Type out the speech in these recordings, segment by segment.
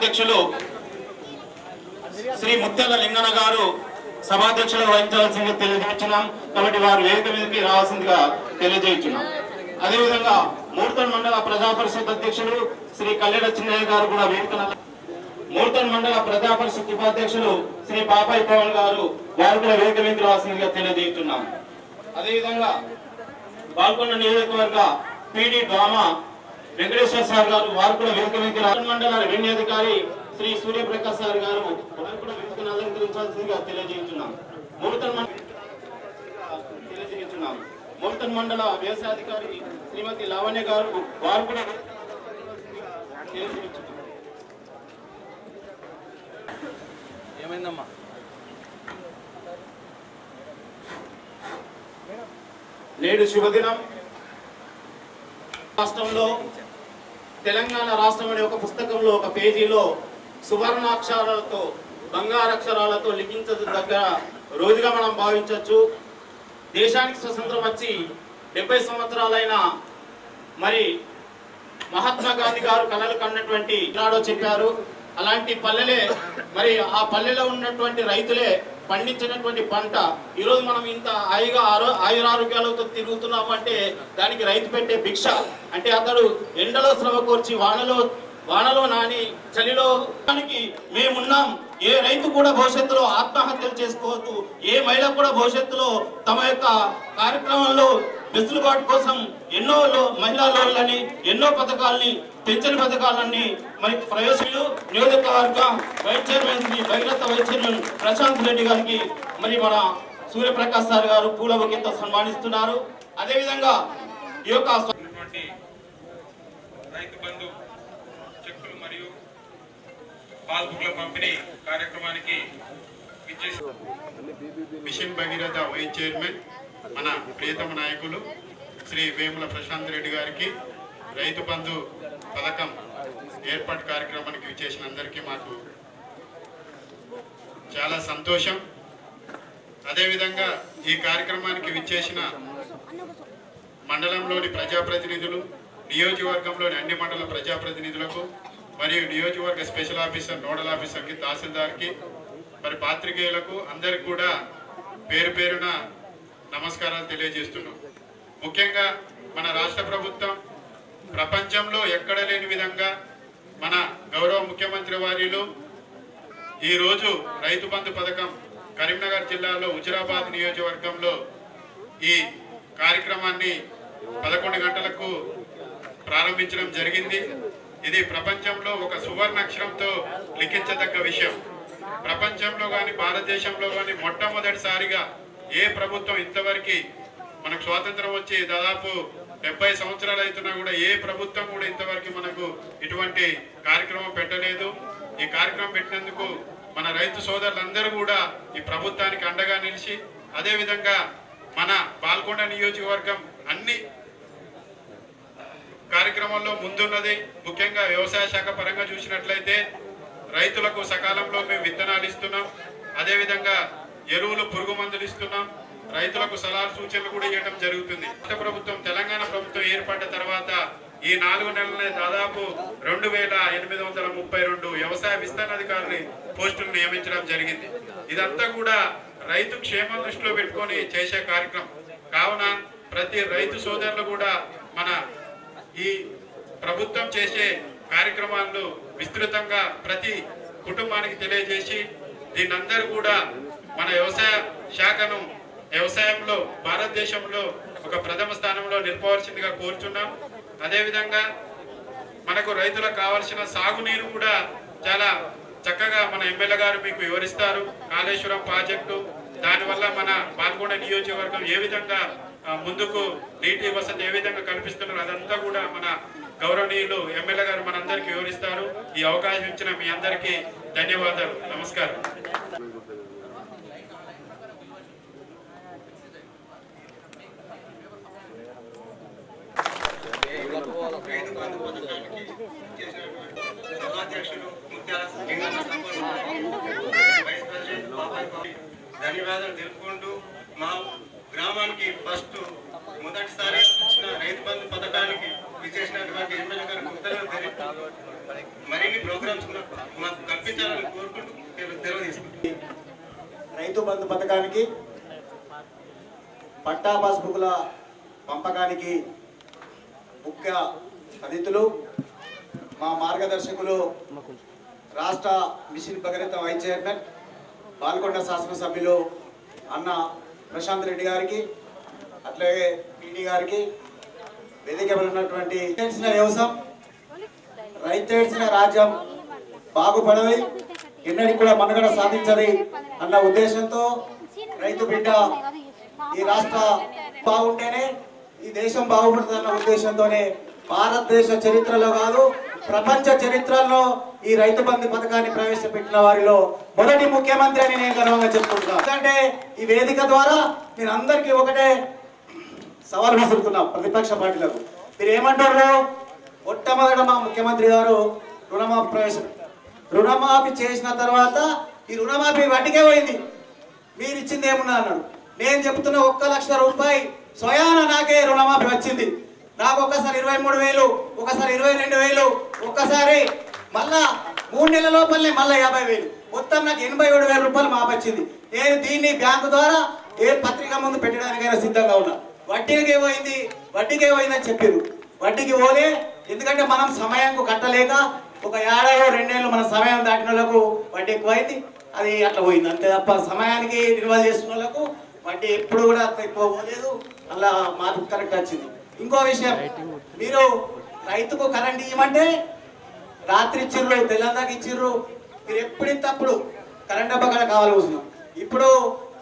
సభాధ్యక్షులు శ్రీ ముత్యాల లింగన గారు సభాధ్యక్షులు వహించవలసిందిగా తెలియజేస్తున్నాం. కాబట్టి వారు వేదిక మీదకి రావాల్సిందిగా తెలియజేస్తున్నాం. అదేవిధంగా మూర్తన్ మండల ప్రజా పరిషత్ అధ్యక్షులు శ్రీ కల్లెడ చిన్నయ్య గారు కూడా వేదిక మూర్తన్ మండల ప్రజా పరిషత్ ఉపాధ్యక్షులు శ్రీ పాపాయి పవన్ గారు వారు కూడా వేదిక మీదకి రావాల్సిందిగా తెలియజేస్తున్నాం. అదేవిధంగా పాల్గొన్న నియోజకవర్గ పిడి డ్రామా వెంకటేశ్వర సార్ గారు వారు కూడా వేదిక మీదకి మండల రెవెన్యూ అధికారి శ్రీ సూర్యప్రకాశ్ సార్ గారు వారు కూడా వేదికను అలంకరించాల్సిందిగా తెలియజేస్తున్నాం మూడతన్ మండల తెలియజేస్తున్నాం మూడతన్ మండల వ్యవసాయాధికారి శ్రీమతి లావణ్య గారు వారు కూడా ఏమైందమ్మా? నేడు శుభదినం. రాష్ట్రంలో తెలంగాణ రాష్ట్రం అనే ఒక పుస్తకంలో ఒక పేజీలో సువర్ణాక్షరాలతో బంగారక్షరాలతో లిఖించదగ్గ రోజుగా మనం భావించవచ్చు. దేశానికి స్వతంత్రం వచ్చి డెబ్బై సంవత్సరాలైన మరి మహాత్మా గాంధీ గారు కళలు కన్నటువంటి నాడో చెప్పారు. అలాంటి పల్లెలే మరి ఆ పల్లెలో ఉన్నటువంటి రైతులే పండించినటువంటి పంట ఈరోజు మనం ఇంత ఆయుగా ఆరో ఆయురారోగ్యాలతో తిరుగుతున్నామంటే దానికి రైతు పెట్టే భిక్ష. అంటే అతడు ఎండలో శ్రమ కోర్చి వానలో వానలో నాని చలిలో దానికి మేమున్నాం. ఏ రైతు కూడా భవిష్యత్తులో ఆత్మహత్యలు చేసుకోవద్దు. ఏ మహిళ కూడా భవిష్యత్తులో తమ యొక్క కార్యక్రమంలో వెసులుబాటు కోసం ఎన్నో లో- మహిళా లోన్లని ఎన్నో పథకాలని పెన్షన్ పథకాలన్నీ మరి ప్రవేశులు నియోజకవర్గ vice chairman Shri Bhagiratha vice chairman Prashant Reddy గారికి మరి మన సూర్యప్రకాష్ సార్ గారు పూల బొకేతో సన్మానిస్తున్నారు. అదేవిధంగా ఈ యొక్క రైతు బంధు చెక్కులు మరియు పాస్బుక్ల పంపిణీ కార్యక్రమానికి మిషన్ భగీరథ వైస్ చైర్మన్ మన ప్రియతమ నాయకులు శ్రీ వేముల ప్రశాంత్ రెడ్డి గారికి రైతు బంధు పథకం ఏర్పాటు కార్యక్రమానికి విచ్చేసిన అందరికీ మాకు చాలా సంతోషం. అదేవిధంగా ఈ కార్యక్రమానికి విచ్చేసిన మండలంలోని ప్రజాప్రతినిధులు నియోజకవర్గంలోని అన్ని మండల ప్రజాప్రతినిధులకు మరియు నియోజకవర్గ స్పెషల్ ఆఫీసర్ నోడల్ ఆఫీసర్కి తహసీల్దార్కి మరి పాత్రికేయులకు అందరికి కూడా పేరు పేరున నమస్కారాలు తెలియజేస్తున్నాం. ముఖ్యంగా మన రాష్ట్ర ప్రభుత్వం ప్రపంచంలో ఎక్కడ లేని విధంగా మన గౌరవ ముఖ్యమంత్రి వారిలు ఈరోజు రైతు బంధు పథకం కరీంనగర్ జిల్లాలో హుజరాబాద్ నియోజకవర్గంలో ఈ కార్యక్రమాన్ని పదకొండు గంటలకు ప్రారంభించడం జరిగింది. ఇది ప్రపంచంలో ఒక సువర్ణాక్షరంతో లిఖించదగ్గ విషయం. ప్రపంచంలో కానీ భారతదేశంలో కానీ మొట్టమొదటిసారిగా ఏ ప్రభుత్వం ఇంతవరకు మనకు స్వాతంత్రం వచ్చి దాదాపు డెబ్బై సంవత్సరాలు అవుతున్నా కూడా ఏ ప్రభుత్వం కూడా ఇంతవరకు మనకు ఇటువంటి కార్యక్రమం పెట్టలేదు. ఈ కార్యక్రమం పెట్టినందుకు మన రైతు సోదరులందరూ కూడా ఈ ప్రభుత్వానికి అండగా నిలిచి అదేవిధంగా మన పాల్గొండ నియోజకవర్గం అన్ని కార్యక్రమంలో ముందున్నది. ముఖ్యంగా వ్యవసాయ శాఖ పరంగా చూసినట్లయితే రైతులకు సకాలంలో మేము విత్తనాలు ఇస్తున్నాం. అదేవిధంగా ఎరువులు పురుగు మందులు ఇస్తున్నాం. రైతులకు సలహాలు సూచనలు కూడా ఇవ్వడం జరుగుతుంది. రాష్ట్ర ప్రభుత్వం తెలంగాణ ప్రభుత్వం ఏర్పడ్డ తర్వాత ఈ నాలుగు నెలలనే దాదాపు రెండు వేల ఎనిమిది వందల ముప్పై రెండు వ్యవసాయ విస్తరణాధికారిని పోస్టులు నియమించడం జరిగింది. ఇదంతా కూడా రైతు క్షేమం దృష్టిలో పెట్టుకొని చేసే కార్యక్రమం. కావున ప్రతి రైతు సోదరులు కూడా మన ఈ ప్రభుత్వం చేసే కార్యక్రమాలను విస్తృతంగా ప్రతి కుటుంబానికి తెలియజేసి దీన్ని కూడా మన వ్యవసాయ శాఖను వ్యవసాయంలో భారతదేశంలో ఒక ప్రథమ స్థానంలో నిలపవలసిందిగా కోరుచున్నాం. అదేవిధంగా మనకు రైతులకు కావాల్సిన సాగునీరు కూడా చాలా చక్కగా మన ఎమ్మెల్యే గారు మీకు వివరిస్తారు. కాళేశ్వరం ప్రాజెక్టు దానివల్ల మన పాల్గొండ నియోజకవర్గం ఏ విధంగా ముందుకు నీటి వసతి ఏ విధంగా కల్పిస్తున్నారు అదంతా కూడా మన గౌరవనీయులు ఎమ్మెల్యే గారు మనందరికీ వివరిస్తారు. ఈ అవకాశం ఇచ్చిన మీ అందరికీ ధన్యవాదాలు. నమస్కారం రైతు బంధు పథకానికి చేసినటువంటి సభాధ్యక్షులు ముత్యాల లింగన్న సంపూర్ణ వైస్ ప్రెసిడెంట్ బాబాయ్ బాబు ధన్యవాదాలు తెలుపుకుంటూ మా గ్రామానికి ఫస్ట్ మొదటిసారి వచ్చిన రైతు బంధు పథకానికి విచ్చేసినటువంటి ఎమ్మెల్యే గారు కృతజ్ఞతలు తెలుపుతూ మరిన్ని ప్రోగ్రామ్స్ మాకు కల్పించాలని కోరుకుంటూ తెలియజేస్తున్నాను రైతు బంధు పథకానికి పట్టా పాస్బుక్ల పంపకానికి ముఖ్య అతిథులు మా మార్గదర్శకులు రాష్ట్ర mission Bhagiratha vice chairman Palakonda శాసనసభ్యులు అన్న ప్రశాంత్ రెడ్డి గారికి అట్లాగే పీడి గారికి వేదిక ఉన్నటువంటి వ్యవసాయం రైతేడ్చిన రాజ్యం బాగుపడవి ఎన్నడికి కూడా మనుగడ సాధించది అన్న ఉద్దేశంతో రైతు బిడ్డ ఈ రాష్ట్ర బాగుంటేనే ఈ దేశం బాగుపడుతుంది అన్న ఉద్దేశంతోనే భారతదేశ చరిత్రలో కాదు ప్రపంచ చరిత్రలో ఈ రైతు బంధు పథకాన్ని ప్రవేశపెట్టిన వారిలో మొదటి ముఖ్యమంత్రి అని నేను గర్వంగా చెప్తున్నాను ఎందుకంటే ఈ వేదిక ద్వారా మీరు అందరికీ ఒకటే సవాల్ విసురుతున్నాం ప్రతిపక్ష పార్టీలకు. మీరు ఏమంటారు మొట్టమొదట మా ముఖ్యమంత్రి గారు రుణమాఫీ ప్రవేశపెట్టారు రుణమాఫీ చేసిన తర్వాత ఈ రుణమాఫీ వడ్డీకే పోయింది. మీరు ఇచ్చింది ఏమున్నా అన్నాడు. నేను చెప్తున్న ఒక్క లక్ష రూపాయి స్వయాన నాకే రుణమాఫీ వచ్చింది. నాకు ఒక్కసారి ఇరవై మూడు వేలు ఒకసారి ఇరవై రెండు వేలు ఒక్కసారి మళ్ళా మూడు నెలల లోపలనే మళ్ళీ యాభై వేలు. మొత్తం నాకు ఎనభై ఏడు వేల రూపాయలు మాపచ్చింది నేను దీన్ని బ్యాంకు ద్వారా ఏ పత్రిక ముందు పెట్టడానికైనా సిద్ధంగా ఉన్నా. వడ్డీకి ఏమైంది? వడ్డీకి ఏమైందని చెప్పారు వడ్డీకి పోలే. ఎందుకంటే మనం సమయంకు కట్టలేక ఒక ఏడాది రెండేళ్ళు మన సమయం దాటిన వాళ్ళకు వడ్డీ ఎక్కువైంది. అది అట్లా పోయింది. అంతే తప్ప సమయానికి నిల్వ చేస్తున్న వాళ్ళకు వడ్డీ ఎప్పుడు కూడా ఎక్కువ పోలేదు. అలా మాకు కరెక్ట్ వచ్చింది. ఇంకో విషయం. మీరు రైతుకు కరెంట్ ఇవ్వమంటే రాత్రి ఇచ్చిర్రు తెల్లందాక ఇచ్చిర్రు. మీరు ఎప్పుడిత్తప్పుడు కరెంట్ డబ్బా కావాలి కూర్చున్నాం. ఇప్పుడు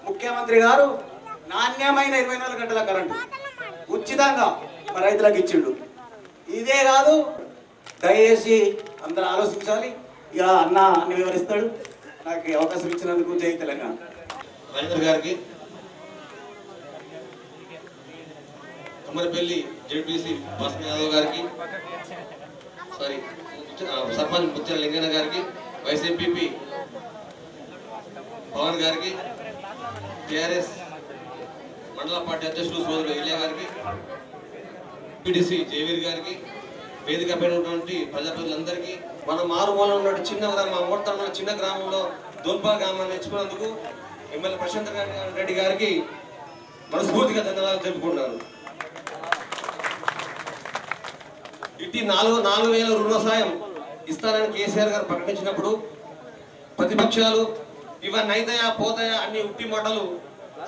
ముఖ్యమంత్రి గారు నాణ్యమైన ఇరవై నాలుగు గంటల కరెంటు. ఉచితంగా మా రైతులకు ఇచ్చిండు. ఇదే కాదు దయచేసి అందరూ ఆలోచించాలి. ఇక అన్న అన్ని వివరిస్తాడు. నాకు అవకాశం ఇచ్చినందుకు జై తెలంగాణ. రవీంద్ర గారికి అమరపల్లి జెడ్పీసీ భాస్కర్ యాదవ్ గారికి సారీ సర్పంచ్ ముత్యాల లింగన్న గారికి వైసీపీ పవన్ గారికి టిఆర్ఎస్ మండల పార్టీ అధ్యక్షుడు సోదరుడు ఇలియా గారికి పిడిసి జయవీర్ గారికి వేదిక పైన ఉన్నటువంటి ప్రజాప్రతినిధులందరికీ మన మారుమూల ఉన్నటువంటి చిన్న గ్రామం మా చిన్న గ్రామంలో దోల్పా గ్రామాన్ని ఎంచుకున్నందుకు ఎమ్మెల్యే ప్రశాంత్ రెడ్డి గారికి మనస్ఫూర్తిగా ధన్యవాదాలు తెలుపుకుంటున్నాను. ఇట్టి నాలుగు నాలుగు వేల రుణ సాయం ఇస్తానని కేసీఆర్ గారు ప్రకటించినప్పుడు ప్రతిపక్షాలు ఇవన్నీ అయితాయా పోతాయా అన్ని ఉట్టి మాటలు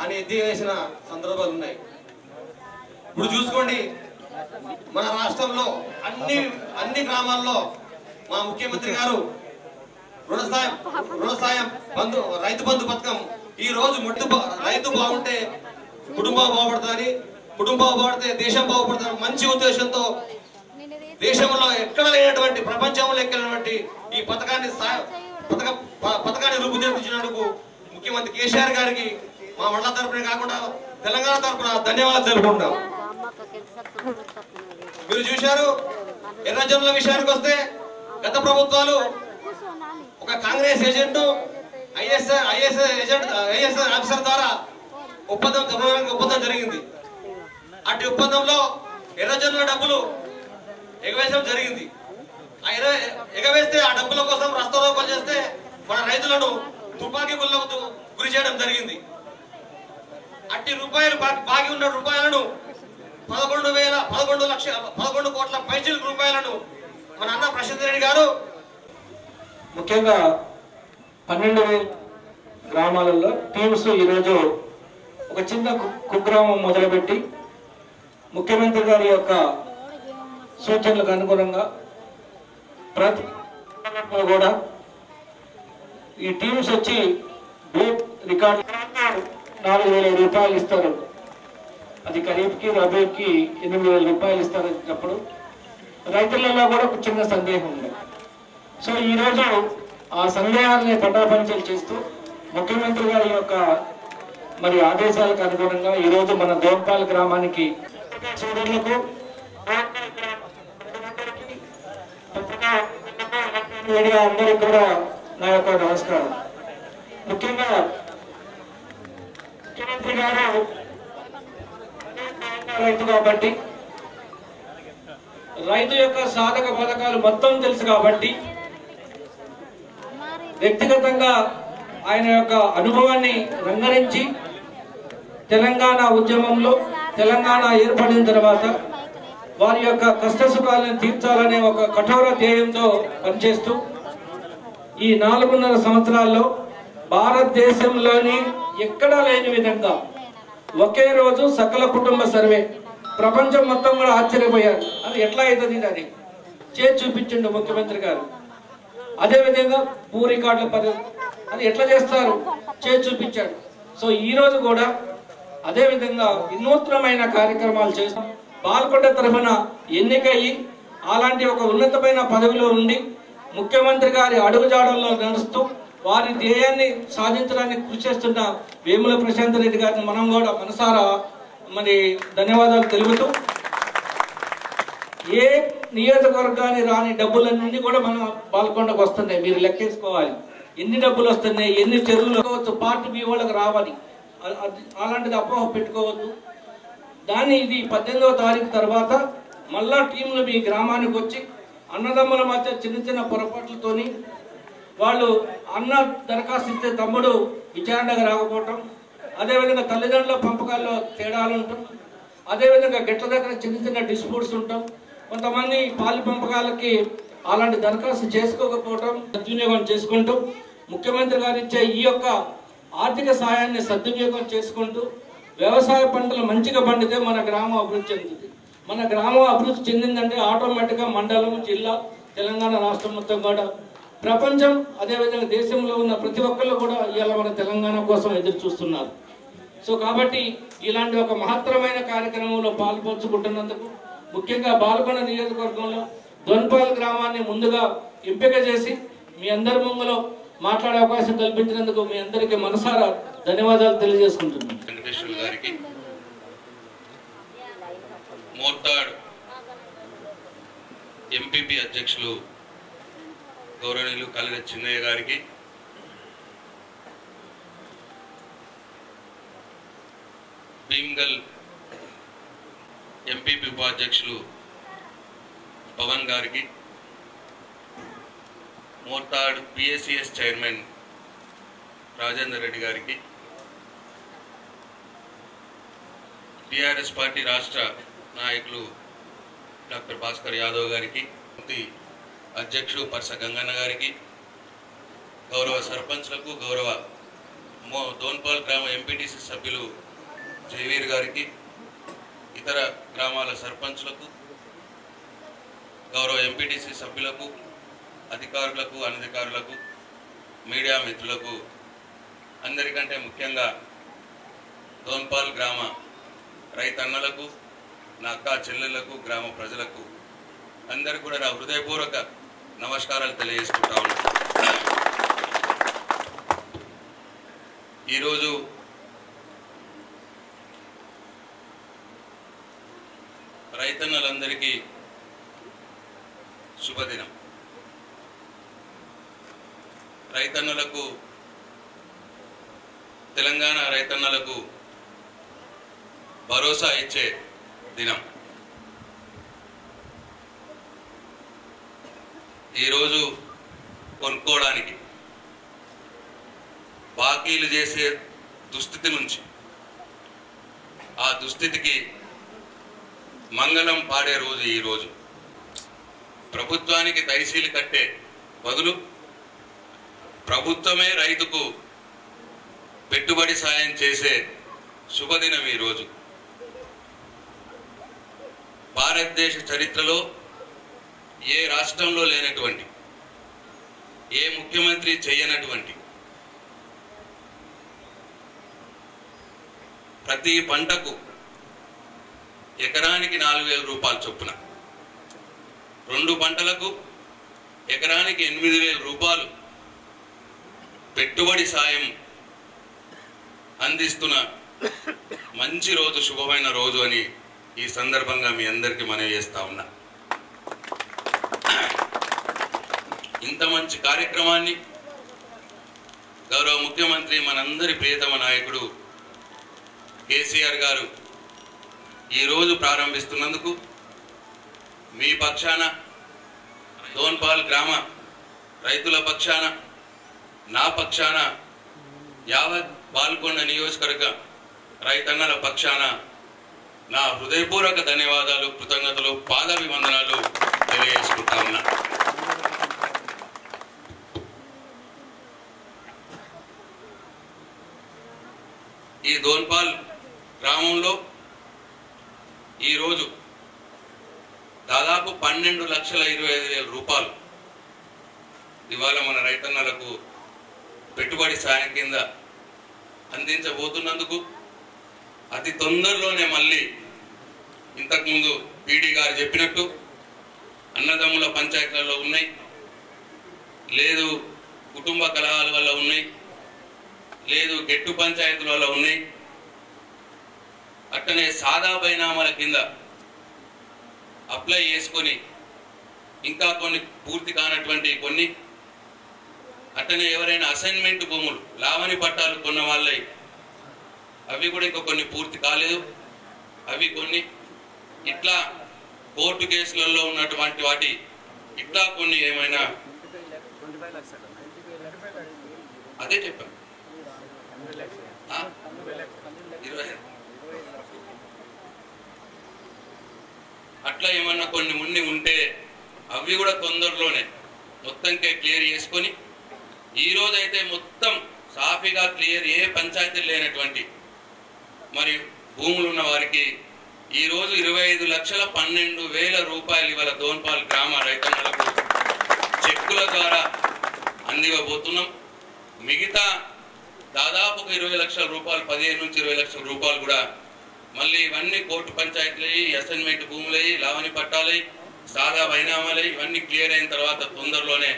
అని ఎద్దివేసిన సందర్భాలు ఉన్నాయి. ఇప్పుడు చూసుకోండి మన రాష్ట్రంలో అన్ని అన్ని గ్రామాల్లో మా ముఖ్యమంత్రి గారు రుణ సాయం రుణ సాయం బంధు రైతు బంధు పథకం ఈ రోజు ముట్టు రైతు బాగుంటే కుటుంబం బాగుపడుతుంది కుటుంబం బాగుపడితే దేశం బాగుపడుతుంది మంచి ఉద్దేశంతో దేశంలో ఎక్కడ లేనటువంటి ప్రపంచంలో ఎక్కడటువంటి ఈ పథకాన్ని పథక ప- పథకాన్ని రూపుదిద్దించినందుకు ముఖ్యమంత్రి కేసీఆర్ గారికి మా మండల తరఫునే కాకుండా తెలంగాణ తరపున ధన్యవాదాలు తెలుపుకుంటాం మీరు చూశారు ఎర్రజనుల విషయానికి వస్తే గత ప్రభుత్వాలు ఒక Congress agent IS IS agent IS officer ద్వారా ఒప్పందం ఒప్పందం జరిగింది. అటు ఒప్పందంలో ఎర్రజనుల డబ్బులు ఎగవేసడం జరిగింది. ఆ ఎగవేస్తే ఆ డబ్బుల కోసం రస్తారోపణ చేస్తే మన రైతులను తుపాకీ గుళ్ళకు గురి చేయడం జరిగింది. అట్టి రూపాయలు బాగి ఉన్న రూపాయలను పదకొండు వేల పదకొండు లక్ష పదకొండు కోట్ల పైచిల రూపాయలను మన అన్న ప్రశాంత్ రెడ్డి గారు ముఖ్యంగా పన్నెండు వేల గ్రామాలలో టీమ్స్ ఈరోజు ఒక చిన్న కుగ్రామం మొదలుపెట్టి ముఖ్యమంత్రి గారి యొక్క సూచనలకు అనుగుణంగా ప్రతి కూడా ఈ టీమ్స్ వచ్చి బూత్ రికార్డు నాలుగు వేల రూపాయలు ఇస్తారు. అది ఖరీఫ్కి రబీకి ఎనిమిది వేల రూపాయలు ఇస్తారని చెప్పడం రైతులలో కూడా ఒక చిన్న సందేహం ఉంది. సో ఈరోజు ఆ సందేహాన్ని పటాపంచలు చేస్తూ ముఖ్యమంత్రి గారి యొక్క మరి ఆదేశాలకు అనుగుణంగా ఈరోజు మన దోంపాల్ గ్రామానికి సోదరులకు మీడియా అందరూ కూడా నా యొక్క నమస్కారం. ముఖ్యంగా ముఖ్యమంత్రి గారు రైతు కాబట్టి రైతు యొక్క సాధక పథకాలు మొత్తం తెలుసు కాబట్టి వ్యక్తిగతంగా ఆయన యొక్క అనుభవాన్ని రంగరించి తెలంగాణ ఉద్యమంలో తెలంగాణ ఏర్పడిన తర్వాత వారి యొక్క కష్ట సుఖాలను తీర్చాలనే ఒక కఠోర ధ్యేయంతో పనిచేస్తూ ఈ నాలుగున్నర సంవత్సరాల్లో భారతదేశంలోని ఎక్కడా లేని విధంగా ఒకే రోజు సకల కుటుంబ సర్వే. ప్రపంచం మొత్తం కూడా ఆశ్చర్యపోయారు. అది ఎట్లా అవుతుంది అది? అని చేసి చూపించండు ముఖ్యమంత్రి గారు. అదే విధంగా భూ రికార్డుల అది ఎట్లా చేస్తారు? చేసి చూపించాడు. సో ఈ రోజు కూడా అదే విధంగా వినూత్నమైన కార్యక్రమాలు చేస్తాం పాల్గొండ తరఫున ఎన్నికయ్యి అలాంటి ఒక ఉన్నతమైన పదవిలో ఉండి ముఖ్యమంత్రి గారి అడుగుజాడల్లో నడుస్తూ వారి ధ్యేయాన్ని సాధించడానికి కృషి చేస్తున్న వేముల ప్రశాంత్ రెడ్డి గారిని మనం కూడా మనసారా మరి ధన్యవాదాలు తెలుపుతూ ఏ నియోజకవర్గాన్ని రాని డబ్బులన్నీ కూడా మనం పాల్గొండకు వస్తున్నాయి. మీరు లెక్కేసుకోవాలి. ఎన్ని డబ్బులు వస్తున్నాయి? ఎన్ని చెరువులు? పార్టీ మీ వాళ్ళకి రావాలి. అది- అలాంటిది అపోహ పెట్టుకోవద్దు. కానీ ఇది పద్దెనిమిదవ తారీఖు తర్వాత మళ్ళా టీంలు మీ గ్రామానికి వచ్చి అన్నదమ్ముల మధ్య చిన్న చిన్న పొరపాట్లతోని వాళ్ళు అన్న దరఖాస్తు ఇస్తే తమ్ముడు విచారణకు రాకపోవటం అదేవిధంగా తల్లిదండ్రుల పంపకాల్లో తేడాలు ఉంటాం అదేవిధంగా గెట్ల దగ్గర చిన్న చిన్న డిస్ప్యూట్స్ ఉంటాం కొంతమంది పాలి పంపకాలకి అలాంటి దరఖాస్తు చేసుకోకపోవటం సద్వినియోగం చేసుకుంటూ ముఖ్యమంత్రి గారు ఇచ్చే ఈ యొక్క ఆర్థిక సహాయాన్ని సద్వినియోగం చేసుకుంటూ వ్యవసాయ పంటలు మంచిగా పండితే మన గ్రామం అభివృద్ధి చెందుతుంది. మన గ్రామం అభివృద్ధి చెందిందంటే ఆటోమేటిక్గా మండలం జిల్లా తెలంగాణ రాష్ట్రం మొత్తం కూడా. ప్రపంచం అదేవిధంగా దేశంలో ఉన్న ప్రతి ఒక్కళ్ళు కూడా ఇవాళ మన తెలంగాణ కోసం ఎదురు చూస్తున్నారు. సో కాబట్టి ఇలాంటి ఒక మహత్తరమైన కార్యక్రమంలో పాల్పంచుకుంటున్నందుకు ముఖ్యంగా బాల్కొండ నియోజకవర్గంలో దొన్పాల్ గ్రామాన్ని ముందుగా ఎంపిక చేసి మీ అందరి ముందులో మాట్లాడే అవకాశం కల్పించినందుకు మీ అందరికీ మనసారా ధన్యవాదాలు తెలియజేసుకుంటున్నాను. గారికి. మోర్తాడ్ ఎంపీపీ అధ్యక్షులు గౌరవనీయులు కలిగ చిన్నయ్య గారికి. భీమ్గల్ ఎంపీపీ ఉపాధ్యక్షులు పవన్ గారికి. మోర్తాడ్ పిఎస్సిఎస్ చైర్మన్ రాజేందర్ రెడ్డి గారికి. టిఆర్ఎస్ పార్టీ రాష్ట్ర నాయకులు డాక్టర్ భాస్కర్ యాదవ్ గారికి అధ్యక్షుడు పర్స గంగన్న గారికి గౌరవ సర్పంచ్లకు గౌరవ మో దోన్పాల్ గ్రామ ఎంపీటీసీ సభ్యులు జయవీర్ గారికి ఇతర గ్రామాల సర్పంచ్లకు గౌరవ ఎంపీటీసీ సభ్యులకు అధికారులకు అనధికారులకు మీడియా మిత్రులకు అందరికంటే ముఖ్యంగా దోన్పాల్ గ్రామ రైతన్నలకు నా అక్క చెల్లెళ్ళకు గ్రామ ప్రజలకు అందరికి కూడా నా హృదయపూర్వక నమస్కారాలు తెలియజేసుకుంటా ఉన్నాను ఈరోజు రైతన్నలందరికీ శుభదినం. రైతన్నలకు తెలంగాణ రైతన్నలకు భరోసా ఇచ్చే దినం. ఈరోజు కొనుక్కోవడానికి బాకీలు చేసే దుస్థితి నుంచి ఆ దుస్థితికి మంగళం పాడే రోజు ఈరోజు. ప్రభుత్వానికి తైసీలు కట్టే బదులు ప్రభుత్వమే రైతుకు పెట్టుబడి సాయం చేసే శుభదినం ఈ రోజు. భారతదేశ చరిత్రలో ఏ రాష్ట్రంలో లేనటువంటి ఏ ముఖ్యమంత్రి చేయనటువంటి ప్రతి పంటకు ఎకరానికి నాలుగు వేల రూపాయలు చొప్పున రెండు పంటలకు ఎకరానికి ఎనిమిది వేల రూపాయలు పెట్టుబడి సాయం అందిస్తున్న మంచి రోజు శుభమైన రోజు అని ఈ సందర్భంగా మీ అందరికీ మనవి చేస్తా ఉన్నా. ఇంత మంచి కార్యక్రమాన్ని గౌరవ ముఖ్యమంత్రి మనందరి ప్రియతమ నాయకుడు కేసీఆర్ గారు ఈరోజు ప్రారంభిస్తున్నందుకు మీ పక్షాన దోన్పాల్ గ్రామ రైతుల పక్షాన నా పక్షాన యావత్ బాల్కొండ నియోజకవర్గ రైతన్నల పక్షాన నా హృదయపూర్వక ధన్యవాదాలు కృతజ్ఞతలు పాదాభివందనాలు తెలియజేసుకుంటా ఉన్నా. ఈ దోన్పాల్ గ్రామంలో ఈరోజు దాదాపు పన్నెండు లక్షల ఇరవై ఐదు వేల రూపాయలు ఇవాళ మన రైతన్నలకు పెట్టుబడి సాయం కింద అందించబోతున్నందుకు అతి తొందరలోనే మళ్ళీ ఇంతకుముందు పీడీ గారు చెప్పినట్టు అన్నదమ్ముల పంచాయతీలలో ఉన్నాయి లేదు కుటుంబ కలహాల వల్ల ఉన్నాయి లేదు గెట్టు పంచాయతీల వల్ల ఉన్నాయి. అట్టనే సాదా పరిణామాల కింద అప్లై చేసుకొని ఇంకా కొన్ని పూర్తి కానటువంటి కొన్ని అట్టనే ఎవరైనా అసైన్మెంట్ భూములు లావణి పట్టాలు కొన్న వాళ్ళై అవి కూడా ఇంకా కొన్ని పూర్తి కాలేదు. అవి కొన్ని ఇట్లా కోర్టు కేసులలో ఉన్నటువంటి వాటి ఇట్లా కొన్ని ఏమైనా అదే చెప్పాను అట్లా ఏమన్నా కొన్ని ఉన్ని ఉంటే అవి కూడా తొందరలోనే మొత్తంకే క్లియర్ చేసుకొని ఈ రోజైతే మొత్తం సాఫీగా క్లియర్ ఏ పంచాయతీ లేనటువంటి మరి భూములు ఉన్న వారికి ఈరోజు ఇరవై ఐదు లక్షల పన్నెండు వేల రూపాయలు ఇవాళ దోన్పాల్ గ్రామ రైతన్నలకు చెక్కుల ద్వారా అందివ్వబోతున్నాం. మిగతా దాదాపు ఇరవై లక్షల రూపాయలు పదిహేను నుంచి ఇరవై లక్షల రూపాయలు కూడా మళ్ళీ ఇవన్నీ కోర్టు పంచాయతీలయ్యి అసైన్మెంట్ భూములయ్యి లావణి పట్టాలయ్యి సాదా పరిణామాలయ్యి ఇవన్నీ క్లియర్ అయిన తర్వాత తొందరలోనే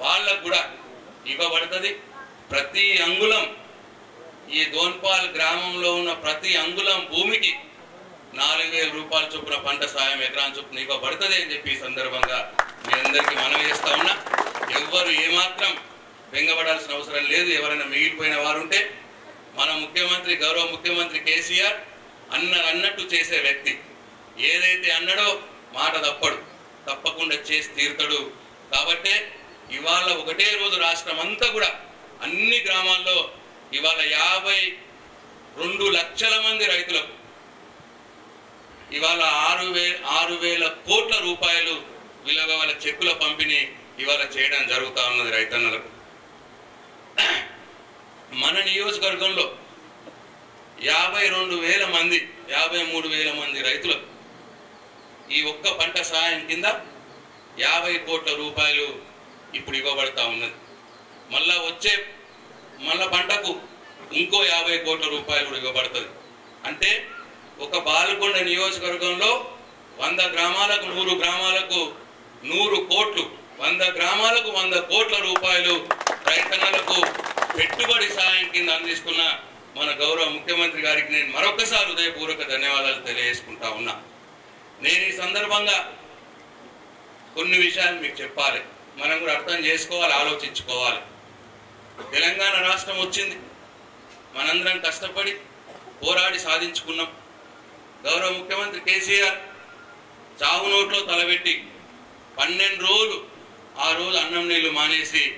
వాళ్ళకు కూడా ఇవ్వబడుతుంది. ప్రతి అంగుళం ఈ దోన్పాల్ గ్రామంలో ఉన్న ప్రతి అంగుళం భూమికి నాలుగు వేల రూపాయల చొప్పున పంట సాయం ఎకరాన్ చొప్పున ఇవ్వబడుతుంది అని చెప్పి సందర్భంగా మీ అందరికీ మనవి చేస్తా ఉన్నా. ఎవ్వరు ఏమాత్రం బెంగపడాల్సిన అవసరం లేదు. ఎవరైనా మిగిలిపోయిన వారు ఉంటే మన ముఖ్యమంత్రి గౌరవ ముఖ్యమంత్రి కేసీఆర్ అన్న అన్నట్టు చేసే వ్యక్తి. ఏదైతే అన్నాడో మాట తప్పడు. తప్పకుండా చేసి తీరుతాడు. కాబట్టే ఇవాళ ఒకటే రోజు రాష్ట్రం అంతా కూడా అన్ని గ్రామాల్లో ఇవాళ యాభై రెండు లక్షల మంది రైతులకు ఇవాళ ఆరు వే ఆరు వేల కోట్ల రూపాయలు విలువ గల చెక్కుల పంపిణీ ఇవాళ చేయడం జరుగుతూ ఉన్నది రైతన్నలకు. మన నియోజకవర్గంలో యాభై రెండు వేల మంది యాభై మూడు వేల మంది రైతులకు ఈ ఒక్క పంట సహాయం కింద యాభై కోట్ల రూపాయలు ఇప్పుడు ఇవ్వబడతా ఉన్నది. మళ్ళా వచ్చే మళ్ళా పంటకు ఇంకో యాభై కోట్ల రూపాయలు కూడా ఇవ్వబడుతుంది. అంటే ఒక బాలకొండ నియోజకవర్గంలో వంద గ్రామాలకు నూరు గ్రామాలకు నూరు కోట్లు వంద గ్రామాలకు వంద కోట్ల రూపాయలు రైతన్నలకు పెట్టుబడి సాయం కింద అందిస్తున్న మన గౌరవ ముఖ్యమంత్రి గారికి నేను మరొకసారి హృదయపూర్వక ధన్యవాదాలు తెలియజేసుకుంటా ఉన్నా. నేను ఈ సందర్భంగా కొన్ని విషయాలు మీకు చెప్పాలి. మనం కూడా అర్థం చేసుకోవాలి ఆలోచించుకోవాలి. తెలంగాణ రాష్ట్రం వచ్చింది. మనందరం కష్టపడి పోరాడి సాధించుకున్నాం. గౌరవ ముఖ్యమంత్రి కేసీఆర్ చావు నోట్లో తలబెట్టి పన్నెండు రోజులు ఆ రోజు అన్నం నీళ్ళు మానేసి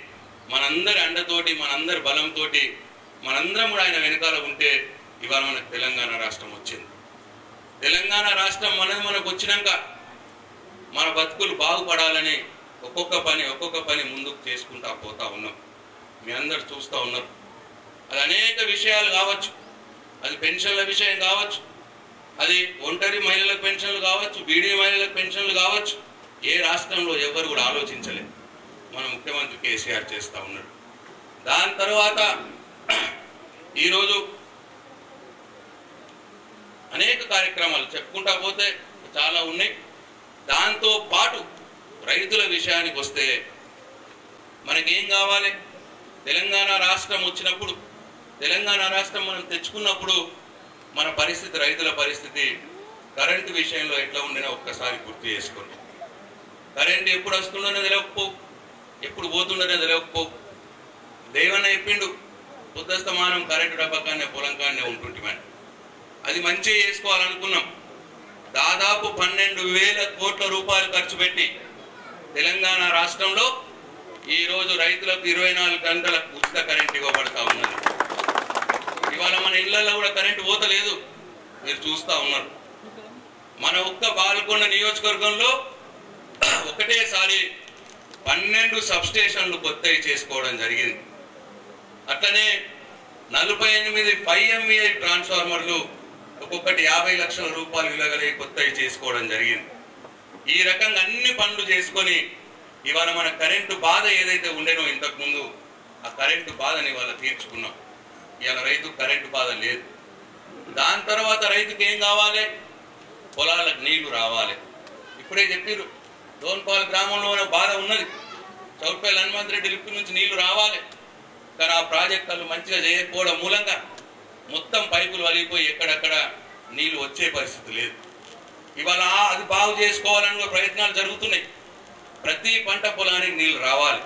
మనందరి అండతోటి మనందరి బలంతోటి మనందరం కూడా ఆయన వెనకాల ఉంటే ఇవాళ మనకు తెలంగాణ రాష్ట్రం వచ్చింది. తెలంగాణ రాష్ట్రం మనది మనకు వచ్చినాక మన బతుకులు బాగుపడాలని ఒక్కొక్క పని ఒక్కొక్క పని ముందుకు చేసుకుంటా పోతా ఉన్నాం. మీ అందరు చూస్తూ ఉన్నారు. అది అనేక విషయాలు కావచ్చు. అది పెన్షన్ల విషయం కావచ్చు. అది ఒంటరి మహిళలకు పెన్షన్లు కావచ్చు బీడీ మహిళలకు పెన్షన్లు కావచ్చు. ఏ రాష్ట్రంలో ఎవరు కూడా ఆలోచించలేదు. మన ముఖ్యమంత్రి కేసీఆర్ చేస్తూ ఉన్నాడు. దాని తర్వాత ఈరోజు అనేక కార్యక్రమాలు చెప్పుకుంటా పోతే చాలా ఉన్నాయి. దాంతో పాటు రైతుల విషయానికి వస్తే మనకేం కావాలి? తెలంగాణ రాష్ట్రం వచ్చినప్పుడు తెలంగాణ రాష్ట్రం మనం తెచ్చుకున్నప్పుడు మన పరిస్థితి రైతుల పరిస్థితి కరెంటు విషయంలో ఎట్లా ఉండినా ఒక్కసారి గుర్తు చేసుకోండి. కరెంట్ ఎప్పుడు వస్తుండనే తెలియకపో ఎప్పుడు పోతుండనే తెలియకపో దేవన చెప్పిండు బుద్ధస్తమానం కరెంటు డబ్బకాన్నే పొలం కాన్నే అది మంచిగా చేసుకోవాలనుకున్నాం. దాదాపు పన్నెండు వేల కోట్ల రూపాయలు ఖర్చు పెట్టి తెలంగాణ రాష్ట్రంలో ఈరోజు రైతులకు ఇరవై నాలుగు గంటల ఉచిత కరెంట్ ఇవ్వబడతా ఉన్నది. ఇవాళ మన ఇళ్ళలో కూడా కరెంటు పోతలేదు. మీరు చూస్తా ఉన్నారు. మన ఒక్క పాల్గొన్న నియోజకవర్గంలో ఒకటేసారి పన్నెండు సబ్స్టేషన్లు కొత్తవి చేసుకోవడం జరిగింది. అట్లనే నలభై ఎనిమిది ఫైవ్ ట్రాన్స్ఫార్మర్లు ఒక్కొక్కటి యాభై లక్షల రూపాయలు విలువగలే కొత్తవి చేసుకోవడం జరిగింది. ఈ రకంగా అన్ని పనులు చేసుకొని ఇవాళ మన కరెంటు బాధ ఏదైతే ఉండేనో ఇంతకుముందు ఆ కరెంటు బాధని ఇవాళ తీర్చుకున్నాం. ఇవాళ రైతు కరెంటు బాధ లేదు. దాని తర్వాత రైతుకి ఏం కావాలి? పొలాలకు నీళ్ళు రావాలి. ఇప్పుడే చెప్పిర్రు దోన్పాల గ్రామంలో బాధ ఉన్నది. చౌట్పల్లి హనుమంత్ రెడ్డి లిఫ్ట్ నుంచి నీళ్ళు రావాలి. కానీ ఆ ప్రాజెక్టులు మంచిగా చేయకపోవడం మూలంగా మొత్తం పైపులు వలిగిపోయి ఎక్కడెక్కడ నీళ్ళు వచ్చే పరిస్థితి లేదు. ఇవాళ అది బాగు చేసుకోవాలని కూడా ప్రయత్నాలు జరుగుతున్నాయి. ప్రతి పంట పొలానికి నీళ్ళు రావాలి.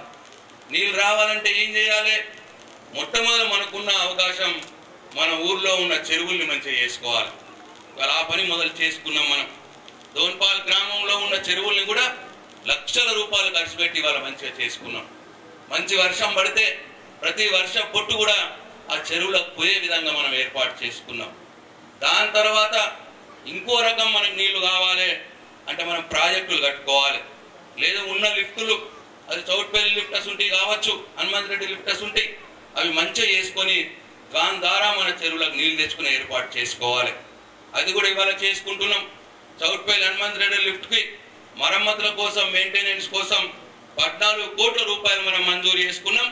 నీళ్ళు రావాలంటే ఏం చేయాలి? మొట్టమొదటి మనకున్న అవకాశం మన ఊర్లో ఉన్న చెరువుల్ని మంచిగా చేసుకోవాలి. ఇవాళ ఆ పని మొదలు చేసుకున్నాం మనం. దోన్పాల్ గ్రామంలో ఉన్న చెరువుల్ని కూడా లక్షల రూపాయలు ఖర్చు పెట్టి ఇవాళ మంచిగా చేసుకున్నాం. మంచి వర్షం పడితే ప్రతి వర్ష పొట్టు కూడా ఆ చెరువులకు పోయే విధంగా మనం ఏర్పాటు చేసుకున్నాం. దాని తర్వాత ఇంకో రకం మనకు నీళ్ళు కావాలి అంటే మనం ప్రాజెక్టులు కట్టుకోవాలి. లేదా ఉన్న లిఫ్టులు అది చౌట్పల్లి లిఫ్టస్ ఉంటాయి కావచ్చు హనుమంత్ రెడ్డి లిఫ్టస్ ఉంటాయి అవి మంచిగా చేసుకొని దాని ద్వారా మన చెరువులకు నీళ్ళు తెచ్చుకునే ఏర్పాటు చేసుకోవాలి. అది కూడా ఇవాళ చేసుకుంటున్నాం. చౌట్పల్లి హనుమంత్ రెడ్డి లిఫ్ట్కి మరమ్మతుల కోసం మెయింటెనెన్స్ కోసం పద్నాలుగు కోట్ల రూపాయలు మనం మంజూరు చేసుకున్నాం.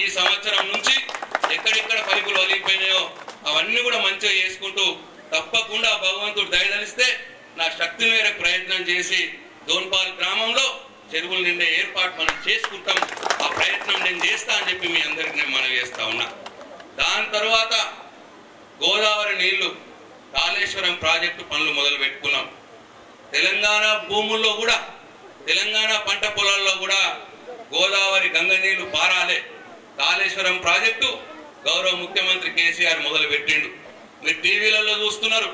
ఈ సంవత్సరం నుంచి ఎక్కడెక్కడ పైపులు వలిగిపోయినాయో అవన్నీ కూడా మంచిగా చేసుకుంటూ తప్పకుండా భగవంతుడు దయదలిస్తే నా శక్తి మేరకు ప్రయత్నం చేసి దోన్పాల్ గ్రామంలో చెరువులు నిండే ఏర్పాటు మనం చేసుకుంటాం. ఆ ప్రయత్నం నేను చేస్తా అని చెప్పి మీ అందరికి నేను మనం చేస్తా ఉన్నా. దాని తర్వాత గోదావరి నీళ్ళు కాళేశ్వరం ప్రాజెక్టు పనులు మొదలు పెట్టుకున్నాం. తెలంగాణ భూముల్లో కూడా తెలంగాణ పంట పొలాల్లో కూడా గోదావరి గంగ నీళ్ళు పారాలే. కాళేశ్వరం ప్రాజెక్టు గౌరవ ముఖ్యమంత్రి కేసీఆర్ మొదలు పెట్టిండు మీరు టీవీలలో చూస్తున్నారు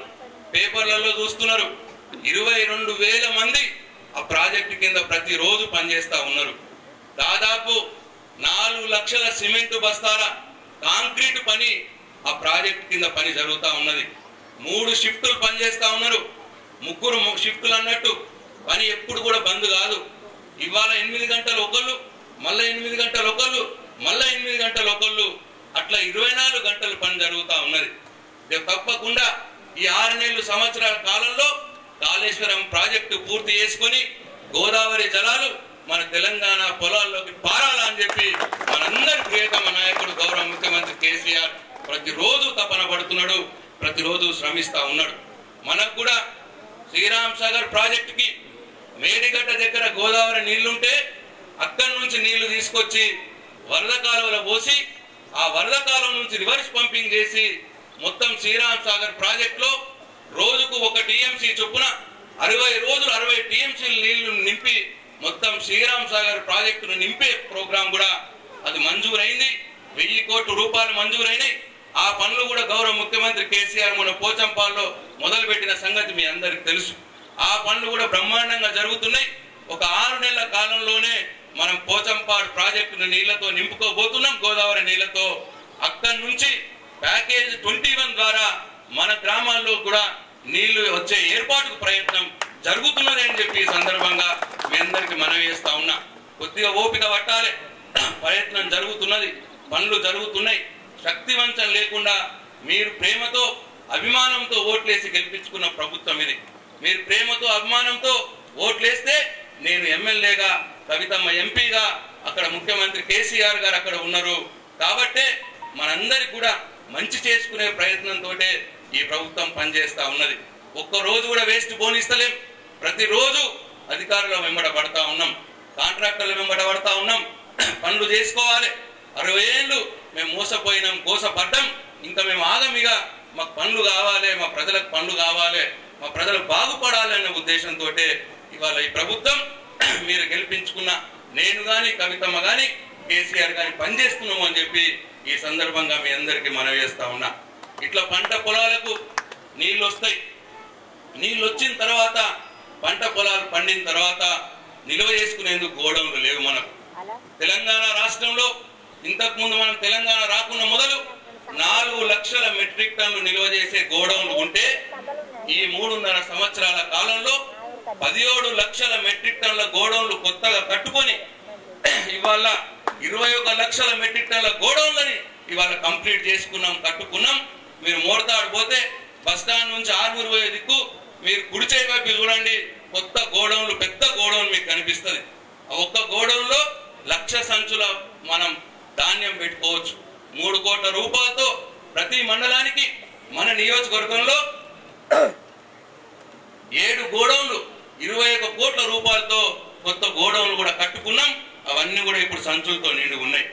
పేపర్లలో చూస్తున్నారు. ఇరవై రెండు వేల మంది ఆ ప్రాజెక్టు కింద ప్రతిరోజు పనిచేస్తూ ఉన్నారు. దాదాపు నాలుగు లక్షల సిమెంట్ బస్తాల కాంక్రీట్ పని ఆ ప్రాజెక్ట్ కింద పని జరుగుతూ ఉన్నది. మూడు షిఫ్టులు పనిచేస్తూ ఉన్నారు. ముగ్గురు షిఫ్టులు అన్నట్టు పని ఎప్పుడు కూడా బంద్ కాదు. ఇవాళ ఎనిమిది గంటలు ఒకళ్ళు మళ్ళీ ఎనిమిది గంటలు ఒకళ్ళు మళ్ళీ ఎనిమిది గంటలు ఒకళ్ళు అట్లా ఇరవై నాలుగు గంటలు పని జరుగుతూ ఉన్నది. రేపు తప్పకుండా ఈ ఆరు నెలలు సంవత్సరాల కాలంలో కాళేశ్వరం ప్రాజెక్టు పూర్తి చేసుకొని గోదావరి జలాలు మన తెలంగాణ పొలాల్లోకి పారాలా అని చెప్పి మనందరి ప్రియతమ నాయకుడు గౌరవ ముఖ్యమంత్రి కేసీఆర్ ప్రతిరోజు తపన పడుతున్నాడు ప్రతిరోజు శ్రమిస్తా ఉన్నాడు. మనకు కూడా శ్రీరామ్ సాగర్ ప్రాజెక్టుకి మేడిగడ్డ దగ్గర గోదావరి నీళ్ళుంటే అక్కడి నుంచి నీళ్ళు తీసుకొచ్చి వరద కాలువలో పోసి ఆ వరద కాలం నుంచి రివర్స్ పంపింగ్ చేసి మొత్తం శ్రీరామ్ సాగర్ ప్రాజెక్ట్లో రోజుకు ఒక టీఎంసీ చొప్పున అరవై రోజులు అరవై టీఎంసీ నీళ్ళు నింపి మొత్తం శ్రీరామ్ సాగర్ ప్రాజెక్టును నింపే ప్రోగ్రాం కూడా అది మంజూరైంది. వెయ్యి కోట్ల రూపాయలు మంజూరైనాయి. ఆ పనులు కూడా గౌరవ ముఖ్యమంత్రి కేసీఆర్ మన పోచంపాల్లో మొదలుపెట్టిన సంగతి మీ అందరికి తెలుసు. ఆ పనులు కూడా బ్రహ్మాండంగా జరుగుతున్నాయి. ఒక ఆరు నెలల కాలంలోనే మనం పోచంపాడు ప్రాజెక్టును నీళ్ళతో నింపుకోబోతున్నాం. గోదావరి నీళ్ళతో. అక్కడి నుంచి ప్యాకేజ్ ట్వంటీ వన్ ద్వారా మన గ్రామాల్లో కూడా నీళ్ళు వచ్చే ఏర్పాటుకు ప్రయత్నం జరుగుతున్నది అని చెప్పి ఈ సందర్భంగా మీ అందరికి మనవి చేస్తా ఉన్నా. కొద్దిగా ఓపిక పట్టాలి. ప్రయత్నం జరుగుతున్నది పనులు జరుగుతున్నాయి. శక్తివంచం లేకుండా మీరు ప్రేమతో అభిమానంతో ఓట్లేసి గెలిపించుకున్న ప్రభుత్వం ఇది. మీరు ప్రేమతో అభిమానంతో ఓట్లేస్తే నేను ఎమ్మెల్యేగా కవితమ్మ ఎంపీగా అక్కడ ముఖ్యమంత్రి కేసీఆర్ గారు అక్కడ ఉన్నారు. కాబట్టే మనందరికి కూడా మంచి చేసుకునే ప్రయత్నంతో ఈ ప్రభుత్వం పనిచేస్తూ ఉన్నది. ఒక్క రోజు కూడా వేస్ట్ బోనిస్తలేం ప్రతిరోజు అధికారుల వెంబడ పడతా ఉన్నాం. కాంట్రాక్టర్ల వెంబడ పడతా ఉన్నాం. పనులు చేసుకోవాలి. అరవై ఏళ్ళు మేము మోసపోయినాం కోసపడ్డాం. ఇంకా మేము ఆగమిగా మాకు పనులు కావాలి మా ప్రజలకు పనులు కావాలి మా ప్రజలు బాగుపడాలి అనే ఉద్దేశంతో ఇవాళ ఈ ప్రభుత్వం మీరు గెలిపించుకున్న నేను కానీ కవితమ్మ కానీ కేసీఆర్ కానీ పనిచేస్తున్నాము అని చెప్పి ఈ సందర్భంగా మీ అందరికీ మనవి చేస్తా ఉన్నా. ఇట్లా పంట పొలాలకు నీళ్ళు వస్తాయి. నీళ్ళు వచ్చిన తర్వాత పంట పొలాలు పండిన తర్వాత నిల్వ చేసుకునేందుకు గోడౌన్లు లేవు మనకు. తెలంగాణ రాష్ట్రంలో ఇంతకు ముందు మనం తెలంగాణ రాకున్న మొదలు నాలుగు లక్షల మెట్రిక్ టన్లు నిల్వ చేసే గోడౌన్లు ఉంటే ఈ మూడున్నర సంవత్సరాల కాలంలో పదిహేడు లక్షల మెట్రిక్ టన్నుల గోడౌన్లు కొత్తగా కట్టుకొని ఇవాళ ఇరవై ఒక లక్షల మెట్రిక్ టన్ల గోడౌన్లని ఇవాళ కంప్లీట్ చేసుకున్నాం కట్టుకున్నాం. మీరు మోడతాడు పోతే బస్ స్టాండ్ నుంచి ఆర్మూరు పోయే దిక్కు మీరు కుడి చేయి వైపు చూడండి కొత్త గోడౌన్లు పెద్ద గోడౌన్ మీకు కనిపిస్తుంది. ఆ ఒక్క గోడౌన్లో లక్ష సంచుల మనం ధాన్యం పెట్టుకోవచ్చు. మూడు కోట్ల రూపాయలతో ప్రతి మండలానికి మన నియోజకవర్గంలో ఏడు గోడౌన్లు ఇరవై ఒక కోట్ల రూపాయలతో కొత్త గోడౌన్లు కూడా కట్టుకున్నాం. అవన్నీ కూడా ఇప్పుడు సంచులతో నిండి ఉన్నాయి.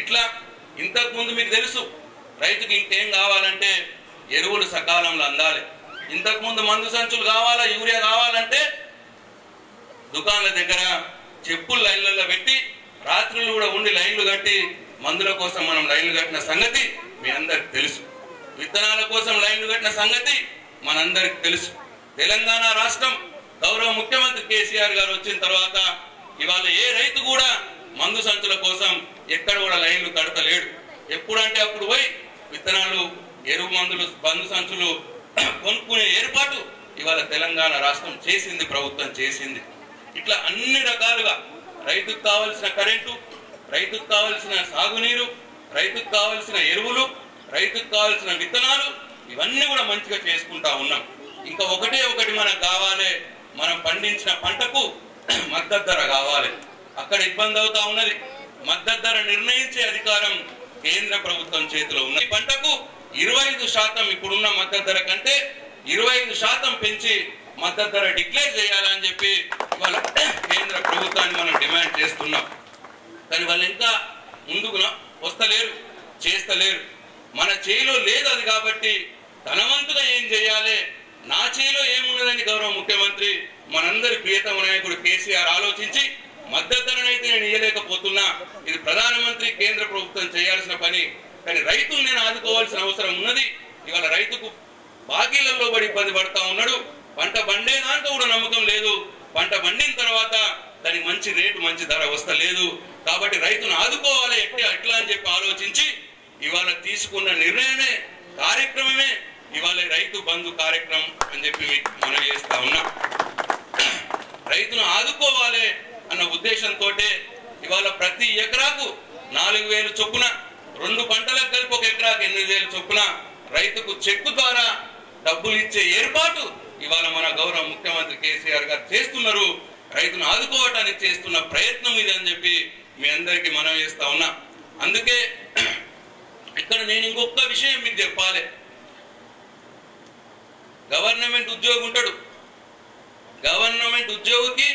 ఇట్లా ఇంతకుముందు మీకు తెలుసు రైతుకి ఇంకేం కావాలంటే ఎరువులు సకాలంలో అందాలి. ఇంతకుముందు మందు సంచులు కావాలా యూరియా కావాలంటే దుకాణాల దగ్గర చెప్పులు లైన్లలో పెట్టి రాత్రులు కూడా ఉండి లైన్లు కట్టి మందుల కోసం మనం లైన్లు కట్టిన సంగతి మీ అందరికి తెలుసు. విత్తనాల కోసం లైన్లు కట్టిన సంగతి మనందరికి తెలుసు. తెలంగాణ రాష్ట్రం గౌరవ ముఖ్యమంత్రి కేసీఆర్ గారు వచ్చిన తర్వాత ఇవాళ ఏ రైతు కూడా మందు సంచుల కోసం ఎక్కడ కూడా లైన్లు కడతలేడు. ఎప్పుడంటే అప్పుడు పోయి విత్తనాలు ఎరువు మందులు బంధు సంచులు కొనుక్కునే ఏర్పాటు ఇవాళ తెలంగాణ రాష్ట్రం చేసింది ప్రభుత్వం చేసింది. ఇట్లా అన్ని రకాలుగా రైతుకు కావలసిన కరెంటు రైతుకు కావలసిన సాగునీరు రైతుకు కావలసిన ఎరువులు రైతుకు కావలసిన విత్తనాలు ఇవన్నీ కూడా మంచిగా చేసుకుంటా ఉన్నాం. ఇంకా ఒకటే ఒకటి మనకు కావాలి మనం పండించిన పంటకు మద్దతు ధర కావాలి. అక్కడ ఇబ్బంది అవుతా ఉన్నది. మద్దతు ధర నిర్ణయించే అధికారం కేంద్ర ప్రభుత్వం చేతిలో ఉంది పంటకు ఇరవై ఐదు శాతం ఇప్పుడున్న మద్దతు ధర కంటే ఇరవై ఐదు శాతం పెంచి మద్దతు ధర డిక్లేర్ చేయాలని చెప్పి వాళ్ళ కేంద్ర ప్రభుత్వాన్ని మనం డిమాండ్ చేస్తున్నాం. కానీ వాళ్ళు ఇంకా ముందుకు వస్తలేరు చేస్తలేరు. మన చేయిలో లేదు అది కాబట్టి ధనవంతుగా ఏం చేయాలి? నా చేయిలో ఏమున్నదని గౌరవ ముఖ్యమంత్రి మనందరి ప్రియతమ నాయకుడు కేసీఆర్ ఆలోచించి మద్దతు ధరనైతే నేను ఇయ్యలేకపోతున్నా. ఇది ప్రధానమంత్రి కేంద్ర ప్రభుత్వం చేయాల్సిన పని. కానీ రైతులు నేను ఆదుకోవాల్సిన అవసరం ఉన్నది. ఇవాళ రైతుకు బాకీలలో పడి ఇబ్బంది పడతా ఉన్నాడు. పంట పండేదాకా కూడా నమ్మకం లేదు. పంట పండిన తర్వాత దానికి మంచి రేటు మంచి ధర వస్తలేదు. కాబట్టి రైతును ఆదుకోవాలి ఎట్టి ఎట్లా అని చెప్పి ఆలోచించి ఇవాళ తీసుకున్న నిర్ణయమే కార్యక్రమమే ఇవాళ రైతు బంధు కార్యక్రమం అని చెప్పి మనం మనవి చేస్తా ఉన్నా. రైతును ఆదుకోవాలి అన్న ఉద్దేశంతో ఇవాళ ప్రతి ఎకరాకు నాలుగు వేలు చొప్పున రెండు పంటలకు కలిపి ఒక ఎకరాకు ఎనిమిది వేలు చొప్పున రైతుకు చెక్కు ద్వారా డబ్బులు ఇచ్చే ఏర్పాటు ఇవాళ మన గౌరవ ముఖ్యమంత్రి కేసీఆర్ గారు చేస్తున్నారు. రైతును ఆదుకోవటానికి చేస్తున్న ప్రయత్నం ఇది అని చెప్పి మీ అందరికీ మనం చేస్తా ఉన్నా. అందుకే ఇక్కడ నేను ఇంకొక విషయం మీకు చెప్పాలి. గవర్నమెంట్ ఉద్యోగి ఉంటాడు. గవర్నమెంట్ ఉద్యోగికి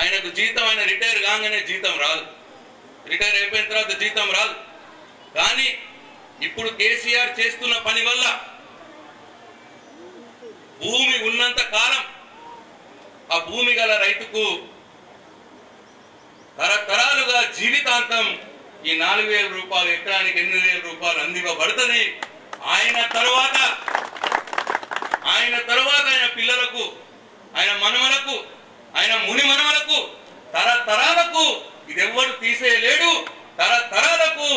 ఆయనకు జీతం ఆయన రిటైర్ కాగానే జీతం రాదు. రిటైర్ అయిపోయిన తర్వాత జీతం రాదు. కానీ ఇప్పుడు కేసీఆర్ చేస్తున్న పని వల్ల భూమి ఉన్నంత కాలం ఆ భూమి గల రైతుకు తరతరాలుగా జీవితాంతం ఈ నాలుగు వేల రూపాయలు ఎకరానికి ఎనిమిది వేల రూపాయలు అందివ్వబడుతుంది. ఆయన తరువాత ఆయన తరువాత ఆయన పిల్లలకు ఆయన మనమలకు ఆయన ముని మనమలకు తరతరాలకు ఇది ఎవ్వరు తీసేయలేడు. తరతరాలకు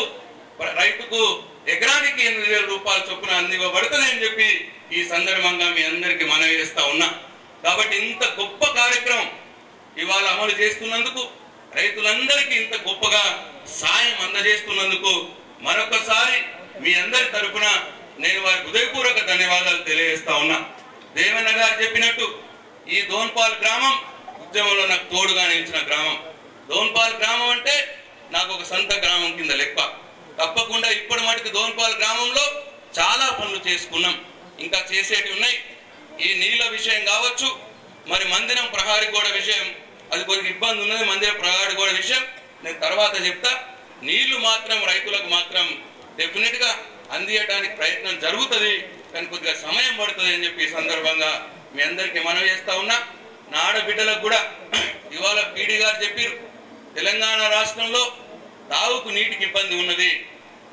రైతుకు ఎకరానికి ఎనిమిది వేల రూపాయల చొప్పున అందివ్వబడుతుంది అని చెప్పి ఈ సందర్భంగా మీ అందరికి మనవి చేస్తా ఉన్నా. కాబట్టి ఇంత గొప్ప కార్యక్రమం ఇవాళ అమలు చేస్తున్నందుకు రైతులందరికీ ఇంత గొప్పగా సాయం అందజేస్తున్నందుకు మరొకసారి మీ అందరి తరఫున నేను వారికి హృదయపూర్వక ధన్యవాదాలు తెలియజేస్తా ఉన్నా. దేవన్న గారు చెప్పినట్టు ఈ దోన్పాల్ గ్రామం ఉద్యమంలో నాకు తోడుగా నిలిచిన గ్రామం. దోన్పాల్ గ్రామం అంటే నాకు ఒక సొంత గ్రామం కింద లెక్క. తప్పకుండా ఇప్పటి మటుకు దోన్పాల్ గ్రామంలో చాలా పనులు చేసుకున్నాం. ఇంకా చేసేటివి ఉన్నాయి. ఈ నీళ్ళ విషయం కావచ్చు మరి మందిరం ప్రహారి గోడ విషయం అది కొద్దిగా ఇబ్బంది ఉన్నది మందిర ప్రహారి గోడ విషయం నేను తర్వాత చెప్తా. నీళ్ళు మాత్రం రైతులకు మాత్రం డెఫినెట్గా అందియడానికి ప్రయత్నం జరుగుతుంది కానీ కొద్దిగా సమయం పడుతుంది అని చెప్పి ఈ సందర్భంగా మీ అందరికీ మనవి చేస్తా ఉన్నా. నా ఆడబిడ్డలకు కూడా ఇవాళ పీడి గారు చెప్పారు తెలంగాణ రాష్ట్రంలో తాగుకు నీటికి ఇబ్బంది ఉన్నది.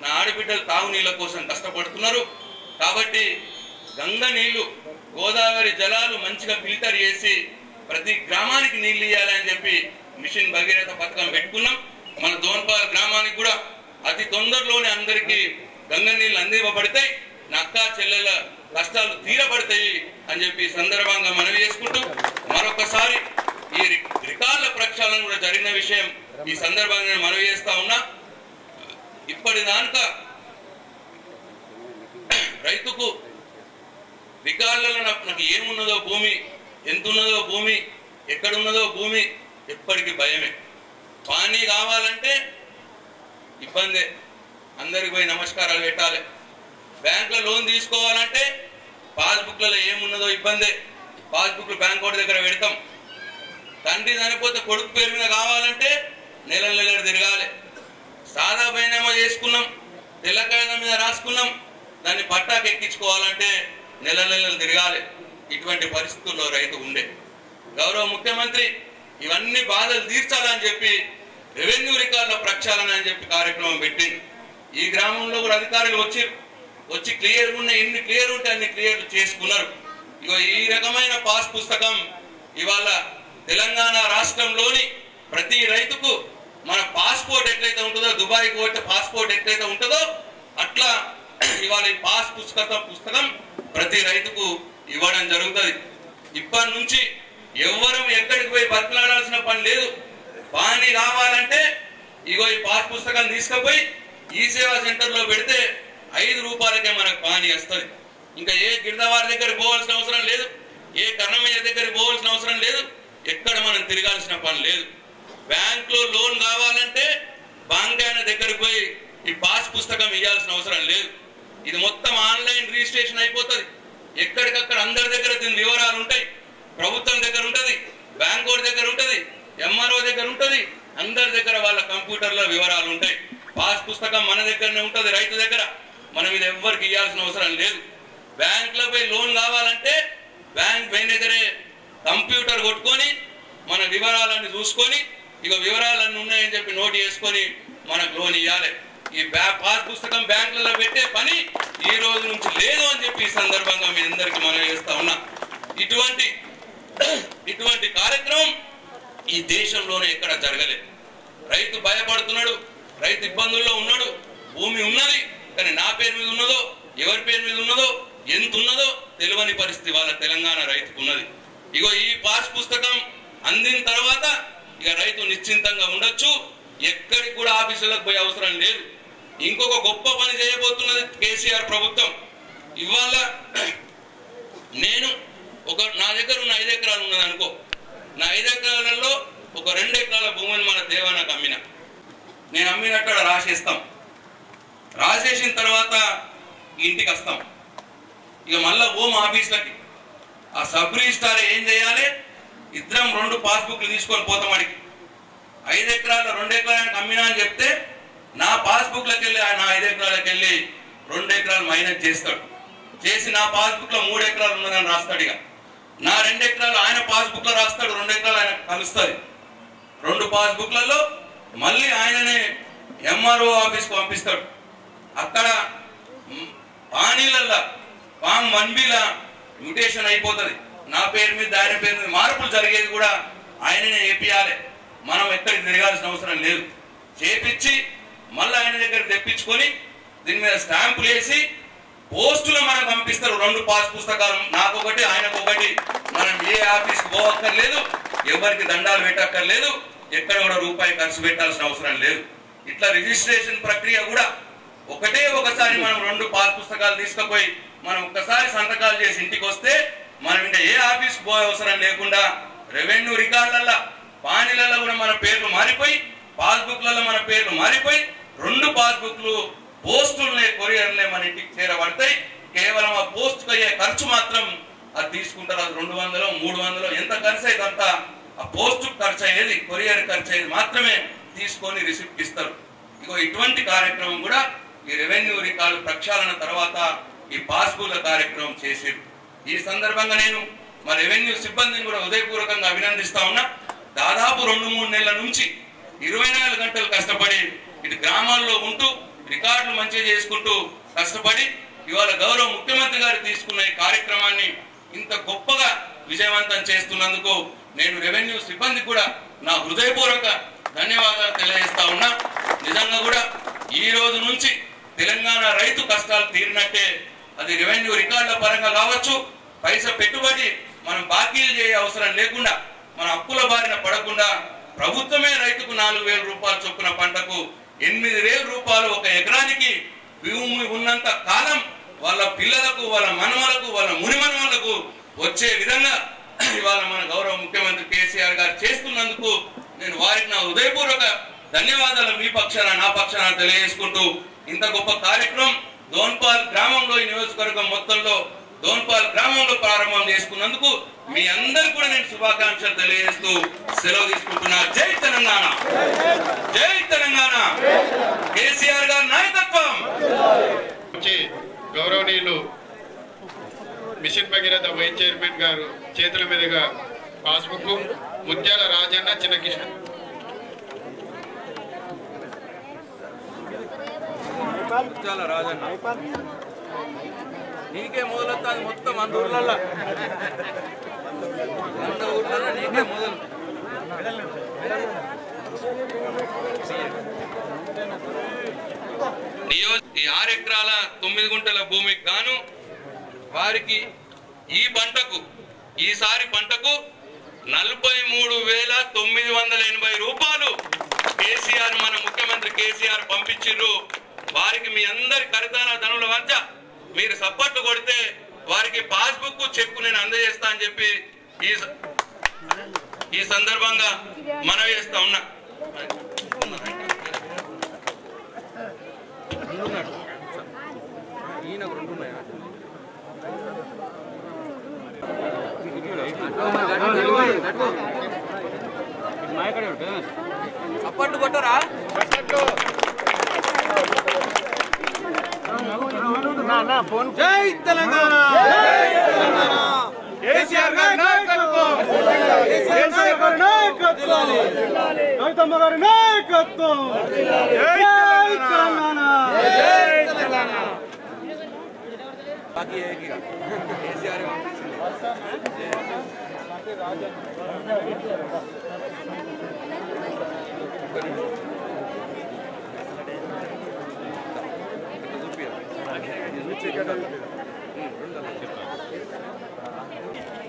నా ఆడబిడ్డలు తాగునీళ్ళ కోసం కష్టపడుతున్నారు. కాబట్టి గంగ నీళ్ళు గోదావరి జలాలు మంచిగా ఫిల్టర్ చేసి ప్రతి గ్రామానికి నీళ్ళు ఇవ్వాలని చెప్పి మిషన్ భగీరథ పథకం పెట్టుకున్నాం. మన దోన్పాల్ గ్రామానికి కూడా అతి తొందరలోనే అందరికీ గంగ నీళ్ళు అందివ్వబడతాయి నా అక్క చెల్లెల కష్టాలు తీరబడతాయి అని చెప్పి సందర్భంగా మనవి చేసుకుంటూ మరొకసారి ఈ రికార్ల రికార్డుల ప్రక్షాళన కూడా జరిగిన విషయం ఈ సందర్భంగా నేను మనవి చేస్తా ఉన్నా. ఇప్పటిదాకా రైతుకు రికార్డులలో నాకు నాకు ఏమున్నదో భూమి ఎంత ఉన్నదో భూమి ఎక్కడున్నదో భూమి ఎప్పటికీ భయమే. పానీ కావాలంటే ఇబ్బందే. అందరికి పోయి నమస్కారాలు పెట్టాలి. బ్యాంకులో లోన్ తీసుకోవాలంటే పాస్బుక్లలో ఏమున్నదో ఇబ్బందే. పాస్బుక్లు బ్యాంక్ వాడి దగ్గర పెడతాం. తండ్రి చనిపోతే కొడుకు పేరు మీద కావాలంటే నెల నెలలు తిరగాలి. సాదా బైనామా చేసుకున్నాం తెల్లకాయల మీద రాసుకున్నాం దాన్ని పట్టాకి ఎక్కించుకోవాలంటే నెల నెలలు తిరగాలి. ఇటువంటి పరిస్థితుల్లో రైతు ఉండే. గౌరవ ముఖ్యమంత్రి ఇవన్నీ బాధలు తీర్చాలని చెప్పి రెవెన్యూ రికార్డుల ప్రక్షాళన అని చెప్పి కార్యక్రమం పెట్టింది ఈ గ్రామంలో కూడా అధికారులు వచ్చి వచ్చి క్లియర్ ఉన్న ఎన్ని క్లియర్ ఉంటే అన్ని క్లియర్ చేసుకున్నారు. ఇగో ఈ రకమైన పాస్ పుస్తకం ఇవాళ తెలంగాణ రాష్ట్రంలోని ప్రతి రైతుకు మన పాస్పోర్ట్ ఎట్లయితే ఉంటుందో దుబాయ్ పోతే పాస్పోర్ట్ ఎట్లయితే ఉంటుందో అట్లా ఇవాళ ఈ పాస్ పుస్తకం పుస్తకం ప్రతి రైతుకు ఇవ్వడం జరుగుతుంది. ఇప్పటి నుంచి ఎవ్వరం ఎక్కడికి పోయి బతలాడాల్సిన పని లేదు. పాని రావాలంటే ఇగో ఈ పాస్ పుస్తకం తీసుకుపోయి ఈ సేవా సెంటర్లో పెడితే ఐదు రూపాయలకే మనకు పానీ వస్తుంది. ఇంకా ఏ గిరిదవారి దగ్గరికి పోవాల్సిన అవసరం లేదు ఏ కర్ణమయ్య దగ్గరికి పోవాల్సిన అవసరం లేదు ఎక్కడ మనం తిరగాల్సిన పని లేదు. బ్యాంక్లో లోన్ కావాలంటే బ్యాంక్ ఆయన దగ్గరికి పోయి ఈ పాస్ పుస్తకం ఇవ్వాల్సిన అవసరం లేదు. ఇది మొత్తం ఆన్లైన్ రిజిస్ట్రేషన్ అయిపోతుంది. ఎక్కడికక్కడ అందరి దగ్గర దీని వివరాలు ఉంటాయి. ప్రభుత్వం దగ్గర ఉంటుంది బ్యాంక్ దగ్గర ఉంటుంది ఎంఆర్ఓ దగ్గర ఉంటుంది అందరి దగ్గర వాళ్ళ కంప్యూటర్లో వివరాలు ఉంటాయి. పాస్ పుస్తకం మన దగ్గరనే ఉంటుంది రైతు దగ్గర. మనం ఇది ఎవ్వరికి ఇవ్వాల్సిన అవసరం లేదు. బ్యాంకులపై పోయి లోన్ కావాలంటే బ్యాంక్ మేనేజరే కంప్యూటర్ కొట్టుకొని మన వివరాలన్నీ చూసుకొని ఇక వివరాలన్నీ ఉన్నాయని చెప్పి నోట్ చేసుకొని మనకు లోన్ ఇవ్వాలి ఈ పాస్ పుస్తకం బ్యాంకులలో పెట్టే పని ఈ రోజు నుంచి లేదు అని చెప్పి ఈ సందర్భంగా మీ అందరికీ మనం చేస్తా ఉన్నా. ఇటువంటి ఇటువంటి కార్యక్రమం ఈ దేశంలోనే ఎక్కడ జరగలేదు. రైతు భయపడుతున్నాడు రైతు ఇబ్బందుల్లో ఉన్నాడు భూమి ఉన్నది కానీ నా పేరు మీద ఉన్నదో ఎవరి పేరు మీద ఉన్నదో ఎంత ఉన్నదో తెలియని పరిస్థితి వాళ్ళ తెలంగాణ రైతుకు ఉన్నది ఇగో ఈ పాస్ పుస్తకం అందిన తర్వాత ఇక రైతు నిశ్చింతంగా ఉండొచ్చు ఎక్కడికి కూడా ఆఫీసులకు పోయే అవసరం లేదు. ఇంకొక గొప్ప పని చేయబోతున్నది కేసీఆర్ ప్రభుత్వం. ఇవాళ నేను ఒక నా దగ్గర ఉన్న ఐదు ఎకరాలు ఉన్నది అనుకో నా ఐదు ఎకరాలలో ఒక రెండు ఎకరాల భూమిని మన దేవానికి అమ్మిన. నేను అమ్మినట్టు రాసేస్తాం. రాసేసిన తర్వాత ఇంటికి వస్తాం. ఇక మళ్ళా హోమ్ ఆఫీస్లకి. ఆ సబ్ రిజిస్టార్ ఏం చేయాలి? ఇద్దరం రెండు పాస్బుక్లు తీసుకొని పోతాం అడిగి. ఐదు ఎకరాలు రెండు ఎకరాలకు అమ్మినా అని చెప్తే నా పాస్బుక్లకు వెళ్ళి ఆ నా ఐదు ఎకరాలకు వెళ్ళి రెండు ఎకరాలు మైనస్ చేస్తాడు. చేసి నా పాస్బుక్లో మూడు ఎకరాలు ఉన్నదని రాస్తాడు ఇక. నా రెండు ఎకరాలు ఆయన పాస్బుక్లో రాస్తాడు రెండు ఎకరాలు ఆయన కలుస్తుంది. రెండు పాస్బుక్లలో మళ్ళీ ఆయననే ఎంఆర్ఓ ఆఫీస్కి పంపిస్తాడు. అక్కడ మ్, పానీలల్లా పామ్ వన్బీల మ్యూటేషన్ అయిపోతుంది. నా పేరు మీద ఆయన పేరు మీద మార్పులు జరిగేది కూడా ఆయననే చేపియాలి. మనం ఎక్కడికి తిరగాల్సిన అవసరం లేదు. చేపించి మళ్ళీ ఆయన దగ్గర తెప్పించుకొని దీని మీద స్టాంపులు వేసి పోస్టులు మనం పంపిస్తారు. రెండు పాస్ పుస్తకాలు. నాకు ఒకటి ఆయనకు ఒకటి. మనం ఏ ఆఫీస్కి పోవక్కర్లేదు ఎవరికి దండాలు పెట్టక్కర్లేదు ఎక్కడ కూడా రూపాయి ఖర్చు పెట్టాల్సిన అవసరం లేదు. ఇట్లా రిజిస్ట్రేషన్ ప్రక్రియ కూడా ఒకటే ఒకసారి మనం రెండు పాస్ పుస్తకాలు తీసుకుపోయి మనం ఒక్కసారి సంతకాలు చేసి ఇంటికి వస్తే మనం ఇంకా ఏ ఆఫీస్కి పోయే అవసరం లేకుండా రెవెన్యూ రికార్డులలో పానీలలో కూడా మన పేర్లు మారిపోయి పాస్బుక్లలో మన పేర్లు మారిపోయి రెండు పాస్బుక్లు పోస్టులనే కొరియర్లే మన ఇంటికి చేరబడతాయి. కేవలం ఆ పోస్ట్కి అయ్యే ఖర్చు మాత్రం అది తీసుకుంటారు. అది రెండు వందలు మూడు వందలు ఎంత ఖర్చు అయితే అంత ఆ పోస్ట్ ఖర్చు అయ్యేది కొరియర్ ఖర్చు అయ్యేది మాత్రమే తీసుకొని రిసిప్ట్ ఇస్తారు. ఇగో ఇటువంటి కార్యక్రమం కూడా ఈ రెవెన్యూ రికార్డు ప్రక్షాళన తర్వాత ఈ పాస్బుల కార్యక్రమం చేసేది. ఈ సందర్భంగా నేను మా రెవెన్యూ సిబ్బందిని కూడా ఉదయపూర్వకంగా అభినందిస్తా ఉన్నా. దాదాపు రెండు మూడు నెలల నుంచి ఇరవై గంటలు కష్టపడి ఇటు గ్రామాల్లో ఉంటూ రికార్డులు మంచిగా చేసుకుంటూ కష్టపడి ఇవాళ గౌరవ ముఖ్యమంత్రి గారు తీసుకున్న ఈ కార్యక్రమాన్ని ఇంత గొప్పగా విజయవంతం చేస్తున్నందుకు నేను రెవెన్యూ సిబ్బంది కూడా నా హృదయపూర్వక ధన్యవాదాలు తెలియజేస్తా ఉన్నా. నిజంగా కూడా ఈ రోజు నుంచి తెలంగాణ రైతు కష్టాలు తీరినట్టే అది రెవెన్యూ రికార్డుల పరంగా కావచ్చు పైసా పెట్టుబడి మనం బాకీలు చేయ అవసరం లేకుండా మన అప్పుల బారిన పడకుండా ప్రభుత్వమే రైతుకు నాలుగు వేల రూపాయలు చొప్పున పంటకు ఎనిమిది వేల రూపాయలు ఒక ఎకరానికి భూమి ఉన్నంత కాలం వాళ్ళ పిల్లలకు వాళ్ళ మనవలకు వాళ్ళ మునిమనమలకు వచ్చే విధంగా ఇవాళ మన గౌరవ ముఖ్యమంత్రి కేసీఆర్ గారు చేస్తున్నందుకు నేను వారికి నా హృదయపూర్వక ధన్యవాదాలు మీ పక్షాన నా పక్షాన తెలియజేసుకుంటూ ఇంత గొప్ప కార్యక్రమం దోన్పాల్ గ్రామంలో ఈ నియోజకవర్గం మొత్తంలో దోన్పాల్ గ్రామంలో ప్రారంభం చేసుకున్నందుకు మీ అందరు కూడా నేను శుభాకాంక్షలు తెలియజేస్తూ సెలవు తీసుకుంటున్నా. జై తెలంగాణ! జై తెలంగాణ! కేసీఆర్ గారి నాయకత్వం! వచ్చి గౌరవనీయులు మిషన్ భగీరథ వైస్ చైర్మన్ గారు చేతుల మీదుగా పాస్బుక్ ముత్యాల రాజన్న చిన్నకృష్ణ చాలా రాజన్న. నీకే మొదలవుతుంది మొత్తం అంత ఊర్లలో అంత ఊర్లలో నీకే మొదలు. ఈ ఆరు ఎకరాల తొమ్మిది గుంటల భూమికి గాను వారికి ఈ పంటకు ఈసారి పంటకు నలభై మూడు వేల తొమ్మిది వందల ఎనభై రూపాయలు కేసీఆర్ మన ముఖ్యమంత్రి కేసీఆర్ పంపించారు వారికి మీ అందరి కరితాన ధనుల మధ్య మీరు సప్పట్లు కొడితే వారికి పాస్బుక్ చెక్కు నేను అందజేస్తా అని చెప్పి ఈ ఈ సందర్భంగా మనవి చేస్తా ఉన్నా. ఈయన రెండు ఉన్నాయి సప్పట్లు కొట్టరా జై తెలంగాణ కేసీఆర్ గారి నాయకత్వం కేసీఆర్ గారి నాయకత్వం గౌతమ్మ గారి నాయకత్వం జై తెలంగాణ జై తెలంగాణ బాకీ ఏకీగా కేసీఆర్ పంపించింది సంతోషం Thank you.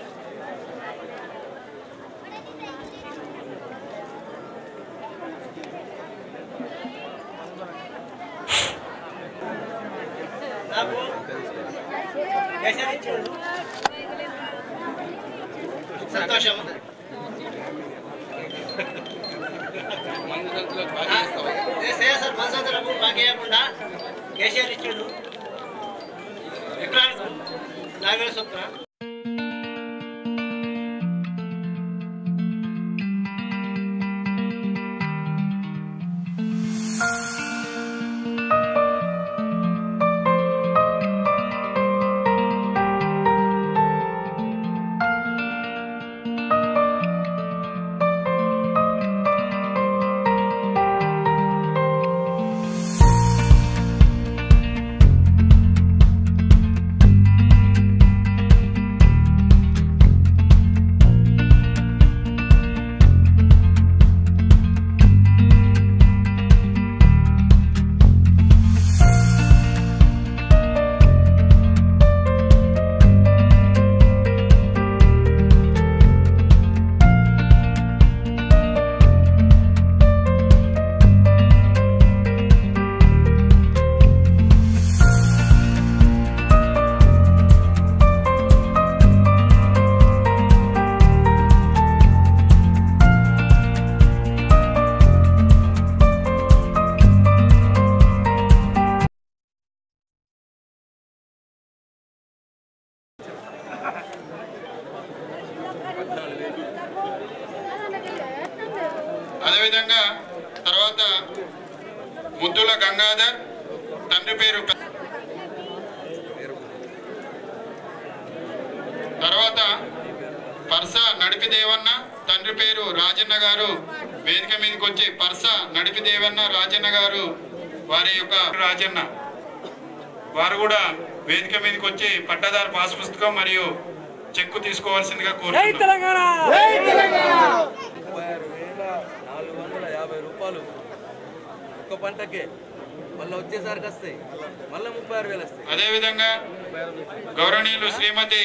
వేదిక మీదకి వచ్చి పట్టదారు పాస్ పుస్తకం మరియు చెక్కు తీసుకోవాల్సిందిగా కోరుతున్నాను రూపాయలు ఒక్క పంటకే. మళ్ళీ వచ్చేసరికి వస్తాయి. మళ్ళీ ముప్పై ఆరు వేలు వస్తాయి. అదేవిధంగా గౌరవనీయులు శ్రీమతి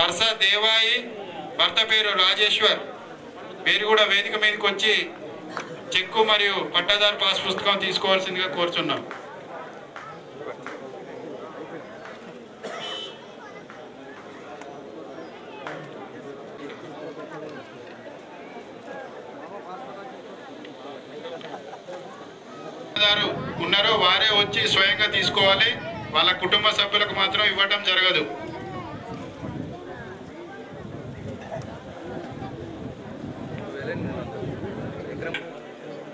పర్స దేవాయి భర్త పేరు రాజేశ్వర్ వీరు కూడా వేదిక మీదకి వచ్చి చెక్కు మరియు పట్టాదారు పాస్ పుస్తకం తీసుకోవాల్సిందిగా కోరుచున్నాం. పట్టాదారు ఉన్నారో వారే వచ్చి స్వయంగా తీసుకోవాలి. వాళ్ళ కుటుంబ సభ్యులకు మాత్రం ఇవ్వటం జరగదు.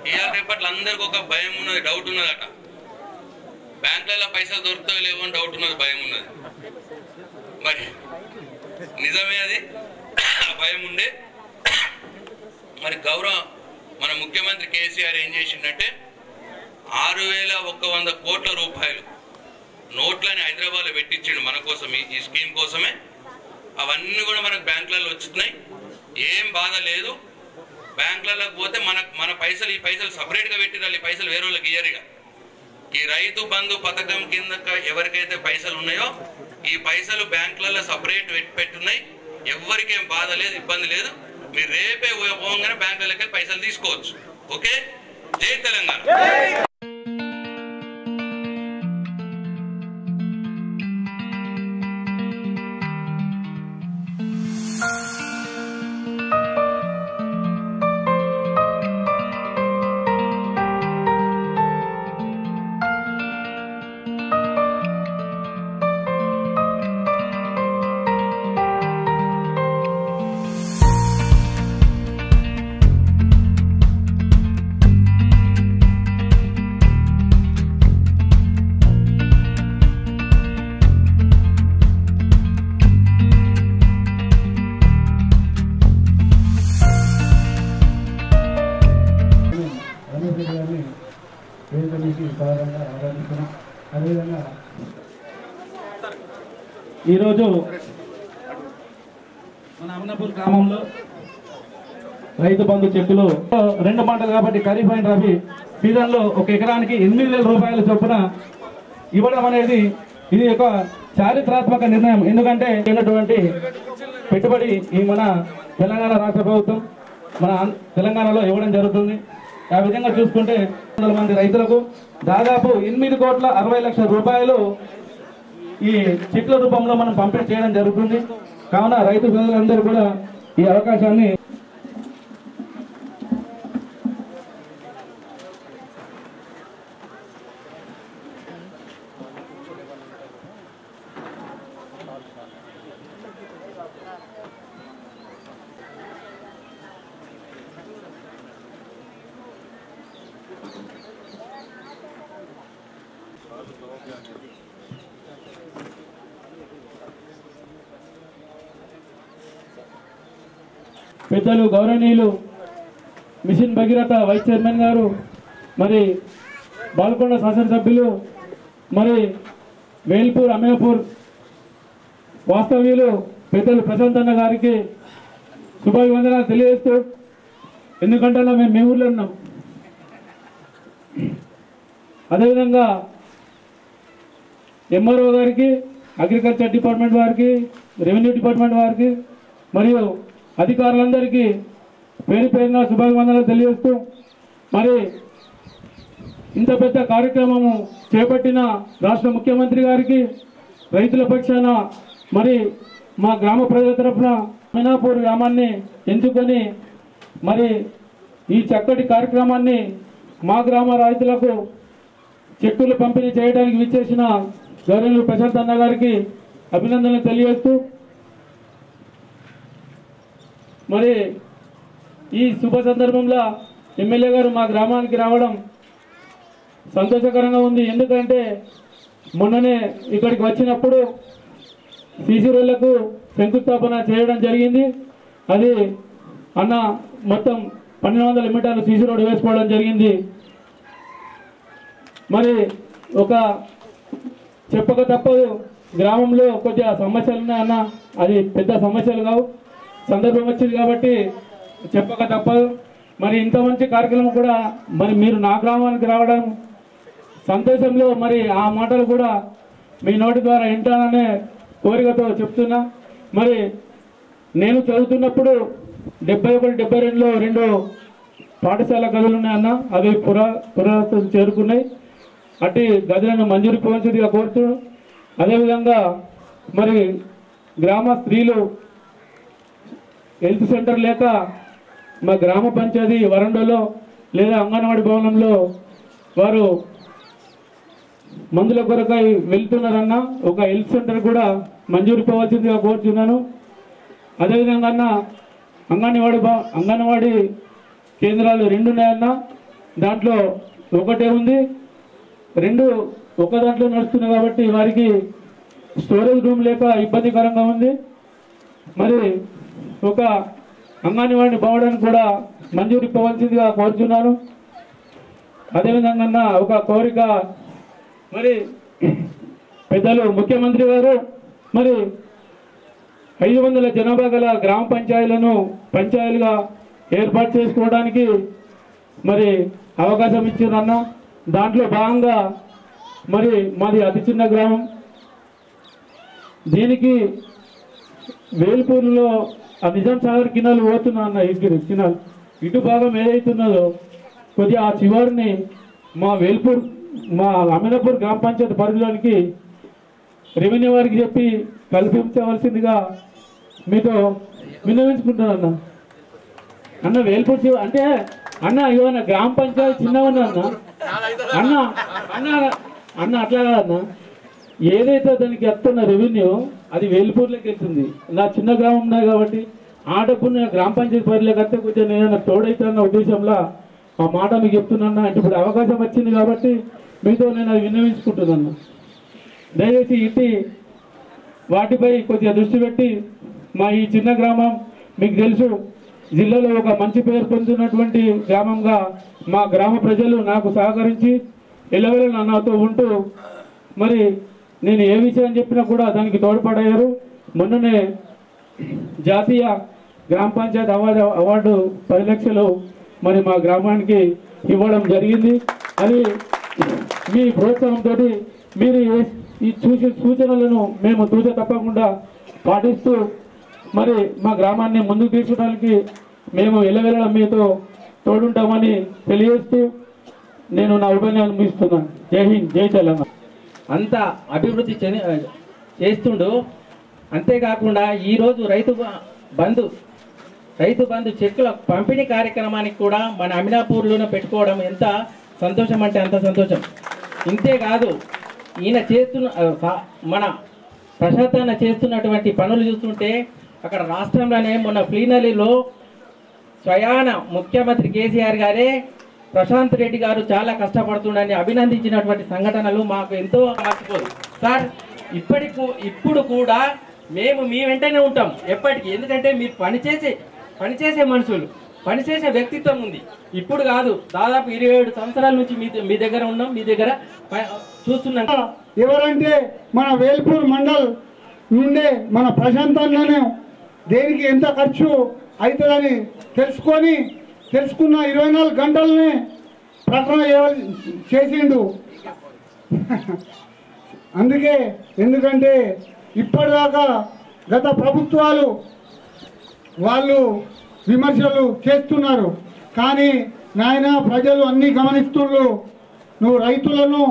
ఇవాళ రేపట్ల అందరికి ఒక భయం ఉన్నది డౌట్ ఉన్నదట. బ్యాంకులలో పైసలు దొరుకుతాయో లేవో అని డౌట్ ఉన్నది భయం ఉన్నది. మరి నిజమే అది? భయం ఉండే. మరి గౌరవ మన ముఖ్యమంత్రి కేసీఆర్ ఏం చేసిండంటే ఆరు వేల ఒక్క వంద కోట్ల రూపాయలు నోట్లని హైదరాబాద్లో పెట్టించిండు మన కోసం ఈ- స్కీమ్ కోసమే. అవన్నీ కూడా మనకు బ్యాంకులలో వచ్చినాయి. ఏం బాధ లేదు. బ్యాంకులలో పోతే మన మన పైసలు ఈ పైసలు సపరేట్గా పెట్టిరాలి. ఈ పైసలు వేరే వాళ్ళకి ఇయ్యరుగా. ఈ రైతు బంధు పథకం కింద ఎవరికైతే పైసలు ఉన్నాయో ఈ పైసలు బ్యాంకులలో సపరేట్ పెట్టున్నాయి. ఎవరికేం బాధ లేదు ఇబ్బంది లేదు. మీరు రేపే పోగానే బ్యాంకులకి పైసలు తీసుకోవచ్చు. ఓకే? జై తెలంగాణ. ఈరోజు మన అమనాపూర్ గ్రామంలో రైతు బంధు చెక్కులు రెండు పంటలు కాబట్టి ఖరీఫ్ అండ్ రబీ సీజన్లో ఒక ఎకరానికి ఎనిమిది వేల రూపాయల చొప్పున ఇవ్వడం అనేది ఇది ఒక చారిత్రాత్మక నిర్ణయం. ఎందుకంటే ఉన్నటువంటి పెట్టుబడి ఈ మన తెలంగాణ రాష్ట్ర ప్రభుత్వం మన తెలంగాణలో ఇవ్వడం జరుగుతుంది. ఆ విధంగా చూసుకుంటే వందల మంది రైతులకు దాదాపు ఎనిమిది కోట్ల అరవై లక్షల రూపాయలు ఈ చెట్ల రూపంలో మనం పంపిణీ చేయడం జరుగుతుంది. కావున రైతు సోదరులందరూ కూడా ఈ అవకాశాన్ని పెద్దలు గౌరవనీయులు మిషన్ భగీరథ వైస్ చైర్మన్ గారు మరి బాల్కొండ శాసనసభ్యులు మరి వేల్పూర్ అమేపూర్ వాస్తవ్యులు పెద్దలు ప్రశాంత్ అన్న గారికి శుభాభివందనాలు తెలియజేస్తూ ఎందుకంటే మేము మీ ఊర్లో ఉన్నాం. అదేవిధంగా ఎంఆర్ఓ గారికి అగ్రికల్చర్ డిపార్ట్మెంట్ వారికి రెవెన్యూ డిపార్ట్మెంట్ వారికి మరియు అధికారులందరికీ పేరు పేరున శుభాభివందనలు తెలియజేస్తూ మరి ఇంత పెద్ద కార్యక్రమము చేపట్టిన రాష్ట్ర ముఖ్యమంత్రి గారికి రైతుల పక్షాన మరి మా గ్రామ ప్రజల తరఫున మినాపూర్ గ్రామాన్ని ఎంచుకొని మరి ఈ చక్కటి కార్యక్రమాన్ని మా గ్రామ రైతులకు చెక్కులు పంపిణీ చేయడానికి విచ్చేసిన గౌరవనీయులు ప్రశాంత్ అన్న గారికి అభినందనలు తెలియజేస్తూ మరి ఈ శుభ సందర్భంలో ఎమ్మెల్యే గారు మా గ్రామానికి రావడం సంతోషకరంగా ఉంది. ఎందుకంటే మొన్ననే ఇక్కడికి వచ్చినప్పుడు సీసీ రోడ్లకు శంకుస్థాపన చేయడం జరిగింది. అది అన్న మొత్తం పన్నెండు వందల మీటర్లు సీసీ రోడ్డు వేసుకోవడం జరిగింది. మరి ఒక చెప్పక తప్పదు. గ్రామంలో కొద్దిగా సమస్యలు ఉన్నాయన్న అది పెద్ద సమస్యలు కావు. సందర్భం వచ్చింది కాబట్టి చెప్పక తప్పదు. మరి ఇంత మంచి కార్యక్రమం కూడా మరి మీరు నా గ్రామానికి రావడం సంతోషంలో మరి ఆ మాటలు కూడా మీ నోటి ద్వారా వింటాననే కోరికతో చెప్తున్నా. మరి నేను చదువుతున్నప్పుడు డెబ్బై ఒకటి డెబ్బై రెండులో రెండు పాఠశాల గదులు ఉన్నాయన్న అవి పురా పురాతన చేరుకున్నాయి. అట్టి గదులను మంజూరు పోవాల్సిందిగా కోరుతూ అదేవిధంగా మరి గ్రామ స్త్రీలు హెల్త్ సెంటర్ లేక మా గ్రామ పంచాయతీ వరండాలో లేదా అంగన్వాడీ భవనంలో వారు మందుల కొరకై వెళ్తున్నారన్న ఒక హెల్త్ సెంటర్ కూడా మంజూరు పోవాల్సిందిగా కోరుతున్నాను అదేవిధంగా అన్న అంగన్వాడి బా అంగన్వాడీ కేంద్రాలు రెండు ఉన్నాయన్న దాంట్లో ఒకటే ఉంది. రెండు ఒక దాంట్లో నడుస్తుంది కాబట్టి వారికి స్టోరేజ్ రూమ్ లేక ఇబ్బందికరంగా ఉంది. మరి ఒక అంగన్వాడిని పోవడానికి కూడా మంజూరు ఇవ్వవలసిందిగా కోరుతున్నాను అదేవిధంగా ఒక కోరిక మరి పెద్దలు ముఖ్యమంత్రి గారు మరి ఐదు వందల జనాభా గల గ్రామ పంచాయతీలను పంచాయతీలుగా ఏర్పాటు చేసుకోవడానికి మరి అవకాశం ఇచ్చిందన్న దాంట్లో భాగంగా మరి మాది అతి చిన్న గ్రామం. దీనికి వేల్పూరులో ఆ నిజాం సాగర్ కినాలు పోతున్నా అన్న ఇద్దరు కినాలు. ఇటు భాగం ఏదైతున్నదో కొద్దిగా ఆ చివరిని మా వేల్పూర్ మా అమీనాపూర్ గ్రామ పంచాయతీ పరిధిలోనికి రెవెన్యూ వారికి చెప్పి కల్పించవలసిందిగా మీతో విన్నవించుకుంటాను అన్న. అన్న వేల్పూర్ చివరి అంటే అన్న ఇవన్న గ్రామ పంచాయతీ చిన్నవన్న అన్న అన్న అన్న అన్న అట్లా కాదన్నా. ఏదైతే దానికి వస్తున్న రెవెన్యూ అది వేల్పూర్లోకి వెళ్తుంది. నా చిన్న గ్రామం ఉన్నాయి కాబట్టి ఆ డబ్బు నేను గ్రామ పంచాయతీ పరిలోకి వస్తే కొంచెం నేను తోడైతాన్న ఉద్దేశంలో ఆ మాట మీకు చెప్తున్నా అంటే ఇప్పుడు అవకాశం వచ్చింది కాబట్టి మీతో నేను అది విన్నవించుకుంటున్నాను. దయచేసి ఇంటి వాటిపై కొద్దిగా దృష్టి పెట్టి మా ఈ చిన్న గ్రామం మీకు తెలుసు జిల్లాలో ఒక మంచి పేరు పొందుతున్నటువంటి గ్రామంగా మా గ్రామ ప్రజలు నాకు సహకరించి ఎల్లవేళ నాతో ఉంటూ మరి నేను ఏ విషయం చెప్పినా కూడా దానికి తోడ్పడయ్యారు. మొన్ననే జాతీయ గ్రామ పంచాయతీ అవార్డు అవార్డు పది లక్షలు మరి మా గ్రామానికి ఇవ్వడం జరిగింది. అది మీ ప్రోత్సాహంతో మీరు ఈ చూసి సూచనలను మేము తూచ తప్పకుండా పాటిస్తూ మరి మా గ్రామాన్ని ముందుకు తీసుకోవడానికి మేము వెళ్ళవెళ్ళడం మీతో తోడుంటామని తెలియజేస్తూ నేను నా ఉపన్యాసం ముగిస్తున్నాను. జై హింద్ జై తెలంగాణ. అంత అభివృద్ధి చెంది చేస్తుండు. అంతేకాకుండా ఈరోజు రైతు బంధు రైతు బంధు చెక్కుల పంపిణీ కార్యక్రమానికి కూడా మన అమినాపూర్లోనే పెట్టుకోవడం ఎంత సంతోషం అంటే అంత సంతోషం. ఇంతేకాదు ఈయన చేస్తున్న మన ప్రశాంత్ అన్న చేస్తున్నటువంటి పనులు చూస్తుంటే అక్కడ రాష్ట్రంలోనే మొన్న ప్లీనరీలో స్వయాన ముఖ్యమంత్రి కేసీఆర్ గారే ప్రశాంత్ రెడ్డి గారు చాలా కష్టపడుతుండని అభినందించినటువంటి సంఘటనలు మాకు ఎంతో మర్చిపోదు. సార్ ఇప్పటికు ఇప్పుడు కూడా మేము మీ వెంటనే ఉంటాం. ఎప్పటికీ? ఎందుకంటే మీరు పనిచేసే పనిచేసే మనుషులు పనిచేసే వ్యక్తిత్వం ఉంది. ఇప్పుడు కాదు దాదాపు ఇరవై ఏడు సంవత్సరాల నుంచి మీ మీ దగ్గర ఉన్నాం మీ దగ్గర చూస్తున్నాం. ఎవరంటే మన వేల్పూర్ మండల్ నుండే మన ప్రశాంతంగానే దేనికి ఎంత ఖర్చు అవుతుందని తెలుసుకొని తెలుసుకున్న ఇరవై నాలుగు గంటలనే ప్రకటన చేసిండు. అందుకే ఎందుకంటే ఇప్పటిదాకా గత ప్రభుత్వాలు వాళ్ళు విమర్శలు చేస్తున్నారు. కానీ నాయన ప్రజలు అన్నీ గమనిస్తున్నారు నువ్వు రైతులను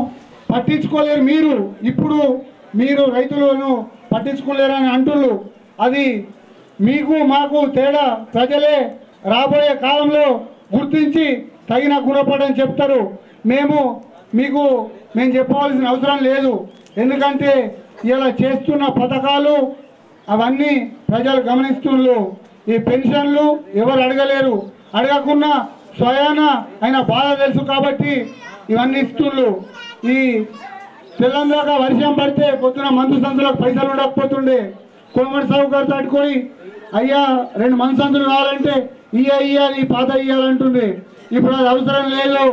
పట్టించుకోలేరు మీరు. ఇప్పుడు మీరు రైతులను పట్టించుకోలేరని అంటున్నారు అది మీకు మాకు తేడా ప్రజలే రాబోయే కాలంలో గుర్తించి తగిన గుణపడని చెప్తారు. మేము మీకు మేము చెప్పవలసిన అవసరం లేదు. ఎందుకంటే ఇలా చేస్తున్న పథకాలు అవన్నీ ప్రజలు గమనిస్తున్నారు. ఈ పెన్షన్లు ఎవరు అడగలేరు. అడగకుండా స్వయాన ఆయన బాధ తెలుసు కాబట్టి ఇవన్నీ ఇస్తుండ్రు ఈ తెలంగాణ వర్షం పడితే పొద్దున మందు సందులకు పైసలు ఉండకపోతుండే. కోమటి సాగు గారు అయ్యా రెండు మందు సందులు కావాలంటే ఇయ్య ఇయ్యాలి పాత ఇయ్యాలంటుండే. ఇప్పుడు అది అవసరం లేదు.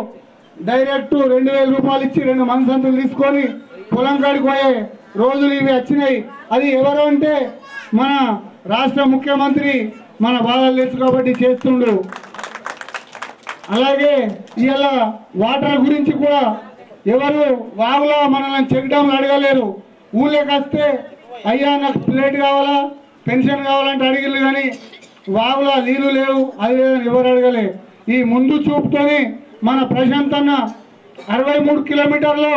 డైరెక్ట్ రెండు వేల రూపాయలు ఇచ్చి రెండు మనసంతులు సంతులు తీసుకొని పొలం కాడికి పోయే రోజులు ఇవి వచ్చినాయి. అది ఎవరు అంటే మన రాష్ట్ర ముఖ్యమంత్రి మన బాధలు తెలుసు కాబట్టి చేస్తుండ్రు అలాగే ఇవాళ వాటర్ గురించి కూడా ఎవరు వాగులో మనల్ని చెక్ డ్యామ్లు అడగలేరు. ఊళ్ళోకి వస్తే అయ్యా నాకు ప్లేట్ కావాలా? పెన్షన్ కావాలంటే అడిగిళ్ళు కానీ వాగులో నీళ్ళు లేవు అది లేదని ఎవరు అడగలే. ఈ ముందు చూపుతోని మన ప్రశాంత్ అన్న అరవై మూడు కిలోమీటర్లు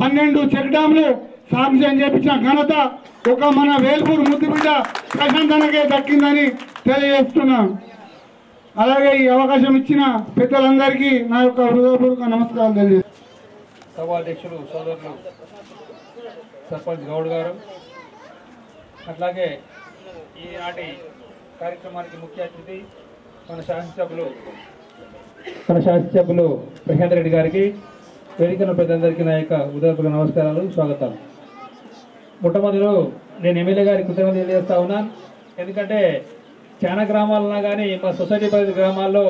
పన్నెండు చెక్ డ్యాంలు శాంక్షన్ చేపించిన ఘనత ఒక మన వేల్పూర్ ముద్దుబిడ్డ ప్రశాంత్ అన్నకే దక్కిందని తెలియజేస్తున్నాం. అలాగే ఈ అవకాశం ఇచ్చిన పెద్దలందరికీ నా యొక్క హృదయపూర్వక నమస్కారాలు తెలియజేస్తాను సభాధ్యక్షులు సోదరులు సర్పంచ్ గౌడ్ గారు. అట్లాగే ఈనాటి కార్యక్రమానికి ముఖ్య అతిథి మన శాసనసభ్యులు మన శాసనసభ్యులు ప్రశాంత్ రెడ్డి గారికి వేదికన ప్రజలందరికీ నా యొక్క ఉదయపూర్వక నమస్కారాలు స్వాగతం మొట్టమొదటిలో నేను ఎమ్మెల్యే గారికి కృతజ్ఞత తెలియజేస్తా ఉన్నాను ఎందుకంటే చాలా గ్రామాలన్నా కానీ మా సొసైటీ పరిధి గ్రామాల్లో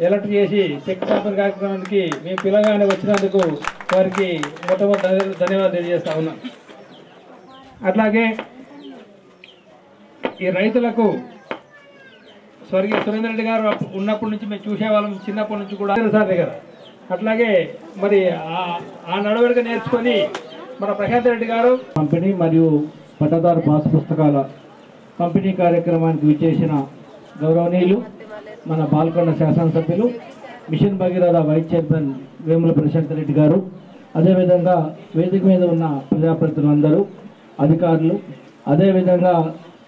ఎలక్ట్ చేసి చెక్ పంపిణీ కార్యక్రమానికి మేము పిల్లగానే వచ్చినందుకు వారికి మొట్టమొదటి ధన్యవాదాలు తెలియజేస్తా ఉన్నాను అట్లాగే ఈ రైతులకు స్వర్గీయ సురేంద్ర రెడ్డి గారు ఉన్నప్పటి నుంచి మేము చూసేవాళ్ళం చిన్నప్పటి నుంచి కూడా. సార్ దగ్గర అట్లాగే మరి ఆ- ఆ నడవడిక నేర్చుకొని మన ప్రశాంత్ రెడ్డి గారు పంపిణీ మరియు పట్టదారు పాస్ పుస్తకాల పంపిణీ కార్యక్రమానికి విచ్చేసిన గౌరవనీయులు మన బాల్కొండ శాసనసభ్యులు mission Bhagiratha vice chairman Vemula Prashanth Reddy garu అదేవిధంగా వేదిక మీద ఉన్న ప్రజాప్రతినిధులందరూ అధికారులు అదేవిధంగా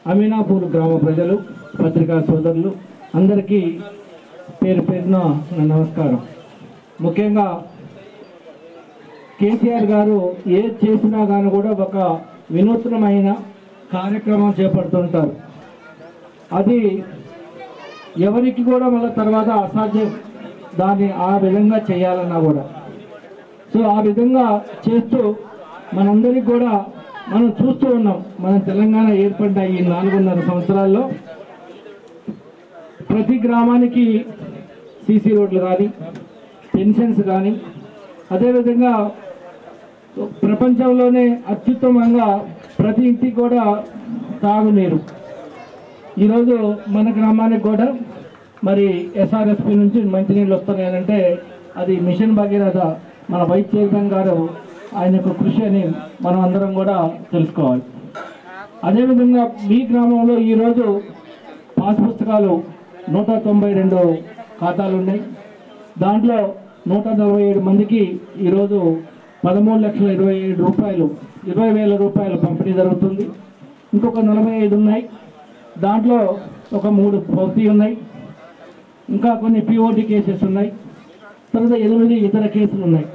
అమీనాపూర్ గ్రామ ప్రజలు పత్రికా సోదరులు అందరికీ పేరు పేరున నమస్కారం. ముఖ్యంగా కేసీఆర్ గారు ఏది చేసినా కానీ కూడా ఒక వినూత్నమైన కార్యక్రమం చేపడుతుంటారు. అది ఎవరికి కూడా మళ్ళీ తర్వాత అసాధ్యం. దాన్ని ఆ విధంగా చేయాలన్నా కూడా. సో ఆ విధంగా చేస్తూ మనందరికి కూడా మనం చూస్తూ ఉన్నాం. మన తెలంగాణ ఏర్పడ్డ ఈ నాలుగున్నర సంవత్సరాల్లో. ప్రతి గ్రామానికి సీసీ రోడ్లు కానీ పెన్షన్స్ కానీ అదేవిధంగా ప్రపంచంలోనే అత్యుత్తమంగా ప్రతి ఇంటికి కూడా తాగునీరు. ఈరోజు మన గ్రామానికి కూడా మరి ఎస్ఆర్ఎస్పి నుంచి మంచినీళ్ళు వస్తున్నాయనంటే అది మిషన్ భగీరథ మన వైస్ చైర్మన్ గారు ఆయన యొక్క కృషి అని మనం అందరం కూడా తెలుసుకోవాలి. అదేవిధంగా మీ గ్రామంలో ఈరోజు పాస్ పుస్తకాలు నూట తొంభై రెండు ఖాతాలు ఉన్నాయి దాంట్లో నూట నలభై ఏడు మందికి ఈరోజు పదమూడు లక్షల ఇరవై ఏడు రూపాయలు ఇరవై వేల రూపాయలు పంపిణీ జరుగుతుంది. ఇంకొక నలభై ఐదు ఉన్నాయి. దాంట్లో ఒక మూడు పౌతి ఉన్నాయి. ఇంకా కొన్ని పిఓటి కేసెస్ ఉన్నాయి. తర్వాత ఎనిమిది ఇతర కేసులు ఉన్నాయి.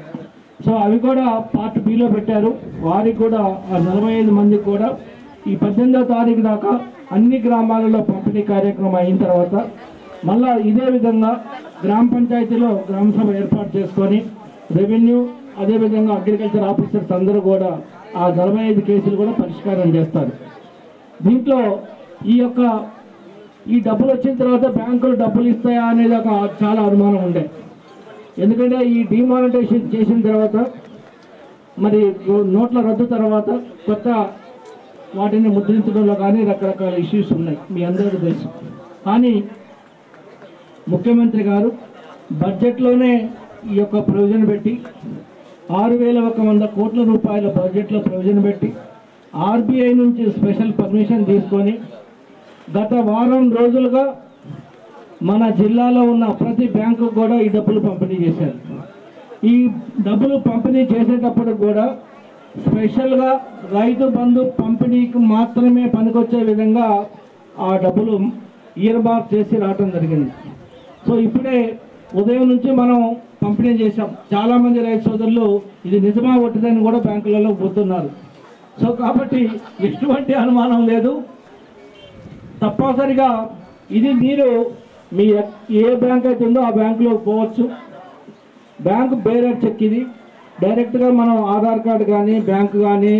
సో అవి కూడా పార్ట్ బిలో పెట్టారు. వారికి కూడా ఆ నలభై ఐదు మందికి కూడా ఈ పద్దెనిమిదో తారీఖు దాకా అన్ని గ్రామాలలో పంపిణీ కార్యక్రమం అయిన తర్వాత మళ్ళా ఇదే విధంగా గ్రామ పంచాయతీలో గ్రామ సభ ఏర్పాటు చేసుకొని రెవెన్యూ అదేవిధంగా అగ్రికల్చర్ ఆఫీసర్స్ అందరూ కూడా ఆ నలభై ఐదు కేసులు కూడా పరిష్కారం చేస్తారు. దీంట్లో ఈ యొక్క ఈ డబ్బులు వచ్చిన తర్వాత బ్యాంకులు డబ్బులు ఇస్తాయా అనేది ఒక చాలా అనుమానం ఉండే. ఎందుకంటే ఈ డిమానిటైజేషన్ చేసిన తర్వాత మరి నోట్ల రద్దు తర్వాత కొత్త వాటిని ముద్రించడంలో కానీ రకరకాల ఇష్యూస్ ఉన్నాయి. మీ అందరికీ తెలుసు. కానీ ముఖ్యమంత్రి గారు బడ్జెట్లోనే ఈ యొక్క ప్రొవిజన్ పెట్టి ఆరు వేల ఒక వంద కోట్ల రూపాయల బడ్జెట్లో ప్రొవిజన్ పెట్టి ఆర్బీఐ నుంచి స్పెషల్ పర్మిషన్ తీసుకొని గత వారం రోజులుగా మన జిల్లాలో ఉన్న ప్రతి బ్యాంకు కూడా ఈ డబ్బులు పంపిణీ చేశారు. ఈ డబ్బులు పంపిణీ చేసేటప్పుడు కూడా స్పెషల్గా రైతు బంధు పంపిణీకి మాత్రమే పనికొచ్చే విధంగా ఆ డబ్బులు ఇయర్ మార్క్ చేసి రావటం జరిగింది. సో ఇప్పుడే ఉదయం నుంచి మనం పంపిణీ చేశాం. చాలామంది రైతు సోదరులు ఇది నిజమా ఒట్టిదని కూడా బ్యాంకులలో పోతున్నారు సో కాబట్టి ఎటువంటి అనుమానం లేదు. తప్పనిసరిగా ఇది మీరు మీ ఏ బ్యాంక్ అయితే ఉందో ఆ బ్యాంకులో పోవచ్చు. బ్యాంకు బేరర్ చెక్ ఇది. డైరెక్ట్గా మనం ఆధార్ కార్డు కానీ బ్యాంక్ కానీ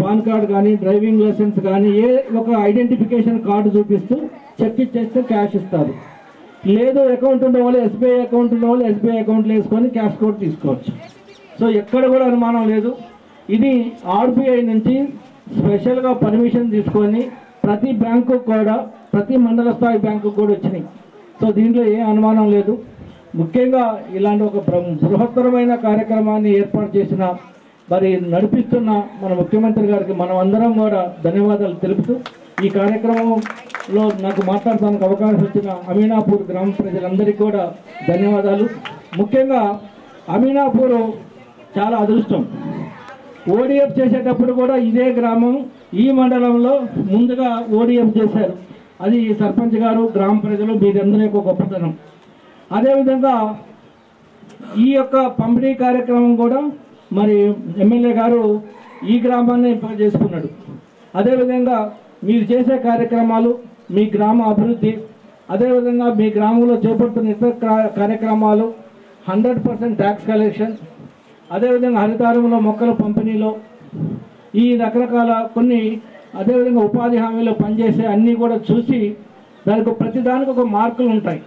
పాన్ కార్డు కానీ డ్రైవింగ్ లైసెన్స్ కానీ ఏ ఒక ఐడెంటిఫికేషన్ కార్డు చూపిస్తూ చెక్ ఇచ్చేస్తే క్యాష్ ఇస్తారు. లేదు అకౌంట్ ఉన్న వాళ్ళు ఎస్బీఐ అకౌంట్ ఉన్న వాళ్ళు ఎస్బీఐ అకౌంట్లో వేసుకొని క్యాష్ కూడా తీసుకోవచ్చు. సో ఎక్కడ కూడా అనుమానం లేదు. ఇది ఆర్బీఐ నుంచి స్పెషల్గా పర్మిషన్ తీసుకొని ప్రతి బ్యాంకు కూడా ప్రతి మండల స్థాయి బ్యాంకు కూడా వచ్చినాయి. సో దీంట్లో ఏ అనుమానం లేదు. ముఖ్యంగా ఇలాంటి ఒక బృహత్తరమైన కార్యక్రమాన్ని ఏర్పాటు చేసిన మరి నడిపిస్తున్న మన ముఖ్యమంత్రి గారికి మనం అందరం కూడా ధన్యవాదాలు తెలుపుతూ ఈ కార్యక్రమంలో నాకు మాట్లాడడానికి అవకాశం ఇచ్చిన అమీనాపూర్ గ్రామ ప్రజలందరికీ కూడా ధన్యవాదాలు. ముఖ్యంగా అమీనాపూర్ చాలా అదృష్టం. ఓడిఎఫ్ చేసేటప్పుడు కూడా ఇదే గ్రామం ఈ మండలంలో ముందుగా ఓడిఎఫ్ చేశారు. అది సర్పంచ్ గారు గ్రామ ప్రజలు మీరందరూ యొక్క గొప్పతనం. అదేవిధంగా ఈ యొక్క పంపిణీ కార్యక్రమం కూడా మరి ఎమ్మెల్యే గారు ఈ గ్రామాన్ని ఎంపిక చేసుకున్నాడు. అదేవిధంగా మీరు చేసే కార్యక్రమాలు మీ గ్రామ అభివృద్ధి అదేవిధంగా మీ గ్రామంలో చేపడుతున్న ఇతర కార్యక్రమాలు హండ్రెడ్ పర్సెంట్ ట్యాక్స్ కలెక్షన్ అదేవిధంగా హరితారంలో మొక్కల పంపిణీలో ఈ రకరకాల కొన్ని అదేవిధంగా ఉపాధి హామీలో పనిచేసే అన్నీ కూడా చూసి దానికి ప్రతి దానికి ఒక మార్కులు ఉంటాయి.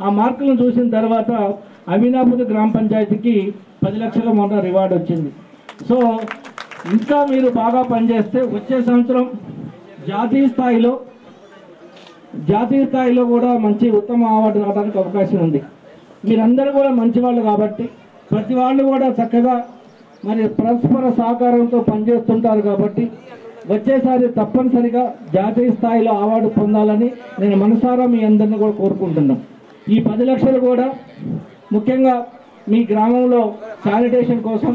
ఆ మార్కులను చూసిన తర్వాత అమీనాపూర్ గ్రామ పంచాయతీకి పది లక్షల మొన్న రివార్డు వచ్చింది. సో ఇంకా మీరు బాగా పనిచేస్తే వచ్చే సంవత్సరం జాతీయ స్థాయిలో జాతీయ స్థాయిలో కూడా మంచి ఉత్తమ అవార్డు రావడానికి అవకాశం ఉంది. మీరందరూ కూడా మంచి వాళ్ళు కాబట్టి ప్రతి వాళ్ళు కూడా చక్కగా మరి పరస్పర సహకారంతో పనిచేస్తుంటారు కాబట్టి వచ్చేసారి తప్పనిసరిగా జాతీయ స్థాయిలో అవార్డు పొందాలని నేను మనసారా మీ అందరిని కూడా కోరుకుంటున్నాను ఈ పది లక్షలు కూడా ముఖ్యంగా మీ గ్రామంలో శానిటేషన్ కోసం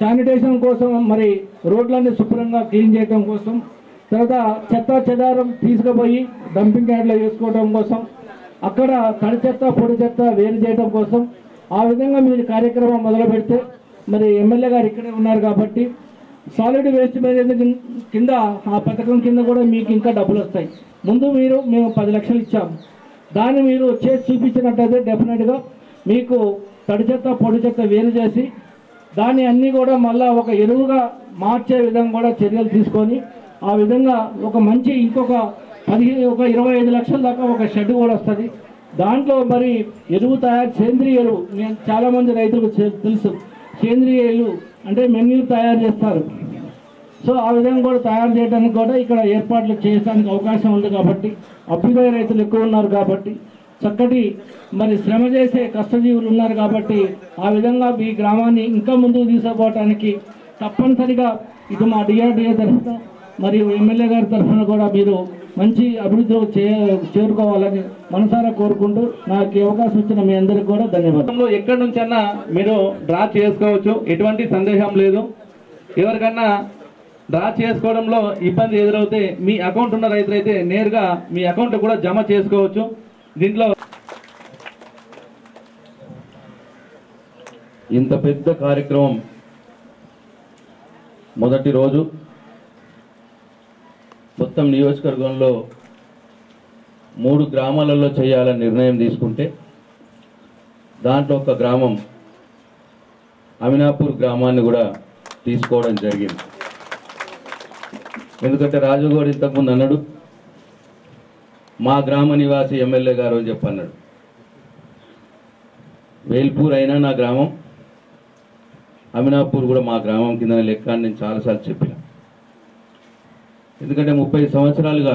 శానిటేషన్ కోసం మరి రోడ్లన్నీ శుభ్రంగా క్లీన్ చేయడం కోసం తర్వాత చెత్త చెదారం తీసుకుపోయి డంపింగ్ యార్డ్లో వేసుకోవడం కోసం అక్కడ తడి చెత్త పొడి చెత్త వేరు చేయడం కోసం ఆ విధంగా మీరు కార్యక్రమం మొదలు పెడితే మరి ఎమ్మెల్యే గారు ఇక్కడే ఉన్నారు కాబట్టి సాలిడ్ వేస్ట్ మేనేజ్మెంట్ కింద ఆ పథకం కింద కూడా మీకు ఇంకా డబ్బులు వస్తాయి. ముందు మీరు మేము పది లక్షలు ఇచ్చాము దాన్ని మీరు చేసి చూపించినట్టయితే డెఫినెట్గా మీకు తడి చెత్త పొడి చెత్త వేరు చేసి దాన్ని అన్నీ కూడా మళ్ళీ ఒక ఎరువుగా మార్చే విధంగా కూడా చర్యలు తీసుకొని ఆ విధంగా ఒక మంచి ఇంకొక పదిహేను ఒక ఇరవై ఐదు లక్షల దాకా ఒక షెడ్ కూడా వస్తుంది. దాంట్లో మరి ఎరువు తయారు సేంద్రియ ఎరువు నేను చాలామంది రైతులకు తెలుసు. సేంద్రియ ఎరువు అంటే మెన్యూ తయారు చేస్తారు. సో ఆ విధంగా కూడా తయారు చేయడానికి కూడా ఇక్కడ ఏర్పాట్లు చేయడానికి అవకాశం ఉంది కాబట్టి అభ్యుదయ రైతులు ఎక్కువ ఉన్నారు కాబట్టి చక్కటి మరి శ్రమ చేసే కష్టజీవులు ఉన్నారు కాబట్టి ఆ విధంగా ఈ గ్రామాన్ని ఇంకా ముందుకు తీసుకుపోవటానికి తప్పనిసరిగా ఇది మా డిఆర్డిఏ తరఫున మరియు ఎమ్మెల్యే గారి తరఫున కూడా మీరు మంచి అభివృద్ధిలో చే చేరుకోవాలని మనసారా కోరుకుంటూ నాకు అవకాశం ఇచ్చిన మీ అందరికీ కూడా ధన్యవాదాలు. ఎక్కడి నుంచైనా మీరు డ్రా చేసుకోవచ్చు. ఎటువంటి సందేహం లేదు. ఎవరికన్నా డ్రా చేసుకోవడంలో ఇబ్బంది ఎదురవుతే మీ అకౌంట్ ఉన్న రైతులైతే నేరుగా మీ అకౌంట్ కూడా జమ చేసుకోవచ్చు. దీంట్లో ఇంత పెద్ద కార్యక్రమం మొదటి రోజు మొత్తం నియోజకవర్గంలో మూడు గ్రామాలలో చేయాలని నిర్ణయం తీసుకుంటే దాంట్లో ఒక గ్రామం అమినాపూర్ గ్రామాన్ని కూడా తీసుకోవడం జరిగింది. ఎందుకంటే రాజు ఇంతకుముందు అన్నాడు మా గ్రామ నివాసి ఎమ్మెల్యే గారు అని చెప్పి అన్నాడు. వేల్పూర్ అయినా నా గ్రామం అమినాపూర్ కూడా మా గ్రామం కింద లెక్క అని నేను చాలాసార్లు చెప్పిన. ఎందుకంటే ముప్పై సంవత్సరాలుగా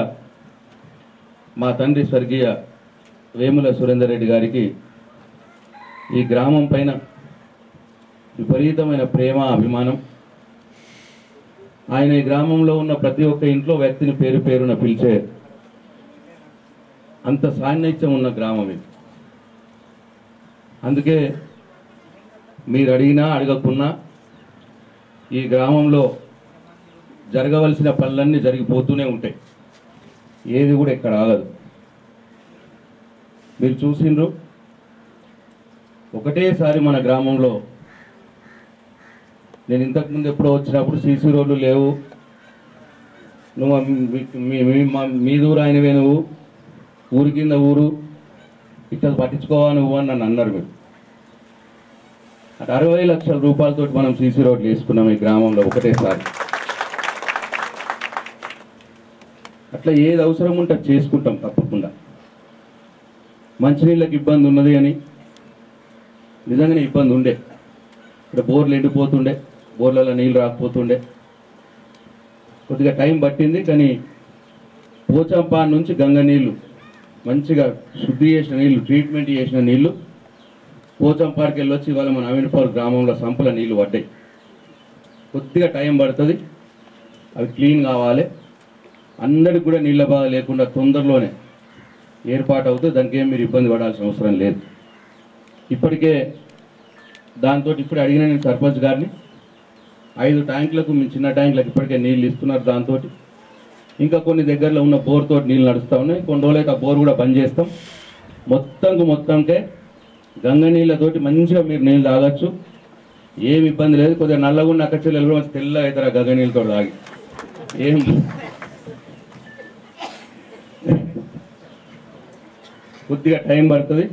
మా తండ్రి స్వర్గీయ వేముల సురేందర్ రెడ్డి గారికి ఈ గ్రామం పైన విపరీతమైన ప్రేమ అభిమానం. ఆయన ఈ గ్రామంలో ఉన్న ప్రతి ఒక్క ఇంట్లో వ్యక్తిని పేరు పేరున పిలిచే అంత సాన్నిధ్యం ఉన్న గ్రామం ఇది. అందుకే మీరు అడిగినా అడగకున్నా ఈ గ్రామంలో జరగవలసిన పనులన్నీ జరిగిపోతూనే ఉంటాయి. ఏది కూడా ఇక్కడ ఆగదు. మీరు చూసిండ్రు? ఒకటేసారి మన గ్రామంలో నేను ఇంతకుముందు ఎప్పుడో వచ్చినప్పుడు సీసీ రోడ్లు లేవు. నువ్వు మీ- దూరం అయినవే నువ్వు. ఊరి కింద ఊరు. ఇట్లా పట్టించుకోవా నువ్వు అని నన్ను అన్నారు మీరు. అరవై లక్షల రూపాయలతో మనం సీసీ రోడ్లు వేసుకున్నాం ఈ గ్రామంలో ఒకటేసారి. అట్లా ఏది అవసరం ఉంటే చేసుకుంటాం తప్పకుండా. మంచినీళ్ళకి ఇబ్బంది ఉన్నది అని నిజంగానే ఇబ్బంది ఉండే. ఇక్కడ బోర్లు ఎండిపోతుండే బోర్లలో నీళ్ళు రాకపోతుండే. కొద్దిగా టైం పట్టింది కానీ పోచంపా నుంచి గంగ నీళ్ళు మంచిగా శుద్ధి చేసిన నీళ్ళు ట్రీట్మెంట్ చేసిన నీళ్ళు పోచంపాడికి వెళ్ళి వచ్చి ఇవాళ మన అమీన్పాల్ గ్రామంలో సంపుల నీళ్ళు పడ్డాయి. కొద్దిగా టైం పడుతుంది అవి క్లీన్ కావాలి. అందరికి కూడా నీళ్ళ బాధ లేకుండా తొందరలోనే ఏర్పాటు అవుతుంది దానికి మీరు ఇబ్బంది పడాల్సిన అవసరం లేదు. ఇప్పటికే దాంతో ఇప్పుడు అడిగిన నేను సర్పంచ్ గారిని ఐదు ట్యాంకులకు మీ చిన్న ట్యాంకులకు ఇప్పటికే నీళ్ళు ఇస్తున్నారు దాంతో ఇంకా కొన్ని దగ్గరలో ఉన్న బోర్తో నీళ్ళు నడుస్తూ ఉన్నాయి. కొన్ని రోజులైతే ఆ బోర్ కూడా బంద్ చేస్తాం. మొత్తంకు మొత్తంకే గంగ నీళ్ళతోటి మంచిగా మీరు నీళ్ళు తాగొచ్చు. ఏమి ఇబ్బంది లేదు. కొద్దిగా నల్లగా ఉన్న చెల్లెలు కూడా అవుతారు ఆ గంగ నీళ్ళతో తాగి ఏం కొద్దిగా టైం పడుతుంది.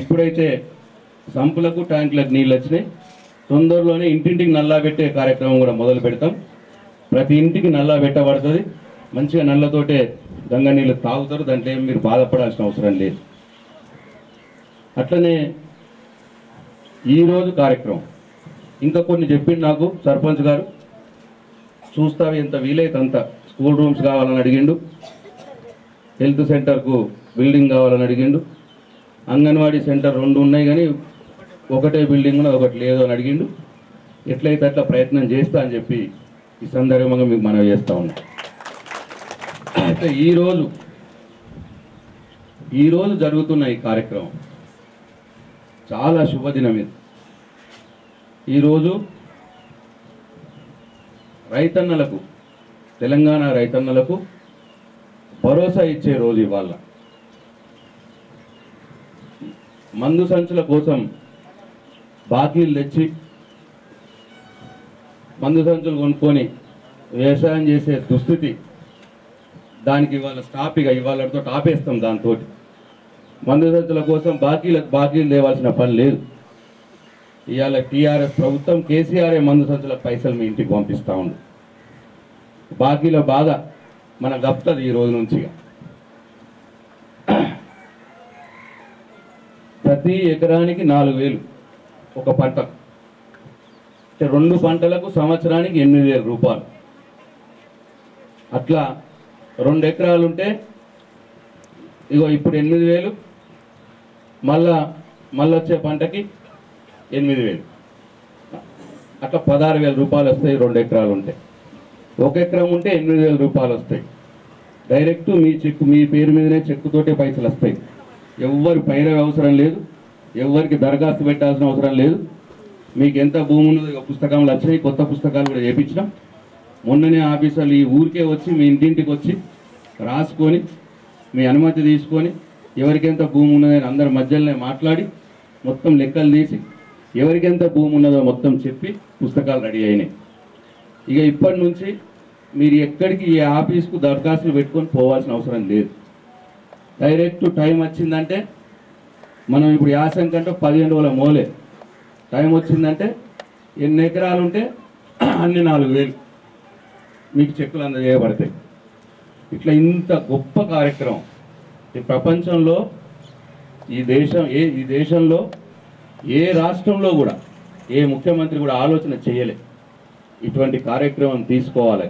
ఇప్పుడైతే సంపులకు ట్యాంకులకు నీళ్ళు వచ్చినాయి. తొందరలోనే ఇంటింటికి నల్లా పెట్టే కార్యక్రమం కూడా మొదలు పెడతాం. ప్రతి ఇంటికి నల్లా పెట్టబడుతుంది. మంచిగా నల్లతోటే గంగ నీళ్ళు తాగుతారు. దాంట్లో ఏం మీరు బాధపడాల్సిన అవసరం లేదు. అట్లనే ఈరోజు కార్యక్రమం. ఇంకా కొన్ని చెప్పిండు నాకు సర్పంచ్ గారు. చూస్తావి ఎంత వీలైతే అంత స్కూల్ రూమ్స్ కావాలని అడిగిండు. హెల్త్ సెంటర్కు బిల్డింగ్ కావాలని అడిగిండు. అంగన్వాడీ సెంటర్ రెండు ఉన్నాయి కానీ ఒకటే బిల్డింగ్ ఒకటి లేదు అని అడిగిండు. ఎట్లయితే అట్లా ప్రయత్నం చేస్తా అని చెప్పి ఈ సందర్భంగా మీకు మనవి చేస్తూ ఉన్నాం. అయితే ఈరోజు ఈరోజు జరుగుతున్న ఈ కార్యక్రమం చాలా శుభదినం ఇది. ఈరోజు రైతన్నలకు తెలంగాణ రైతన్నలకు భరోసా ఇచ్చే రోజు ఇవాళ. మందు సంచుల కోసం బాకీలు తెచ్చి మందు సంచులు కొనుక్కొని వ్యవసాయం చేసే దుస్థితి దానికి ఇవాళ స్టాప్ ఇక ఇవాళతో ఆపేస్తాం దాంతో మందు సంచుల కోసం బాకీలకు బాకీలు తేవాల్సిన పని లేదు. ఇవాళ టీఆర్ఎస్ ప్రభుత్వం కేసీఆర్ఏ మందు సంచుల పైసలు మీ ఇంటికి పంపిస్తా ఉంది. బాకీల బాధ మన గప్తది ఈ రోజు నుంచి ప్రతి ఎకరానికి నాలుగు వేలు ఒక పంట. అంటే రెండు పంటలకు సంవత్సరానికి ఎనిమిది వేల రూపాయలు. అట్లా రెండు ఎకరాలు ఉంటే ఇగో ఇప్పుడు ఎనిమిది వేలు మళ్ళా మళ్ళీ వచ్చే పంటకి ఎనిమిది వేలు. అట్లా పదహారు వేల రూపాయలు వస్తాయి రెండు ఎకరాలు ఉంటే ఒక ఎకరం ఉంటే ఎనిమిది వేల రూపాయలు వస్తాయి. డైరెక్ట్ మీ చెక్కు మీ పేరు మీదనే చెక్కుతోటే పైసలు వస్తాయి. ఎవ్వరు పైన అవసరం లేదు. ఎవ్వరికి దరఖాస్తు పెట్టాల్సిన అవసరం లేదు. మీకు ఎంత భూమి ఉన్నదో పుస్తకాలు వచ్చినాయి. కొత్త పుస్తకాలు కూడా చేపించినాం. మొన్ననే ఆఫీసర్లు ఈ ఊరికే వచ్చి మీ ఇంటింటికి వచ్చి రాసుకొని మీ అనుమతి తీసుకొని ఎవరికెంత భూమి ఉన్నదని అందరి మధ్యలోనే మాట్లాడి మొత్తం లెక్కలు తీసి ఎవరికి ఎంత భూమి ఉన్నదో మొత్తం చెప్పి పుస్తకాలు రెడీ అయినాయి. ఇక ఇప్పటి నుంచి మీరు ఎక్కడికి ఏ ఆఫీస్కు దరఖాస్తులు పెట్టుకొని పోవాల్సిన అవసరం లేదు. డైరెక్ట్ టైం వచ్చిందంటే మనం ఇప్పుడు యాసం కంటే పదిహేను రోజుల మోలే. టైం వచ్చిందంటే ఎన్ని ఎకరాలు ఉంటే అన్ని నాలుగు వేలు. మీకు చెక్కులు అందజేయబడతాయి ఇట్లా ఇంత గొప్ప కార్యక్రమం. ఈ ప్రపంచంలో ఈ దేశం ఏ ఈ దేశంలో ఏ రాష్ట్రంలో కూడా ఏ ముఖ్యమంత్రి కూడా ఆలోచన చేయలే. ఇటువంటి కార్యక్రమం తీసుకోవాలి.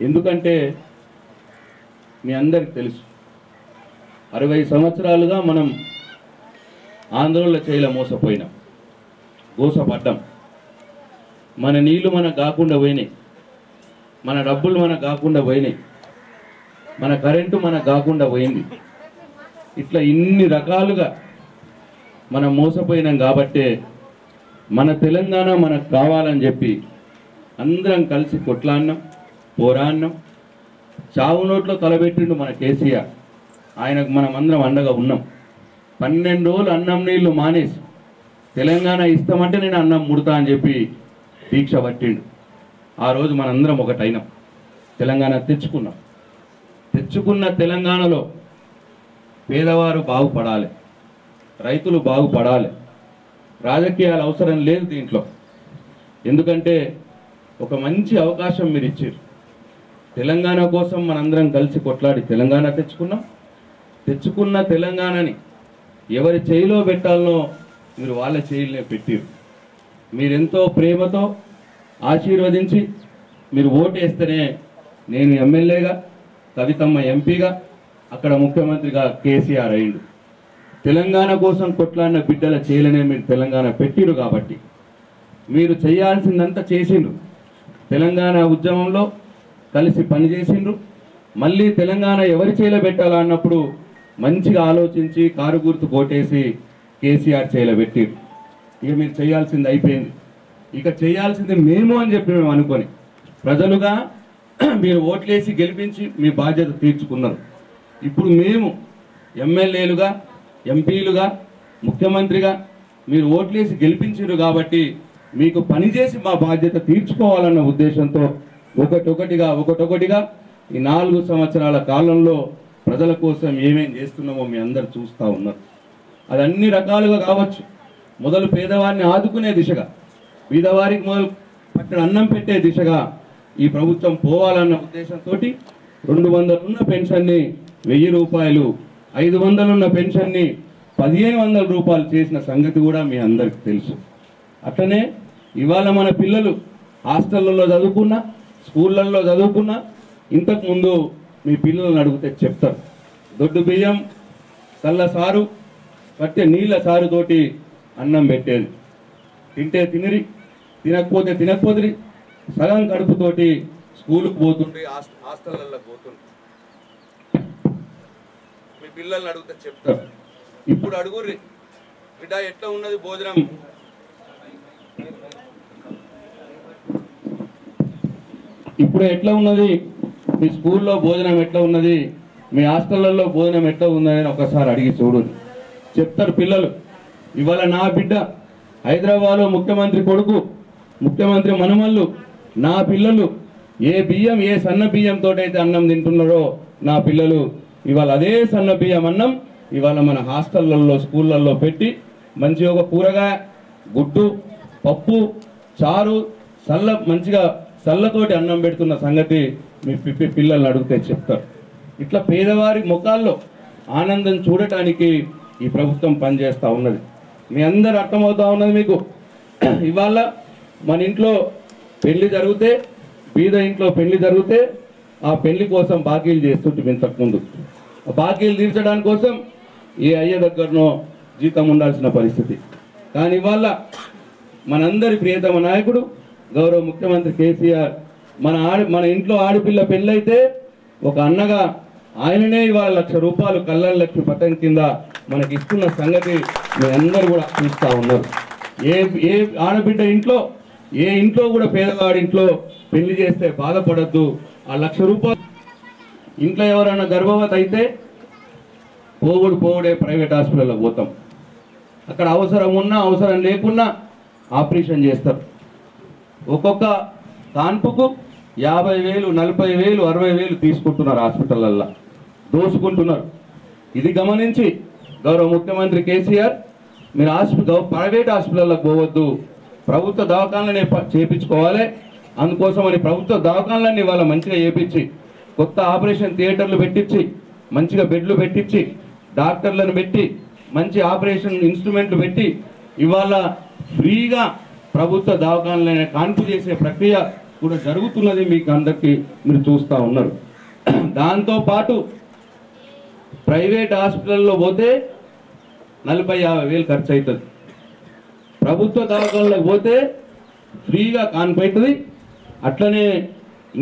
ఎందుకంటే మీ అందరికి తెలుసు. అరవై సంవత్సరాలుగా మనం ఆందోళన చేయలే మోసపోయినాం. మోసపడ్డాం మన నీళ్ళు మనకు కాకుండా పోయినాయి. మన డబ్బులు మనకు కాకుండా పోయినాయి. మన కరెంటు మనకు కాకుండా పోయింది. ఇట్లా ఇన్ని రకాలుగా మనం మోసపోయినాం కాబట్టే మన తెలంగాణ మనకు కావాలని చెప్పి అందరం కలిసి కొట్లాడినాం పోరాడినాం. చావు నోట్లో తలబెట్టిండు మన కేసీఆర్. ఆయనకు మనం అందరం అండగా ఉన్నాం. పన్నెండు రోజులు అన్నం నీళ్ళు మానేసి తెలంగాణ ఇస్తామంటే నేను అన్నం ముడతా అని చెప్పి దీక్ష పట్టిండు. ఆ రోజు మనందరం ఒకటైనాం. తెలంగాణ తెచ్చుకున్నాం. తెచ్చుకున్న తెలంగాణలో పేదవారు బాగుపడాలి రైతులు బాగుపడాలి రాజకీయాలు అవసరం లేదు దీంట్లో. ఎందుకంటే ఒక మంచి అవకాశం మీరు ఇచ్చారు. తెలంగాణ కోసం మనందరం కలిసి కొట్లాడి తెలంగాణ తెచ్చుకున్నాం. తెచ్చుకున్న తెలంగాణని ఎవరి చేయిలో పెట్టాలనో మీరు వాళ్ళ చేయిలోనే పెట్టారు. మీరెంతో ప్రేమతో ఆశీర్వదించి మీరు ఓటేస్తేనే నేను ఎమ్మెల్యేగా కవితమ్మ ఎంపీగా అక్కడ ముఖ్యమంత్రిగా కేసీఆర్ అయిండు. తెలంగాణ కోసం కొట్లాడిన బిడ్డల చేయలనే మీరు తెలంగాణ పెట్టిరు కాబట్టి. మీరు చేయాల్సిందంతా చేసిండ్రు. తెలంగాణ ఉద్యమంలో కలిసి పనిచేసిండ్రు. మళ్ళీ తెలంగాణ ఎవరి చేలో పెట్టాలన్నప్పుడు మంచిగా ఆలోచించి కారు గుర్తు కోటేసి కేసీఆర్ చేల పెట్టిరు ఇక మీరు చేయాల్సింది అయిపోయింది. ఇక చేయాల్సింది మేము అని చెప్పి మేము అనుకొని ప్రజలుగా మీరు ఓట్లేసి గెలిపించి మీ బాధ్యత తీర్చుకున్నారు. ఇప్పుడు మేము ఎమ్మెల్యేలుగా ఎంపీలుగా ముఖ్యమంత్రిగా మీరు ఓట్లేసి గెలిపించారు కాబట్టి మీకు పనిచేసి మా బాధ్యత తీర్చుకోవాలన్న ఉద్దేశంతో ఒకటొకటిగా ఒకటొకటిగా ఈ నాలుగు సంవత్సరాల కాలంలో ప్రజల కోసం ఏమేం చేస్తున్నామో మీ అందరు చూస్తూ ఉన్నారు. అది అన్ని రకాలుగా కావచ్చు. మొదలు పేదవారిని ఆదుకునే దిశగా పేదవారికి మొదలు పట్టిన అన్నం పెట్టే దిశగా ఈ ప్రభుత్వం పోవాలన్న ఉద్దేశంతో రెండు వందలున్న పెన్షన్ని వెయ్యి రూపాయలు ఐదు వందలున్న పెన్షన్ని పదిహేను వందల రూపాయలు చేసిన సంగతి కూడా మీ అందరికి తెలుసు. అట్లనే ఇవాళ మన పిల్లలు హాస్టళ్ళల్లో చదువుకున్నా స్కూళ్ళల్లో చదువుకున్నా ఇంతకుముందు మీ పిల్లల్ని అడిగితే చెప్తారు. దొడ్డు బియ్యం చల్ల సారు పట్టే నీళ్ళ సారుతోటి అన్నం పెట్టేది. తింటే తినిరి తినకపోతే తినకపోతే సగం కడుపుతోటి స్కూల్కి పోతుండే హాస్- హాస్టళ్ళల్లో పోతుండ్రి మీ పిల్లల్ని అడిగితే చెప్తారు. ఇప్పుడు అడుగుర్రి బిడ్డ ఎట్లా ఉన్నది భోజనం? ఇప్పుడు ఎట్లా ఉన్నది? మీ స్కూల్లో భోజనం ఎట్లా ఉన్నది? మీ హాస్టళ్ళలో భోజనం ఎట్లా ఉందని ఒకసారి అడిగి చూడండి చెప్తారు పిల్లలు ఇవాళ నా బిడ్డ హైదరాబాద్లో ముఖ్యమంత్రి కొడుకు ముఖ్యమంత్రి మనమల్లు నా పిల్లలు ఏ బియ్యం ఏ సన్న బియ్యంతో అయితే అన్నం తింటున్నారో నా పిల్లలు ఇవాళ అదే సన్న బియ్యం అన్నం ఇవాళ మన హాస్టళ్ళలో స్కూళ్ళల్లో పెట్టి మంచి ఒక కూరగాయ గుడ్డు పప్పు చారు సల్ల మంచిగా సల్లతోటి అన్నం పెడుతున్న సంగతి మీ పిప్పి పిల్లల్ని అడిగితే చెప్తారు. ఇట్లా పేదవారి ముఖాల్లో ఆనందం చూడటానికి ఈ ప్రభుత్వం పనిచేస్తూ ఉన్నది. మీ అందరు అర్థమవుతా ఉన్నది మీకు? ఇవాళ మన ఇంట్లో పెళ్ళి జరిగితే బీద ఇంట్లో పెళ్ళి జరిగితే ఆ పెళ్ళి కోసం బాకీలు చేస్తుంటే ఇంతకుముందు. ఆ బాకీలు తీర్చడానికి కోసం ఏ అయ్య దగ్గరనో జీతం ఉండాల్సిన పరిస్థితి. కానీ ఇవాళ మనందరి ప్రియతమ నాయకుడు గౌరవ ముఖ్యమంత్రి కేసీఆర్ మన ఆడి మన ఇంట్లో ఆడపిల్ల పెళ్ళైతే ఒక అన్నగా ఆయననే ఇవాళ లక్ష రూపాయలు కళ్యాణ లక్ష్మి పథకం కింద మనకి ఇస్తున్న సంగతి మీ అందరూ కూడా చూస్తూ ఉన్నారు. ఏ ఏ ఆడబిడ్డ ఇంట్లో ఏ ఇంట్లో కూడా పేదవాడి ఇంట్లో పెళ్ళి చేస్తే బాధపడద్దు. ఆ లక్ష రూపాయలు ఇంట్లో ఎవరైనా గర్భవతి అయితే పోవుడు పోవుడే ప్రైవేట్ హాస్పిటల్లో పోతాం. అక్కడ అవసరం ఉన్నా అవసరం లేకున్నా ఆపరేషన్ చేస్తారు. ఒక్కొక్క కాన్పుకు యాభై వేలు నలభై వేలు అరవై వేలు తీసుకుంటున్నారు హాస్పిటల్లల్లో. దోసుకుంటున్నారు. ఇది గమనించి గౌరవ ముఖ్యమంత్రి కేసీఆర్ మీరు హాస్పిటల్ ప్రైవేట్ హాస్పిటల్లకు పోవద్దు. ప్రభుత్వ దవాఖానలనే ప- చేపించుకోవాలి. అందుకోసమని ప్రభుత్వ దవాఖానలన్నీ ఇవాళ మంచిగా చేపించి కొత్త ఆపరేషన్ థియేటర్లు పెట్టించి మంచిగా బెడ్లు పెట్టించి డాక్టర్లను పెట్టి మంచి ఆపరేషన్ ఇన్స్ట్రుమెంట్లు పెట్టి ఇవాళ ఫ్రీగా ప్రభుత్వ దవాఖానలనే కాన్పు చేసే ప్రక్రియ కూడా జరుగుతున్నది మీకు అందరికీ మీరు చూస్తూ ఉన్నారు. దాంతో పాటు ప్రైవేట్ హాస్పిటల్లో పోతే నలభై యాభై వేలు ఖర్చు అవుతుంది ప్రభుత్వ దవాఖానలోకి పోతే ఫ్రీగా కానిపోతుంది. అట్లనే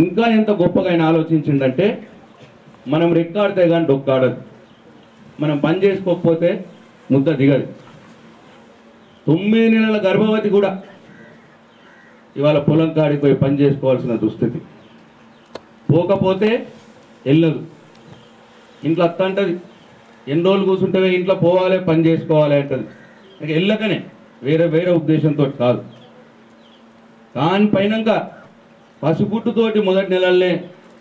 ఇంకా ఎంత గొప్పగా ఆయన ఆలోచించిండంటే మనం రెక్కాడితే కానీ డొక్కాడదు మనం పని చేసుకోకపోతే ముద్ద దిగదు. తొమ్మిది నెలల గర్భవతి కూడా ఇవాళ పొలం కాడికి పోయి పని చేసుకోవాల్సిన దుస్థితి. పోకపోతే వెళ్ళదు ఇంట్లో అత్త అంటది ఎన్ని రోజులు కూర్చుంటే ఇంట్లో పోవాలి పని చేసుకోవాలి అంటది. ఇంకా వెళ్ళకనే వేరే వేరే ఉద్దేశంతో కాదు. దాని పైనంక పసిపుట్టుతోటి మొదటి నెలల్లే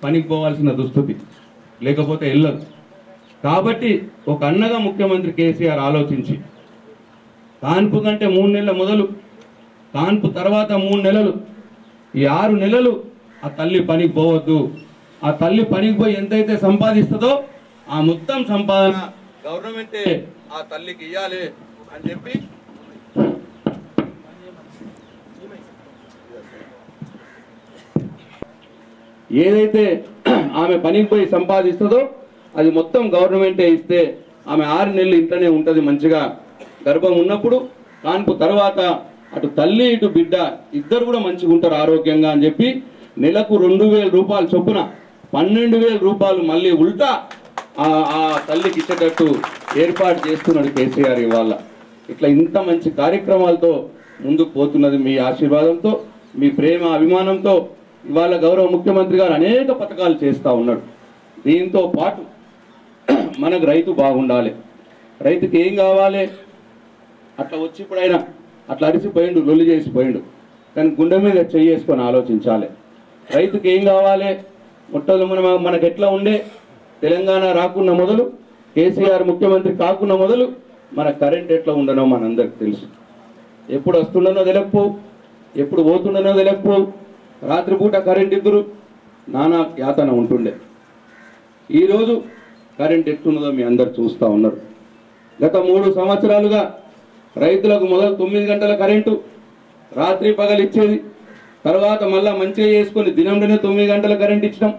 పనికి పోవాల్సిన దుస్థితి. లేకపోతే వెళ్ళదు కాబట్టి ఒక అన్నగా ముఖ్యమంత్రి కేసీఆర్ ఆలోచించి కాన్పు కంటే మూడు నెలల మొదలు కాన్పు తర్వాత మూడు నెలలు. ఈ ఆరు నెలలు ఆ తల్లి పనికి పోవద్దు. ఆ తల్లి పనికి పోయి ఎంతైతే సంపాదిస్తుందో ఆ మొత్తం సంపాదన గవర్నమెంటే ఆ తల్లికి ఇవ్వాలి అని చెప్పి ఏదైతే ఆమె పనికి పోయి సంపాదిస్తుందో అది మొత్తం గవర్నమెంటే ఇస్తే ఆమె ఆరు నెలలు ఇంట్లోనే ఉంటుంది మంచిగా. గర్భం ఉన్నప్పుడు కాన్పు తర్వాత అటు తల్లి ఇటు బిడ్డ ఇద్దరు కూడా మంచిగా ఉంటారు ఆరోగ్యంగా అని చెప్పి నెలకు రెండు వేల రూపాయలు చొప్పున పన్నెండు వేల రూపాయలు మళ్ళీ ఉల్టా ఆ ఆ తల్లికి ఇచ్చేటట్టు ఏర్పాటు చేస్తున్నాడు కేసీఆర్ ఇవాళ. ఇట్లా ఇంత మంచి కార్యక్రమాలతో ముందుకు పోతున్నది మీ ఆశీర్వాదంతో మీ ప్రేమ అభిమానంతో ఇవాళ గౌరవ ముఖ్యమంత్రి గారు అనేక పథకాలు చేస్తూ ఉన్నాడు. దీంతో పాటు మనకు రైతు బాగుండాలి. రైతుకి ఏం కావాలి? అట్లా వచ్చి ఇప్పుడైనా అట్లా అరిసిపోయిండు లొల్లి చేసిపోయిండు కానీ గుండె మీద చేసుకొని ఆలోచించాలి. రైతుకి ఏం కావాలి? మొట్టలు మన మనకు ఎట్లా ఉండే? తెలంగాణ రాకున్న మొదలు కేసీఆర్ ముఖ్యమంత్రి కాకున్న మొదలు మన కరెంట్ ఎట్లా ఉండనో మనందరికి తెలుసు. ఎప్పుడు వస్తుండనో తెలియకపోవు ఎప్పుడు పోతుండనో తెలియకపోవు రాత్రిపూట కరెంట్ ఇద్దరు నానా యాతన ఉంటుండే. ఈరోజు కరెంట్ ఎట్లున్నదో మీ అందరు చూస్తూ ఉన్నారు. గత మూడు సంవత్సరాలుగా రైతులకు మొదలు తొమ్మిది గంటల కరెంటు రాత్రి పగలు ఇచ్చేది. తర్వాత మళ్ళా మంచిగా చేసుకొని దినంలోనే తొమ్మిది గంటల కరెంట్ ఇచ్చడం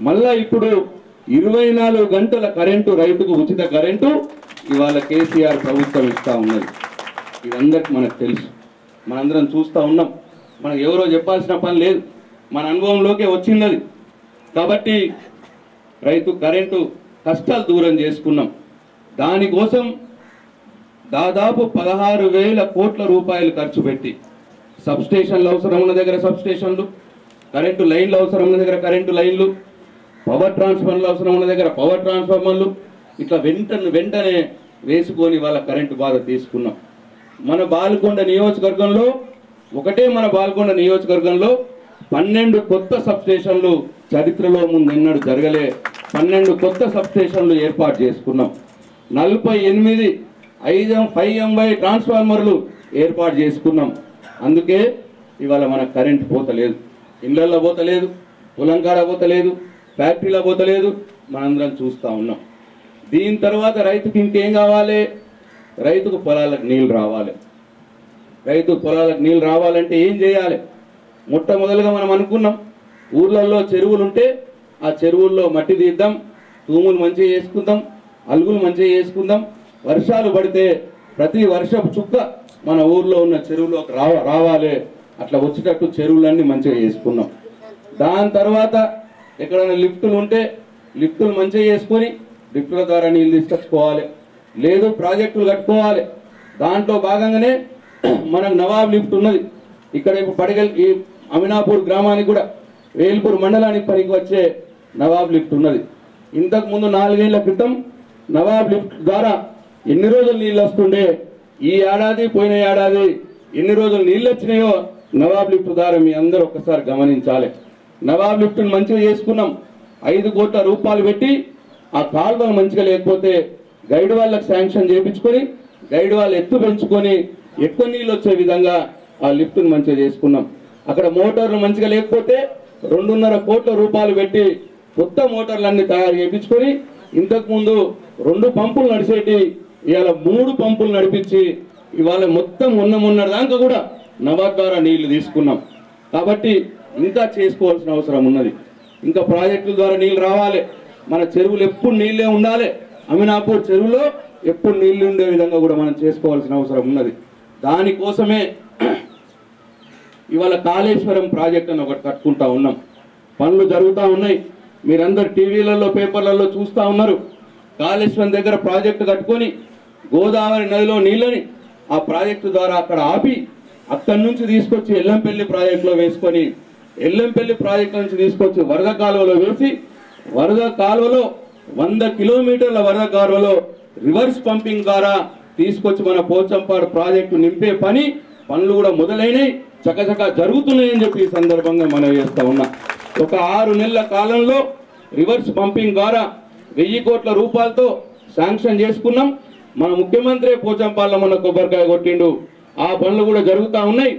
మళ్ళా ఇప్పుడు ఇరవై నాలుగు గంటల కరెంటు రైతుకు ఉచిత కరెంటు ఇవాళ కేసీఆర్ ప్రభుత్వం ఇస్తూ ఉన్నది. ఇదందరికి మనకు తెలుసు. మనందరం చూస్తూ ఉన్నాం. మనకు ఎవరో చెప్పాల్సిన పని లేదు. మన అనుభవంలోకే వచ్చింది కాబట్టి రైతు కరెంటు కష్టాలు దూరం చేసుకున్నాం. దానికోసం దాదాపు పదహారు వేల కోట్ల రూపాయలు ఖర్చు పెట్టి సబ్స్టేషన్లు అవసరం ఉన్న దగ్గర సబ్స్టేషన్లు కరెంటు లైన్లు అవసరం ఉన్న దగ్గర కరెంటు లైన్లు పవర్ ట్రాన్స్ఫర్లు అవసరం ఉన్న దగ్గర పవర్ ట్రాన్స్ఫార్మర్లు ఇట్లా వెంటనే వెంటనే వేసుకొని వాళ్ళ కరెంటు బాధ తీసుకున్నాం. మన బాల్కొండ నియోజకవర్గంలో ఒకటే మన బాల్కొండ నియోజకవర్గంలో పన్నెండు కొత్త సబ్స్టేషన్లు చరిత్రలో చరిత్రలో ముందెన్నడూ జరగలే. పన్నెండు కొత్త సబ్స్టేషన్లు ఏర్పాటు చేసుకున్నాం. నలభై ఎనిమిది ఐదు ఫైవ్ ఎంవై ట్రాన్స్ఫార్మర్లు ఏర్పాటు చేసుకున్నాం. అందుకే ఇవాళ మన కరెంట్ పోతలేదు. ఇళ్ళల్లో పోతలేదు పొలం పోతలేదు ఫ్యాక్టరీలో పోతలేదు మనందరం చూస్తూ ఉన్నాం. దీని తర్వాత రైతుకి ఇంకేం కావాలి? రైతుకు పొలాలకు నీళ్ళు రావాలి. రైతు పొలాలకు నీళ్ళు రావాలంటే ఏం చేయాలి? మొట్టమొదలుగా మనం అనుకున్నాం ఊర్లలో చెరువులు ఉంటే ఆ చెరువుల్లో మట్టి తీద్దాం తూములు మంచిగా చేసుకుందాం అలుగులు మంచిగా చేసుకుందాం వర్షాలు పడితే ప్రతి వర్షపు చుక్క మన ఊర్లో ఉన్న చెరువులోకి రావ రావాలి. అట్లా వచ్చేటట్టు చెరువులన్నీ మంచిగా చేసుకున్నాం. దాని తర్వాత ఎక్కడైనా లిఫ్టులు ఉంటే లిఫ్టులు మంచిగా చేసుకొని లిఫ్టుల ద్వారా నీళ్ళు తీసుకొచ్చుకోవాలి. లేదు ప్రాజెక్టులు కట్టుకోవాలి. దాంట్లో భాగంగానే మనకు నవాబ్ లిఫ్ట్ ఉన్నది. ఇక్కడ ఇప్పుడు పడగల్ ఈ అమినాపూర్ గ్రామానికి కూడా వేల్పూర్ మండలానికి పనికి వచ్చే నవాబ్ లిఫ్ట్ ఉన్నది. ఇంతకుముందు నాలుగేళ్ళ క్రితం నవాబ్ లిఫ్ట్ ద్వారా ఎన్ని రోజులు నీళ్ళు వస్తుండే? ఈ ఏడాది పోయిన ఏడాది ఎన్ని రోజులు నీళ్ళు వచ్చినాయో నవాబ్ లిఫ్ట్ ద్వారా మీ అందరూ ఒక్కసారి గమనించాలి. నవాబ్ లిఫ్ట్ని మంచిగా చేసుకున్నాం. ఐదు కోట్ల రూపాయలు పెట్టి ఆ కాలువలు మంచిగా లేకపోతే గైడ్ వాళ్ళకు శాంక్షన్ చేయించుకొని గైడ్ వాళ్ళు ఎత్తు పెంచుకొని ఎక్కువ నీళ్ళు వచ్చే విధంగా ఆ లిఫ్ట్ని మంచిగా చేసుకున్నాం. అక్కడ మోటార్లు మంచిగా లేకపోతే రెండున్నర కోట్ల రూపాయలు పెట్టి కొత్త మోటార్లన్నీ తయారు చేయించుకొని ఇంతకుముందు రెండు పంపులు నడిచేటి ఇవాళ మూడు పంపులు నడిపించి ఇవాళ మొత్తం ఉన్న మొన్నటి దాకా కూడా నవాబ్ ద్వారా నీళ్ళు తీసుకున్నాం. కాబట్టి ఇంకా చేసుకోవాల్సిన అవసరం ఉన్నది. ఇంకా ప్రాజెక్టుల ద్వారా నీళ్ళు రావాలి. మన చెరువులు ఎప్పుడు నీళ్ళే ఉండాలి. అమినాపూర్ చెరువులో ఎప్పుడు నీళ్ళు ఉండే విధంగా కూడా మనం చేసుకోవాల్సిన అవసరం ఉన్నది. దానికోసమే ఇవాళ కాళేశ్వరం ప్రాజెక్ట్ అని ఒకటి కట్టుకుంటా ఉన్నాం. పనులు జరుగుతూ ఉన్నాయి. మీరందరు టీవీలలో పేపర్లలో చూస్తూ ఉన్నారు. కాళేశ్వరం దగ్గర ప్రాజెక్టు కట్టుకొని గోదావరి నదిలో నీళ్ళని ఆ ప్రాజెక్టు ద్వారా అక్కడ ఆపి అక్కడి నుంచి తీసుకొచ్చి ఎల్లంపల్లి ప్రాజెక్టులో వేసుకొని ఎల్లంపల్లి ప్రాజెక్టు నుంచి తీసుకొచ్చి వరద కాలువలో వేసి వరద కాలువలో వంద కిలోమీటర్ల వరద కాలువలో రివర్స్ పంపింగ్ ద్వారా తీసుకొచ్చి మన పోచంపాడు ప్రాజెక్టు నింపే పని పనులు కూడా మొదలైనవి చకచక జరుగుతున్నాయని చెప్పి ఈ సందర్భంగా మనం చేస్తా ఉన్నా. ఒక ఆరు నెలల కాలంలో రివర్స్ పంపింగ్ ద్వారా వెయ్యి కోట్ల రూపాయలతో శాంక్షన్ చేసుకున్నాం. మన ముఖ్యమంత్రి పోచంపాళ్ళ మన కొబ్బరికాయ కొట్టిండు. ఆ పనులు కూడా జరుగుతూ ఉన్నాయి.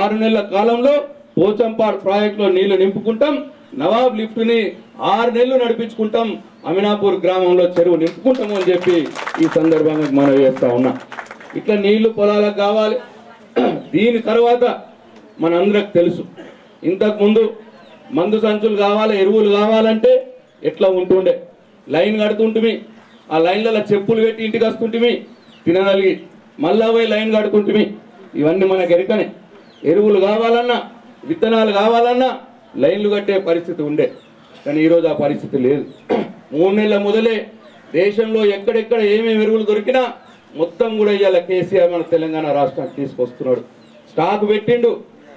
ఆరు నెలల కాలంలో పోచంపాడు ప్రాజెక్టులో నీళ్ళు నింపుకుంటాం. నవాబ్ లిఫ్ట్ని ఆరు నెలలు నడిపించుకుంటాం. అమినాపూర్ గ్రామంలో చెరువు నింపుకుంటాము అని చెప్పి ఈ సందర్భంగా మనం చేస్తా ఉన్నాం. ఇట్లా నీళ్ళు పొలాలకు కావాలి. దీని తర్వాత మనందరికి తెలుసు. ఇంతకుముందు మందు సంచులు కావాలి ఎరువులు కావాలంటే ఎట్లా ఉంటుండే? లైన్ కడుతుంటుమి. ఆ లైన్లలో చెప్పులు పెట్టి ఇంటికి వస్తుంటిమి. తినగలిగి మళ్ళా పోయి లైన్ కడుతుంటిమి ఇవన్నీ మనకు ఎరుకనే. ఎరువులు కావాలన్నా విత్తనాలు కావాలన్నా లైన్లు కట్టే పరిస్థితి ఉండే. కానీ ఈరోజు ఆ పరిస్థితి లేదు. మూడు నెలల మొదలే దేశంలో ఎక్కడెక్కడ ఏమేమి ఎరువులు దొరికినా మొత్తం కూడా ఇవాళ కేసీఆర్ మన తెలంగాణ రాష్ట్రానికి తీసుకొస్తున్నాడు. స్టాక్ పెట్టిండు.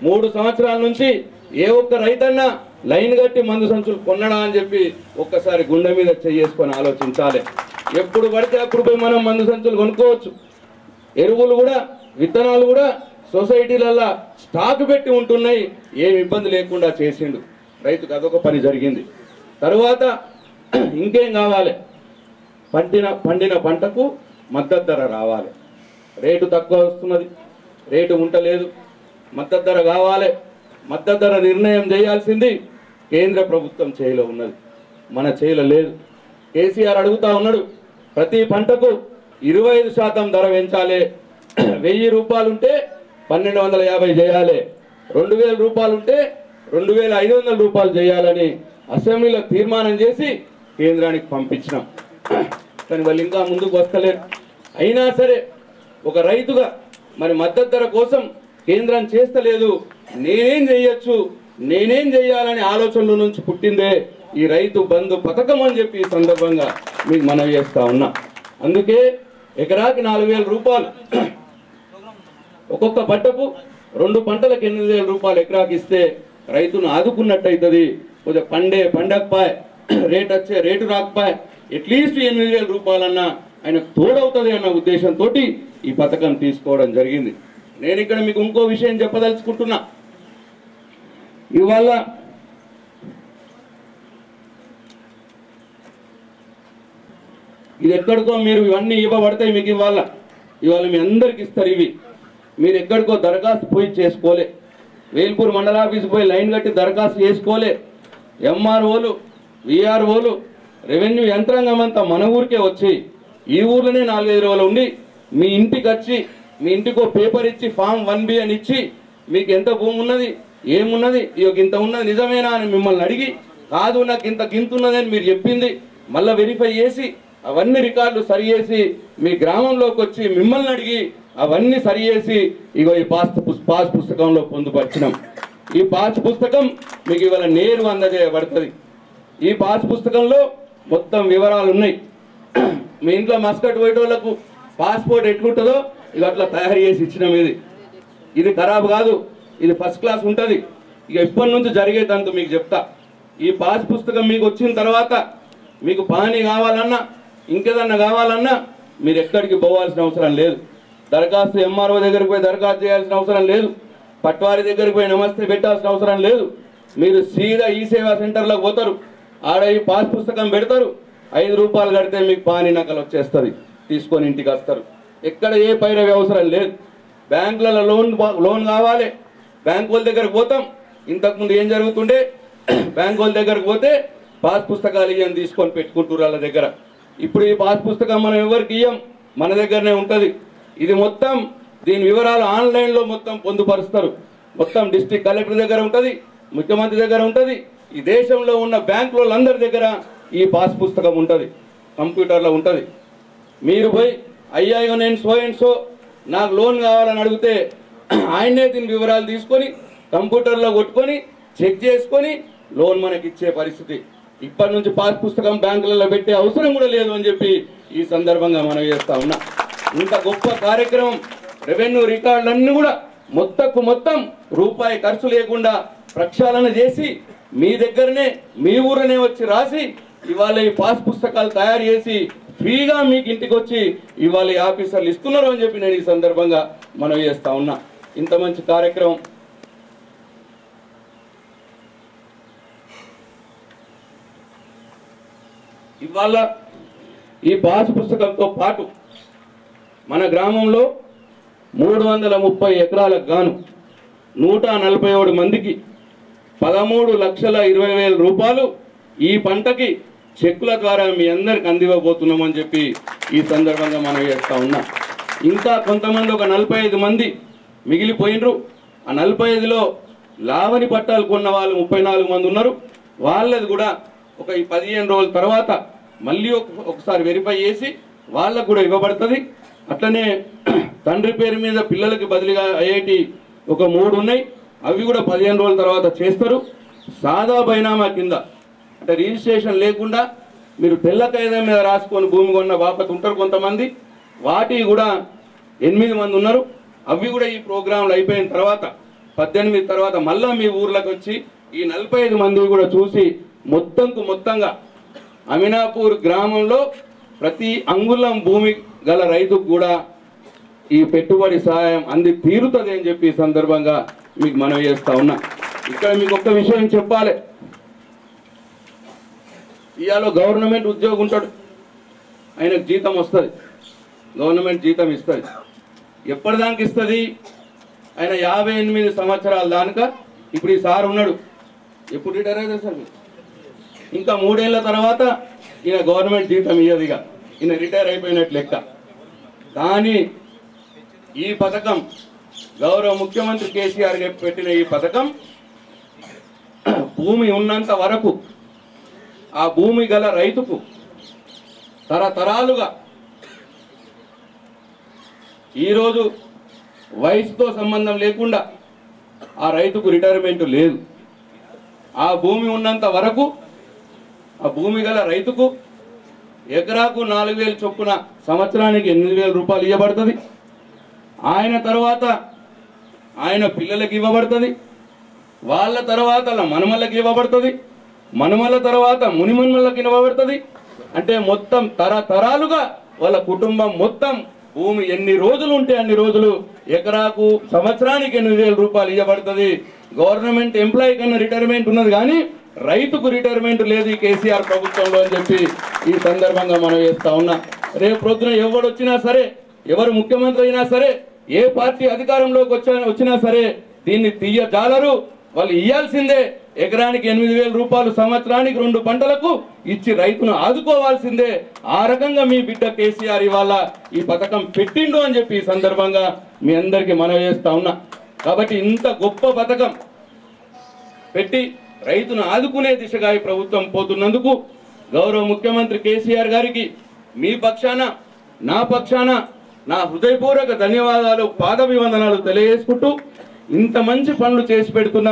మూడు సంవత్సరాల నుంచి ఏ ఒక్క రైతన్నా లైన్ కట్టి మందు సంచులు కొన్నడా అని చెప్పి ఒక్కసారి గుండె మీద చేసుకొని ఆలోచించాలి. ఎప్పుడు పడితే అప్పుడు పోయి మనం మందు సంచులు కొనుక్కోవచ్చు. ఎరువులు కూడా విత్తనాలు కూడా సొసైటీలల్లా స్టాక్ పెట్టి ఉంటున్నాయి. ఏం ఇబ్బంది లేకుండా చేసిండు. రైతుకు అదొక పని జరిగింది. తరువాత ఇంకేం కావాలి? పండిన పండిన పంటకు మద్దతు ధర రావాలి. రేటు తక్కువ వస్తున్నది. రేటు ఉంటలేదు. మద్దతు ధర కావాలి. మద్దతు ధర నిర్ణయం చేయాల్సింది కేంద్ర ప్రభుత్వం చేయిలో ఉన్నది. మన చేయిలో లేదు. కేసీఆర్ అడుగుతా ఉన్నాడు ప్రతి పంటకు ఇరవై ఐదు శాతం ధర పెంచాలి. వెయ్యి రూపాయలు ఉంటే పన్నెండు వందల యాభై చేయాలి. రెండు వేల రూపాయలు ఉంటే రెండు వేల ఐదు వందల రూపాయలు చేయాలని అసెంబ్లీలో తీర్మానం చేసి కేంద్రానికి పంపించినాం. కానీ వాళ్ళు ఇంకా ముందుకు వస్తలేరు. అయినా సరే ఒక రైతుగా మరి మద్దతు ధర కోసం కేంద్రం చేస్తలేదు. నేనేం చెయ్యొచ్చు నేనేం చెయ్యాలనే ఆలోచనల నుంచి పుట్టిందే ఈ రైతు బంధు పథకం అని చెప్పి ఈ సందర్భంగా మీకు మనవి చేస్తా ఉన్నా. అందుకే ఎకరాకి నాలుగు వేల రూపాయలు. ఒక్కొక్క పంటకు రెండు పంటలకు ఎనిమిది వేల రూపాయలు ఎకరాకి ఇస్తే రైతును ఆదుకున్నట్టు అవుతుంది కొద్దిగా పండే పండకపాయ్ రేట్ వచ్చే రేటు రాకపాయ్ అట్లీస్ట్ ఎనిమిది వేల రూపాయలన్నా ఆయనకు తోడవుతుంది అన్న ఉద్దేశంతో ఈ పథకం తీసుకోవడం జరిగింది. నేను ఇక్కడ మీకు ఇంకో విషయం చెప్పదలుచుకుంటున్నా. ఇవాళ ఇది ఎక్కడికో మీరు ఇవన్నీ ఇవ్వబడతాయి మీకు ఇవాళ ఇవాళ మీ అందరికి ఇస్తారు ఇవి. మీరు ఎక్కడికో దరఖాస్తు పోయి చేసుకోలే. వేల్పూర్ మండలాఫీస్ పోయి లైన్ కట్టి దరఖాస్తు చేసుకోలే. ఎంఆర్ఓలు విఆర్ఓలు రెవెన్యూ యంత్రాంగం అంతా మన ఊరికే వచ్చి ఈ ఊర్లోనే నాలుగైదు రోజులు ఉండి మీ ఇంటికి వచ్చి మీ ఇంటికి పేపర్ ఇచ్చి ఫామ్ వన్ బి అని ఇచ్చి మీకు ఎంత భూమి ఉన్నది? ఏమున్నది? ఇక ఇంత ఉన్నది నిజమేనా అని మిమ్మల్ని అడిగి కాదు నాకు ఇంత గింత ఉన్నది మీరు చెప్పింది మళ్ళీ వెరిఫై చేసి అవన్నీ రికార్డులు సరి చేసి మీ గ్రామంలోకి వచ్చి మిమ్మల్ని అడిగి అవన్నీ సరి చేసి ఇగో ఈ పాస్ పాస్ పుస్తకంలో పొందుపరిచినాం. ఈ పాస్ పుస్తకం మీకు ఇవాళ నేరు అందజేయబడుతుంది. ఈ పాస్ పుస్తకంలో మొత్తం వివరాలు ఉన్నాయి. మీ ఇంట్లో మస్కట్ పోయేటోళ్ళకు పాస్పోర్ట్ ఎట్లుంటుందో ఇక అట్లా తయారు చేసి ఇచ్చినాం ఇది. ఇది ఖరాబ్ కాదు. ఇది ఫస్ట్ క్లాస్ ఉంటుంది. ఇక ఇప్పటి నుంచి జరిగేదంతా మీకు చెప్తా. ఈ పాస్ పుస్తకం మీకు వచ్చిన తర్వాత మీకు పానీ కావాలన్నా ఇంకేదన్నా కావాలన్నా మీరు ఎక్కడికి పోవాల్సిన అవసరం లేదు. దరఖాస్తు ఎంఆర్ఓ దగ్గరికి పోయి దరఖాస్తు చేయాల్సిన అవసరం లేదు. పట్వారి దగ్గరికి పోయి నమస్తే పెట్టాల్సిన అవసరం లేదు. మీరు సీదా ఈ సేవా సెంటర్లోకి పోతారు. ఆడ ఈ పాస్ పుస్తకం పెడతారు. ఐదు రూపాయలు కడితే మీకు పానీ నకలు వచ్చేస్తుంది. తీసుకొని ఇంటికి వస్తారు. ఎక్కడ ఏ పైరవి అవసరం లేదు. బ్యాంకులలో లోన్ లోన్ కావాలి. బ్యాంక్ వాళ్ళ దగ్గరకు పోతాం. ఇంతకుముందు ఏం జరుగుతుండే? బ్యాంకు వాళ్ళ దగ్గరకు పోతే పాస్ పుస్తకాలు ఇయ్యం తీసుకొని పెట్టుకుంటున్నారు వాళ్ళ దగ్గర. ఇప్పుడు ఈ పాస్ పుస్తకం మనం ఎవరికి ఇయ్యం? మన దగ్గరనే ఉంటుంది. ఇది మొత్తం దీని వివరాలు ఆన్లైన్లో మొత్తం పొందుపరుస్తారు. మొత్తం డిస్టిక్ కలెక్టర్ దగ్గర ఉంటుంది ముఖ్యమంత్రి దగ్గర ఉంటుంది ఈ దేశంలో ఉన్న బ్యాంకుల అందరి దగ్గర ఈ పాస్ పుస్తకం ఉంటుంది కంప్యూటర్లో ఉంటుంది. మీరు పోయి అయ్యాయో నేను సో అండ్ సో నాకు లోన్ కావాలని అడిగితే ఆయనే దీని వివరాలు తీసుకొని కంప్యూటర్లో కొట్టుకొని చెక్ చేసుకొని లోన్ మనకి ఇచ్చే పరిస్థితి. ఇప్పటి నుంచి పాస్ పుస్తకం బ్యాంకులలో పెట్టే అవసరం కూడా లేదు అని చెప్పి ఈ సందర్భంగా మనం చేస్తా ఉన్నా. ఇంత గొప్ప కార్యక్రమం రెవెన్యూ రికార్డులన్నీ కూడా మొత్తకు మొత్తం రూపాయి ఖర్చు లేకుండా ప్రక్షాళన చేసి మీ దగ్గరనే మీ ఊరనే వచ్చి రాసి ఇవాళ ఈ పాస్ పుస్తకాలు తయారు చేసి ఫ్రీగా మీకు ఇంటికి వచ్చి ఇవాళ ఈ ఆఫీసర్లు ఇస్తున్నారు అని చెప్పి నేను ఈ సందర్భంగా మనం చేస్తా ఉన్నా. ఇంత మంచి కార్యక్రమం. ఇవాళ ఈ పాస్ పుస్తకంతో పాటు మన గ్రామంలో మూడు వందల ముప్పై ఎకరాలకు గాను నూట నలభై ఏడు మందికి పదమూడు లక్షల ఇరవై వేల రూపాయలు ఈ పంటకి చెక్కుల ద్వారా మీ అందరికి అందివ్వబోతున్నామని చెప్పి ఈ సందర్భంగా మనం చేస్తా ఉన్నాం. ఇంకా కొంతమంది ఒక నలభై ఐదు మంది మిగిలిపోయినరు. ఆ నలభై ఐదులో లావని పట్టాలు కొన్న వాళ్ళు ముప్పై నాలుగు మంది ఉన్నారు. వాళ్ళది కూడా ఒక ఈ పదిహేను రోజుల తర్వాత మళ్ళీ ఒకసారి వెరిఫై చేసి వాళ్ళకు కూడా ఇవ్వబడుతుంది. అట్లనే తండ్రి పేరు మీద పిల్లలకి బదిలీగా ఐఐటి ఒక మూడు ఉన్నాయి. అవి కూడా పదిహేను రోజుల తర్వాత చేస్తారు. సాదా బైనామా కింద అంటే రిజిస్ట్రేషన్ లేకుండా మీరు తెల్ల కాగితం మీద రాసుకొని భూమి కొన్న బాపత ఉంటారు కొంతమంది. వాటి కూడా ఎనిమిది మంది ఉన్నారు. అవి కూడా ఈ ప్రోగ్రాంలు అయిపోయిన తర్వాత పద్దెనిమిది తర్వాత మళ్ళా మీ ఊర్లకు వచ్చి ఈ నలభై ఐదు మంది కూడా చూసి మొత్తంకు మొత్తంగా అమినాపూర్ గ్రామంలో ప్రతి అంగుళం భూమి గల రైతుకు కూడా ఈ పెట్టుబడి సహాయం అంది తీరుతుంది అని చెప్పి సందర్భంగా మీకు మనవి చేస్తా ఉన్నా. ఇక్కడ మీకు ఒక్క విషయం చెప్పాలి. ఇవాళ గవర్నమెంట్ ఉద్యోగం ఉంటాడు. ఆయనకు జీతం వస్తుంది. గవర్నమెంట్ జీతం ఇస్తుంది. ఎప్పటిదానికి ఇస్తుంది? ఆయన యాభై ఎనిమిది సంవత్సరాల దానిక ఇప్పుడు ఈ సార్ ఉన్నాడు. ఎప్పుడు రిటైర్ అవుతుంది సార్ ఇంకా మూడేళ్ళ తర్వాత ఈయన గవర్నమెంట్ జీతం ఇయ్యదు ఇక. ఈయన రిటైర్ అయిపోయినట్లు లెక్క. కానీ ఈ పథకం గౌరవ ముఖ్యమంత్రి కేసీఆర్ పెట్టిన ఈ పథకం భూమి ఉన్నంత వరకు ఆ భూమి గల రైతుకు తరతరాలుగా ఈరోజు వయసుతో సంబంధం లేకుండా ఆ రైతుకు రిటైర్మెంట్ లేదు. ఆ భూమి ఉన్నంత వరకు ఆ భూమి గల రైతుకు ఎకరాకు నాలుగు వేలు చొప్పున సంవత్సరానికి ఎనిమిది వేల రూపాయలు ఇవ్వబడుతుంది ఆయన తర్వాత ఆయన పిల్లలకి ఇవ్వబడుతుంది. వాళ్ళ తర్వాత వాళ్ళ మనమళ్ళకి ఇవ్వబడుతుంది. మనమల తర్వాత మునిమన్మలకి ఇవ్వబడుతుంది. అంటే మొత్తం తరతరాలుగా వాళ్ళ కుటుంబం మొత్తం భూమి ఎన్ని రోజులు ఉంటే అన్ని రోజులు ఎకరాకు సంవత్సరానికి ఎనిమిది వేల రూపాయలు ఇవ్వబడుతుంది గవర్నమెంట్ ఎంప్లాయీ కన్నా రిటైర్మెంట్ ఉన్నది కానీ రైతుకు రిటైర్మెంట్ లేదు ఈ కేసీఆర్ ప్రభుత్వంలో అని చెప్పి ఈ సందర్భంగా మనం చేస్తా ఉన్నా. రేపు ప్రొద్దున ఎవడు వచ్చినా సరే ఎవరు ముఖ్యమంత్రి అయినా సరే ఏ పార్టీ అధికారంలోకి వచ్చినా సరే దీన్ని తీయజాలరు. వాళ్ళు ఇవ్వాల్సిందే ఎకరానికి ఎనిమిది వేల రూపాయలు సంవత్సరానికి రెండు పంటలకు ఇచ్చి రైతును ఆదుకోవాల్సిందే. ఆ రకంగా మీ బిడ్డ కేసీఆర్ ఇవాళ ఈ పథకం పెట్టిండు అని చెప్పి ఈ సందర్భంగా మీ అందరికీ మనవి చేస్తా ఉన్నా. కాబట్టి ఇంత గొప్ప పథకం పెట్టి రైతును ఆదుకునే దిశగా ఈ ప్రభుత్వం పోతున్నందుకు గౌరవ ముఖ్యమంత్రి కేసీఆర్ గారికి మీ పక్షాన నా పక్షాన నా హృదయపూర్వక ధన్యవాదాలు పాదభివందనాలు తెలియజేసుకుంటూ ఇంత మంచి పనులు చేసి పెడుతున్న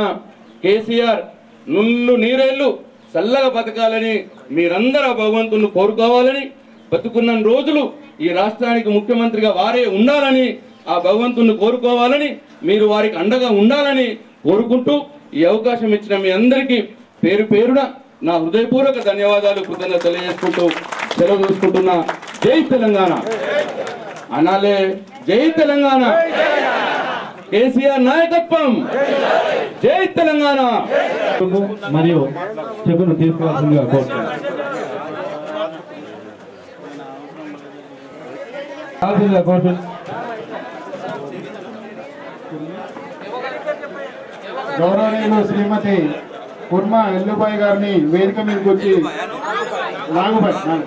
కేసీఆర్ నుళ్ళు నీరేళ్ళు చల్లగా బతకాలని మీరందరూ ఆ భగవంతుని కోరుకోవాలని బతుకున్న రోజులు ఈ రాష్ట్రానికి ముఖ్యమంత్రిగా వారే ఉండాలని ఆ భగవంతుని కోరుకోవాలని మీరు వారికి అండగా ఉండాలని కోరుకుంటూ ఈ అవకాశం ఇచ్చిన మీ అందరికీ పేరు పేరున నా హృదయపూర్వక ధన్యవాదాలు కృతజ్ఞత తెలియజేసుకుంటూ సెలవు చూసుకుంటున్నా జై తెలంగాణ. అనాలే జై తెలంగాణ. కేసీఆర్ నాయకత్వం. జై తెలంగాణ. మరియు చెప్పును తీసుకోవాల్సిందిగా కోరుతున్నాను. గౌరవనీయులు శ్రీమతి కుర్మ ఎల్లుబాయి గారిని వేదిక మీదకి వచ్చి నాగుబాయి నాగు.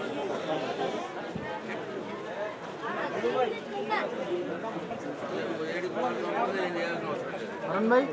भाई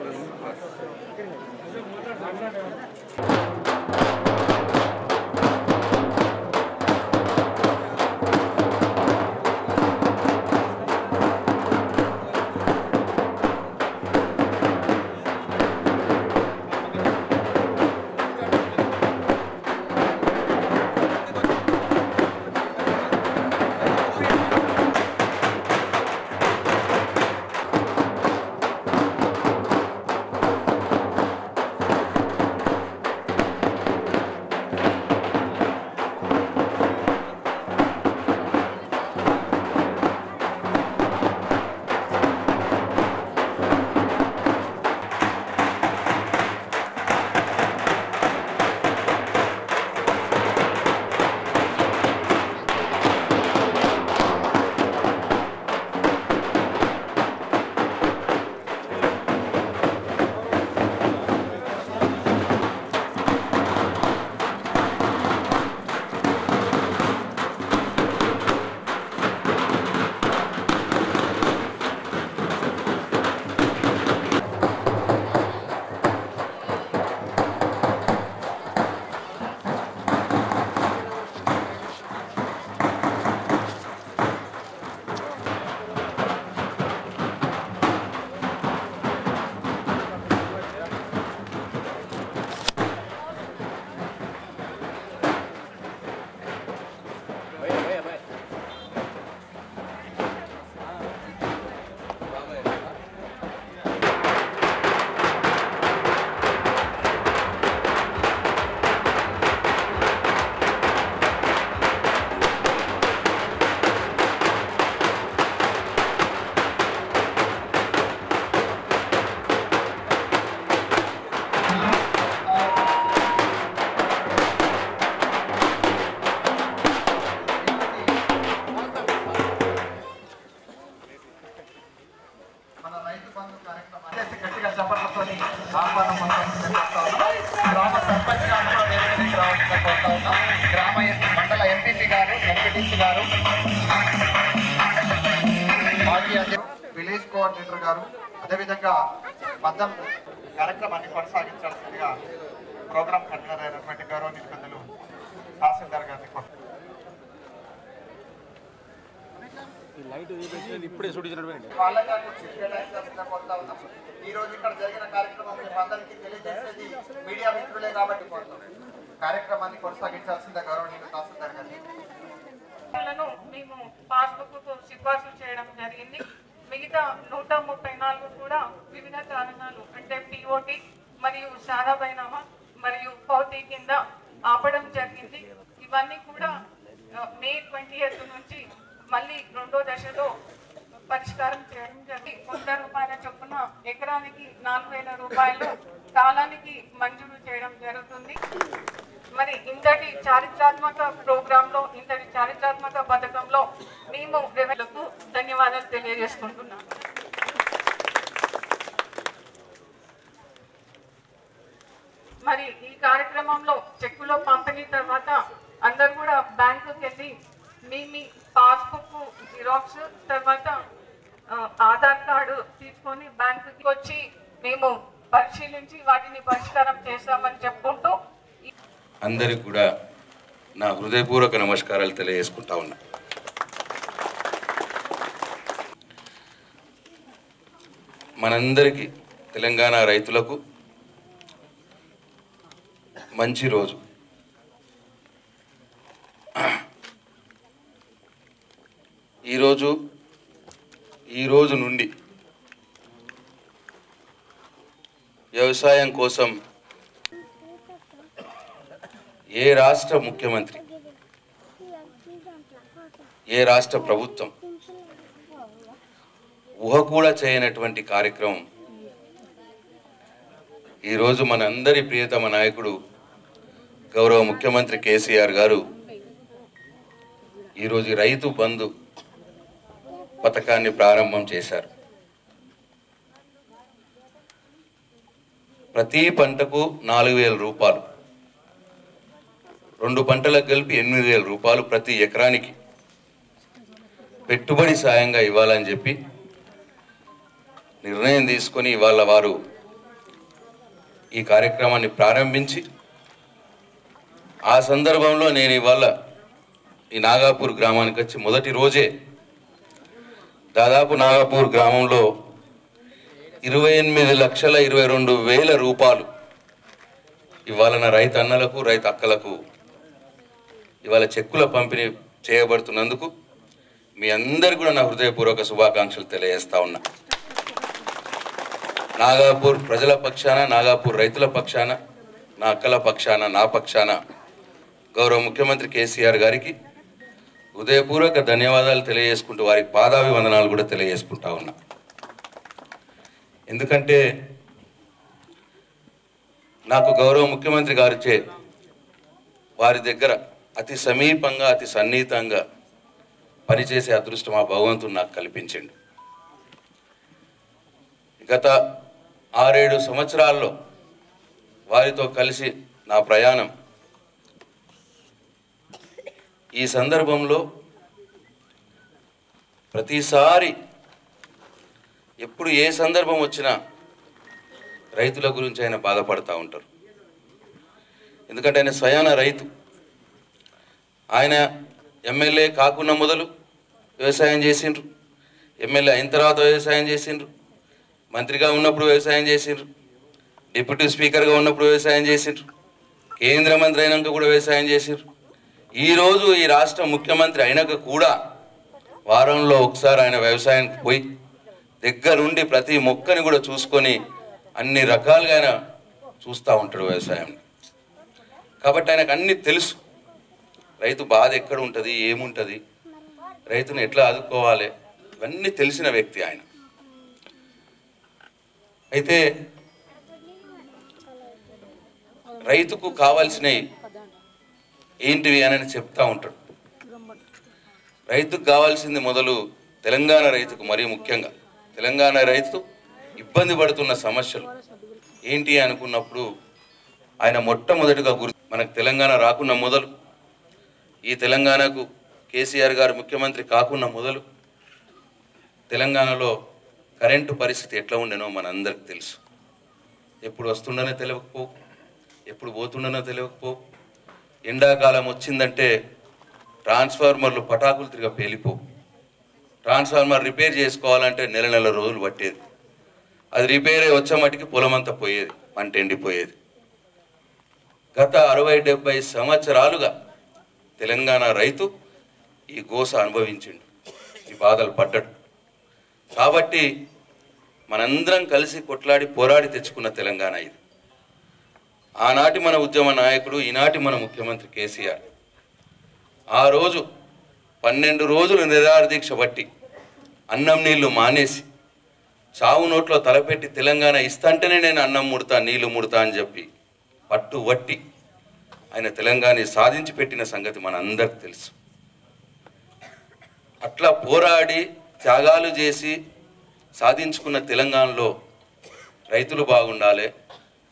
ఆపడం జరిగింది. ఇవన్నీ కూడా మే ట్వంటీ నుంచి మళ్ళీ రెండో దశలో పరిష్కారం చేయడం జరిగింది. వంద రూపాయల చొప్పున ఎకరానికి నాలుగు వేల రూపాయలు కాలానికి మంజూరు చేయడం జరుగుతుంది. మరి ఇంతటి చారిత్రాత్మక ప్రోగ్రామ్లో ఇంతటి చారిత్రాత్మక పథకంలో మేము రెవెన్యూలకు ధన్యవాదాలు తెలియజేసుకుంటున్నాం మరి ఈ కార్యక్రమంలో చెక్కులో పంపిణీ తర్వాత అందరు కూడా బ్యాంకుకి వెళ్ళి మీ మీ పాస్బుక్ జిరాక్స్ తర్వాత ఆధార్ కార్డు తీసుకొని బ్యాంకుకి వచ్చి మేము పరిశీలించి వాటిని పరిష్కారం చేస్తామని చెప్పుకుంటూ అందరికి కూడా నా హృదయపూర్వక నమస్కారాలు తెలియజేసుకుంటా ఉన్నా. మనందరికీ తెలంగాణ రైతులకు మంచి రోజు. ఈరోజు ఈ రోజు నుండి వ్యవసాయం కోసం ఏ రాష్ట్ర ముఖ్యమంత్రి ఏ రాష్ట్ర ప్రభుత్వం ఊహ కూడా చేయనటువంటి కార్యక్రమం ఈరోజు మనందరి ప్రియతమ నాయకుడు గౌరవ ముఖ్యమంత్రి కేసీఆర్ గారు ఈరోజు రైతు బంధు పథకాన్ని ప్రారంభం చేశారు. ప్రతి పంటకు నాలుగు వేల రూపాయలు. రెండు పంటలకు కలిపి ఎనిమిది వేల రూపాయలు ప్రతి ఎకరానికి పెట్టుబడి సాయంగా ఇవ్వాలని చెప్పి నిర్ణయం తీసుకొని ఇవాళ వారు ఈ కార్యక్రమాన్ని ప్రారంభించి ఆ సందర్భంలో నేను ఇవాళ ఈ నాగాపూర్ గ్రామానికి వచ్చి మొదటి రోజే దాదాపు నాగాపూర్ గ్రామంలో ఇరవై ఎనిమిది లక్షల ఇరవై రెండు వేల రూపాయలు ఇవాళ నా రైతు అన్నలకు రైతు అక్కలకు ఇవాళ చెక్కుల పంపిణీ చేయబడుతున్నందుకు మీ అందరు కూడా నా హృదయపూర్వక శుభాకాంక్షలు తెలియజేస్తా ఉన్నా. నాగాపూర్ ప్రజల పక్షాన నాగాపూర్ రైతుల పక్షాన నా అక్కల పక్షాన నా పక్షాన గౌరవ ముఖ్యమంత్రి కేసీఆర్ గారికి హృదయపూర్వక ధన్యవాదాలు తెలియజేసుకుంటూ వారికి పాదాభివందనాలు కూడా తెలియజేసుకుంటా ఉన్నా. ఎందుకంటే నాకు గౌరవ ముఖ్యమంత్రి గారిచే వారి దగ్గర అతి సమీపంగా అతి సన్నిహితంగా పనిచేసే అదృష్టం ఆ భగవంతుడు నాకు కల్పించిండు. గత ఆరేడు సంవత్సరాల్లో వారితో కలిసి నా ప్రయాణం ఈ సందర్భంలో ప్రతిసారి ఎప్పుడు ఏ సందర్భం వచ్చినా రైతుల గురించి ఆయన బాధపడుతూ ఉంటారు. ఎందుకంటే ఆయన స్వయాన రైతు. ఆయన ఎమ్మెల్యే కాకుండా మొదలు వ్యవసాయం చేసిండ్రు. ఎమ్మెల్యే అయిన తర్వాత వ్యవసాయం చేసిండ్రు. మంత్రిగా ఉన్నప్పుడు వ్యవసాయం చేసిండ్రు. డిప్యూటీ స్పీకర్గా ఉన్నప్పుడు వ్యవసాయం చేసిండ్రు. కేంద్ర మంత్రి అయినాక కూడా వ్యవసాయం చేసిండ్రు. ఈరోజు ఈ రాష్ట్ర ముఖ్యమంత్రి అయినాక కూడా వారంలో ఒకసారి ఆయన వ్యవసాయానికి పోయి దగ్గరుండి ప్రతి మొక్కని కూడా చూసుకొని అన్ని రకాలుగా ఆయన చూస్తూ ఉంటాడు వ్యవసాయం. కాబట్టి ఆయనకు అన్ని తెలుసు. రైతు బాధ ఎక్కడ ఉంటుంది ఏముంటుంది రైతును ఎట్లా ఆదుకోవాలి ఇవన్నీ తెలిసిన వ్యక్తి ఆయన. అయితే రైతుకు కావాల్సినవి ఏంటివి అని చెప్తా ఉంటాడు. రైతుకు కావాల్సింది మొదలు తెలంగాణ రైతుకు మరీ ముఖ్యంగా. తెలంగాణ రైతు ఇబ్బంది పడుతున్న సమస్యలు. ఏంటి అనుకున్నప్పుడు ఆయన మొట్టమొదటిగా గురి మనకు తెలంగాణ రాకున్న మొదలు. ఈ తెలంగాణకు కేసీఆర్ గారు ముఖ్యమంత్రి కాకున్న మొదలు. తెలంగాణలో కరెంటు పరిస్థితి ఎట్లా ఉండేనో మనందరికి తెలుసు. ఎప్పుడు వస్తుండనో తెలియకపో ఎప్పుడు పోతుండనో తెలియకపో ఎండాకాలం వచ్చిందంటే ట్రాన్స్ఫార్మర్లు పటాకులు తిరిగి పేలిపో. ట్రాన్స్ఫార్మర్ రిపేర్ చేసుకోవాలంటే నెల నెల రోజులు పట్టేది. అది రిపేర్ అయ్యి వచ్చే మటుకి పొలమంతా పోయేది పంట ఎండిపోయేది. గత అరవై డెబ్బై సంవత్సరాలుగా తెలంగాణ రైతు ఈ గోస అనుభవించిండు. ఈ బాధలు పడ్డాడు. కాబట్టి మనందరం కలిసి కొట్లాడి పోరాడి తెచ్చుకున్న తెలంగాణ ఇది. ఆనాటి మన ఉద్యమ నాయకుడు ఈనాటి మన ముఖ్యమంత్రి కేసీఆర్. ఆ రోజు పన్నెండు రోజులు నిరారదీక్ష బట్టి అన్నం నీళ్ళు మానేసి చావు నోట్లో తలపెట్టి తెలంగాణ ఇస్తంటేనే నేను అన్నం ముడతా నీళ్ళు ముడతా అని చెప్పి పట్టు వట్టి ఆయన తెలంగాణ సాధించి పెట్టిన సంగతి మనందరికి తెలుసు. అట్లా పోరాడి త్యాగాలు చేసి సాధించుకున్న తెలంగాణలో రైతులు బాగుండాలి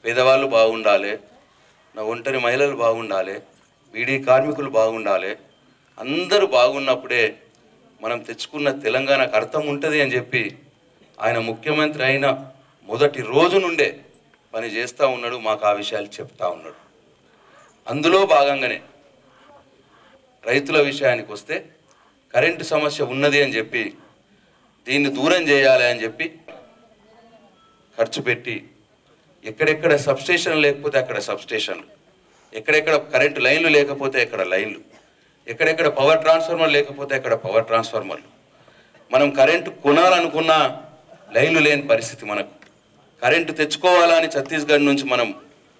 పేదవాళ్ళు బాగుండాలి నా ఒంటరి మహిళలు బాగుండాలి బీడీ కార్మికులు బాగుండాలి అందరూ బాగున్నప్పుడే మనం తెచ్చుకున్న తెలంగాణకు అర్థం ఉంటుంది అని చెప్పి ఆయన ముఖ్యమంత్రి అయిన మొదటి రోజు నుండే పని చేస్తూ ఉన్నాడు మాకు ఆ విషయాలు చెప్తా ఉన్నాడు. అందులో భాగంగానే రైతుల విషయానికి వస్తే కరెంటు సమస్య ఉన్నది అని చెప్పి దీన్ని దూరం చేయాలి అని చెప్పి ఖర్చు పెట్టి ఎక్కడెక్కడ సబ్స్టేషన్ లేకపోతే అక్కడ సబ్స్టేషన్లు ఎక్కడెక్కడ కరెంటు లైన్లు లేకపోతే అక్కడ లైన్లు. ఎక్కడెక్కడ పవర్ ట్రాన్స్ఫార్మర్ లేకపోతే అక్కడ పవర్ ట్రాన్స్ఫార్మర్లు మనం కరెంటు కొనాలనుకున్న లైన్లు లేని పరిస్థితి మనకు. కరెంటు తెచ్చుకోవాలని ఛత్తీస్గఢ్ నుంచి మనం